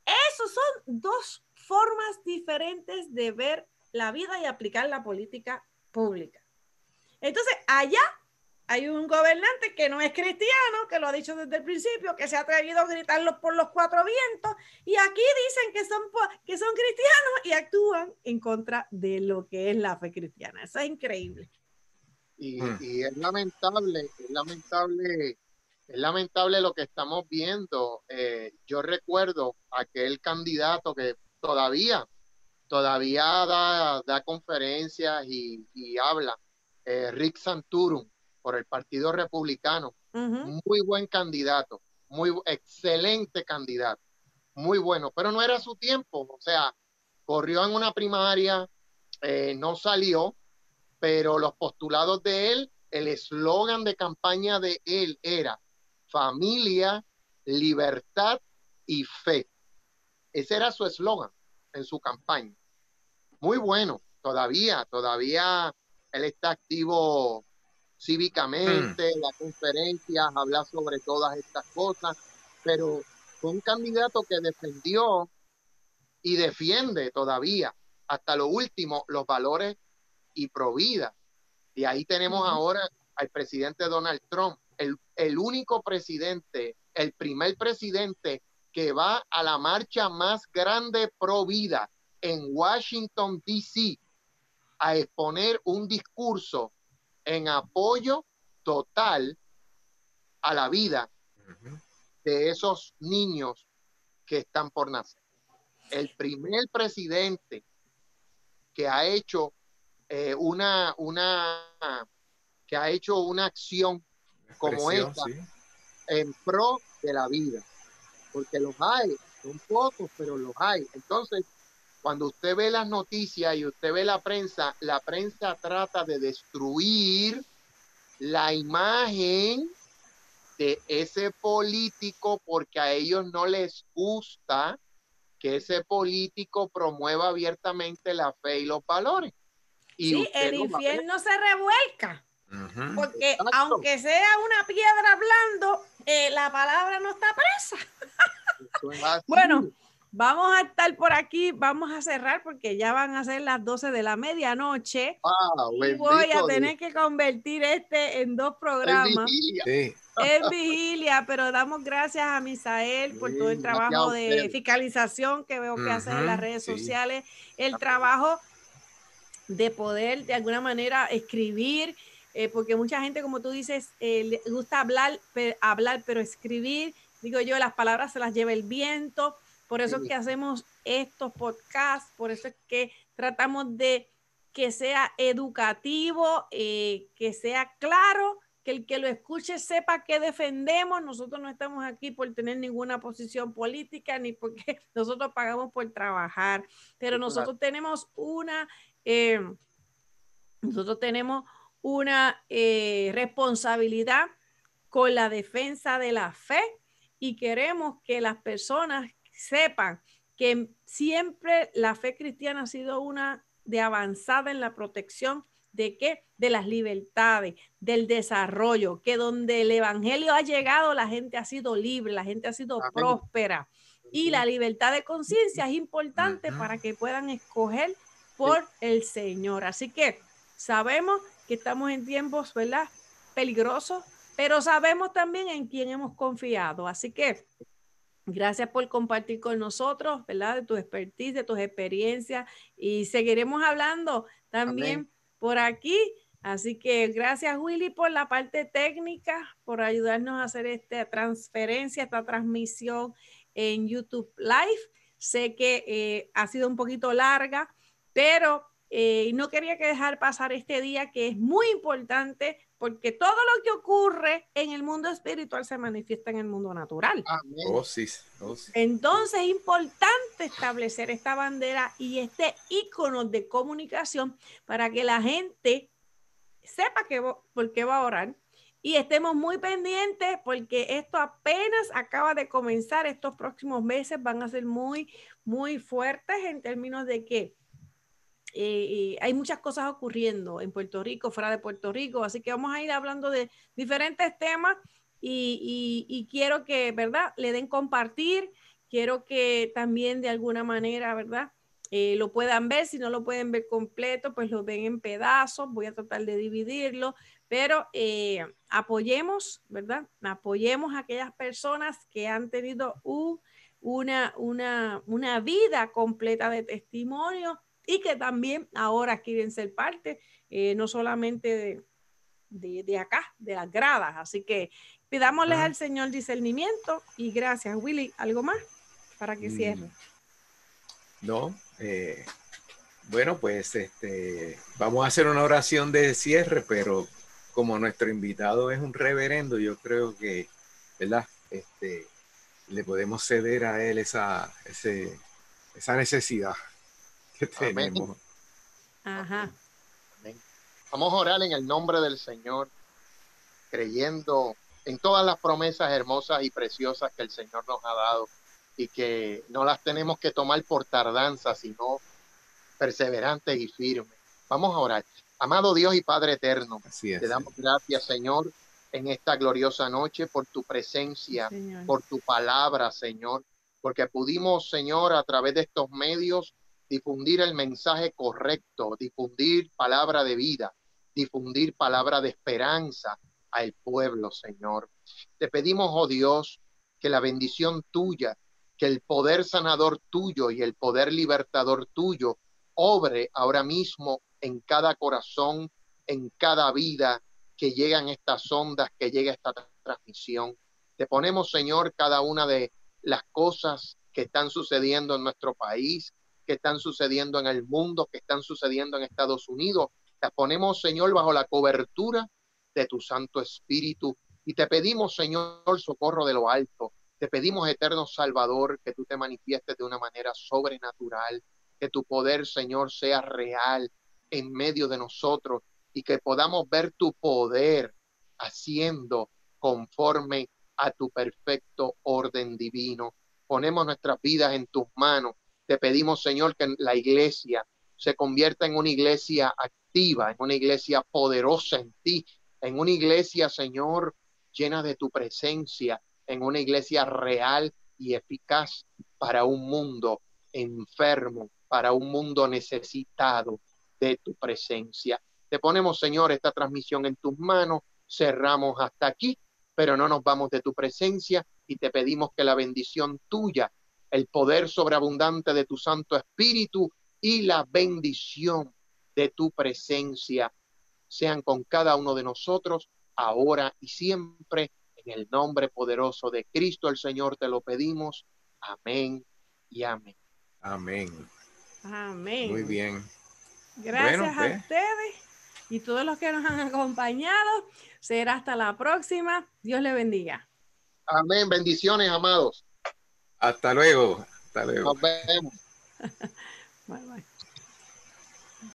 esos son dos formas diferentes de ver la vida y aplicar la política pública. Entonces, allá hay un gobernante que no es cristiano, que lo ha dicho desde el principio, que se ha atrevido a gritarlo por los cuatro vientos, y aquí dicen que son, que son cristianos y actúan en contra de lo que es la fe cristiana. Eso es increíble. Y, hmm. y es lamentable, es lamentable es lamentable lo que estamos viendo. Eh, yo recuerdo aquel candidato que todavía, todavía da, da conferencias y, habla, eh, Rick Santurum, por el Partido Republicano. Muy buen candidato, muy excelente candidato, muy bueno, pero no era su tiempo. O sea, corrió en una primaria, eh, no salió, pero los postulados de él, el eslogan de campaña de él era familia, libertad y fe. Ese era su eslogan en su campaña. Muy bueno, todavía, todavía él está activo cívicamente, mm. las conferencias, habla sobre todas estas cosas, pero fue un candidato que defendió y defiende todavía hasta lo último los valores y provida. Y ahí tenemos ahora al presidente Donald Trump, el, único presidente, el primer presidente que va a la marcha más grande pro vida en Washington, D.C., a exponer un discurso en apoyo total a la vida de esos niños que están por nacer. El primer presidente que ha hecho eh, una, una, que ha hecho una acción como esta en pro de la vida. Porque los hay, son pocos, pero los hay. Entonces, cuando usted ve las noticias y usted ve la prensa, la prensa trata de destruir la imagen de ese político porque a ellos no les gusta que ese político promueva abiertamente la fe y los valores. Y sí, el infierno se revuelca. Porque aunque sea una piedra hablando, eh, la palabra no está presa. bueno, vamos a estar por aquí, vamos a cerrar porque ya van a ser las 12 de la medianoche. Ah, y voy a tener que convertir este en dos programas. Es vigilia. pero damos gracias a Misael por todo el trabajo de fiscalización que veo que hace en las redes sociales, el trabajo de poder de alguna manera escribir eh, porque mucha gente, como tú dices, eh, le gusta hablar, hablar, pero escribir, digo yo, las palabras se las lleva el viento, por eso es que hacemos estos podcasts, por eso es que tratamos de que sea educativo, eh, que sea claro, que el que lo escuche sepa que defendemos. Nosotros no estamos aquí por tener ninguna posición política ni porque nosotros pagamos por trabajar, pero nosotros tenemos una, eh, nosotros tenemos una eh, responsabilidad con la defensa de la fe y queremos que las personas sepan que siempre la fe cristiana ha sido una de avanzada en la protección de qué? De las libertades, del desarrollo, que donde el evangelio ha llegado, la gente ha sido libre, la gente ha sido próspera. Y la libertad de conciencia es importante para que puedan escoger por el Señor. Así que sabemos que estamos en tiempos, ¿verdad? Peligrosos, pero sabemos también en quién hemos confiado. Así que gracias por compartir con nosotros, ¿verdad? De tu expertise, de tus experiencias y seguiremos hablando también por aquí. Así que gracias Willy por la parte técnica, por ayudarnos a hacer esta transferencia, esta transmisión en YouTube Live. Sé que eh, ha sido un poquito larga, pero eh, no quería que dejar pasar este día que es muy importante porque todo lo que ocurre en el mundo espiritual se manifiesta en el mundo natural. Oh, oh, Entonces es importante establecer esta bandera y este icono de comunicación para que la gente sepa que, por qué va a orar y estemos muy pendientes porque esto apenas acaba de comenzar. Estos próximos meses van a ser muy, muy fuertes en términos de que eh, hay muchas cosas ocurriendo en Puerto Rico, fuera de Puerto Rico, así que vamos a ir hablando de diferentes temas y, quiero que, ¿verdad?, le den compartir, quiero que también de alguna manera, ¿verdad?, eh, lo puedan ver, si no lo pueden ver completo, pues lo ven en pedazos, voy a tratar de dividirlo, pero eh, apoyemos, ¿verdad? Apoyemos a aquellas personas que han tenido una, una, una vida completa de testimonio y que también ahora quieren ser parte, eh, no solamente de, acá, de las gradas. Así que pidámosles al Señor discernimiento y gracias, Willy. ¿Algo más para que cierre? Mm. No, eh, bueno, pues este, vamos a hacer una oración de cierre, pero como nuestro invitado es un reverendo, yo creo que, ¿verdad? Este, le podemos ceder a él esa, esa necesidad tenemos. Vamos a orar en el nombre del Señor, creyendo en todas las promesas hermosas y preciosas que el Señor nos ha dado y que no las tenemos que tomar por tardanza, sino perseverantes y firmes. Vamos a orar. Amado Dios y Padre eterno, te damos gracias, Señor, en esta gloriosa noche por tu presencia, por tu palabra, Señor, porque pudimos, Señor, a través de estos medios difundir el mensaje correcto, difundir palabra de vida, difundir palabra de esperanza al pueblo, Señor. Te pedimos, oh Dios, que la bendición tuya, que el poder sanador tuyo y el poder libertador tuyo obre ahora mismo en cada corazón, en cada vida que llegan estas ondas, que llega esta transmisión. Te ponemos, Señor, cada una de las cosas que están sucediendo en nuestro país, que están sucediendo en el mundo, que están sucediendo en Estados Unidos. Te ponemos, Señor, bajo la cobertura de tu Santo Espíritu y te pedimos, Señor, socorro de lo alto. Te pedimos, eterno Salvador, que tú te manifiestes de una manera sobrenatural, que tu poder, Señor, sea real en medio de nosotros y que podamos ver tu poder haciendo conforme a tu perfecto orden divino. Ponemos nuestras vidas en tus manos te pedimos, Señor, que la iglesia se convierta en una iglesia activa, en una iglesia poderosa en ti, en una iglesia, Señor, llena de tu presencia, en una iglesia real y eficaz para un mundo enfermo, para un mundo necesitado de tu presencia. Te ponemos, Señor, esta transmisión en tus manos, cerramos hasta aquí, pero no nos vamos de tu presencia y te pedimos que la bendición tuya el poder sobreabundante de tu Santo Espíritu y la bendición de tu presencia sean con cada uno de nosotros ahora y siempre. En el nombre poderoso de Cristo el Señor te lo pedimos. Amén y amén. Amén. Amén. Muy bien. Gracias a pues. ustedes y todos los que nos han acompañado. Será hasta la próxima. Dios le bendiga. Amén. Bendiciones, amados. Hasta luego. Hasta luego. Nos vemos. bye, bye.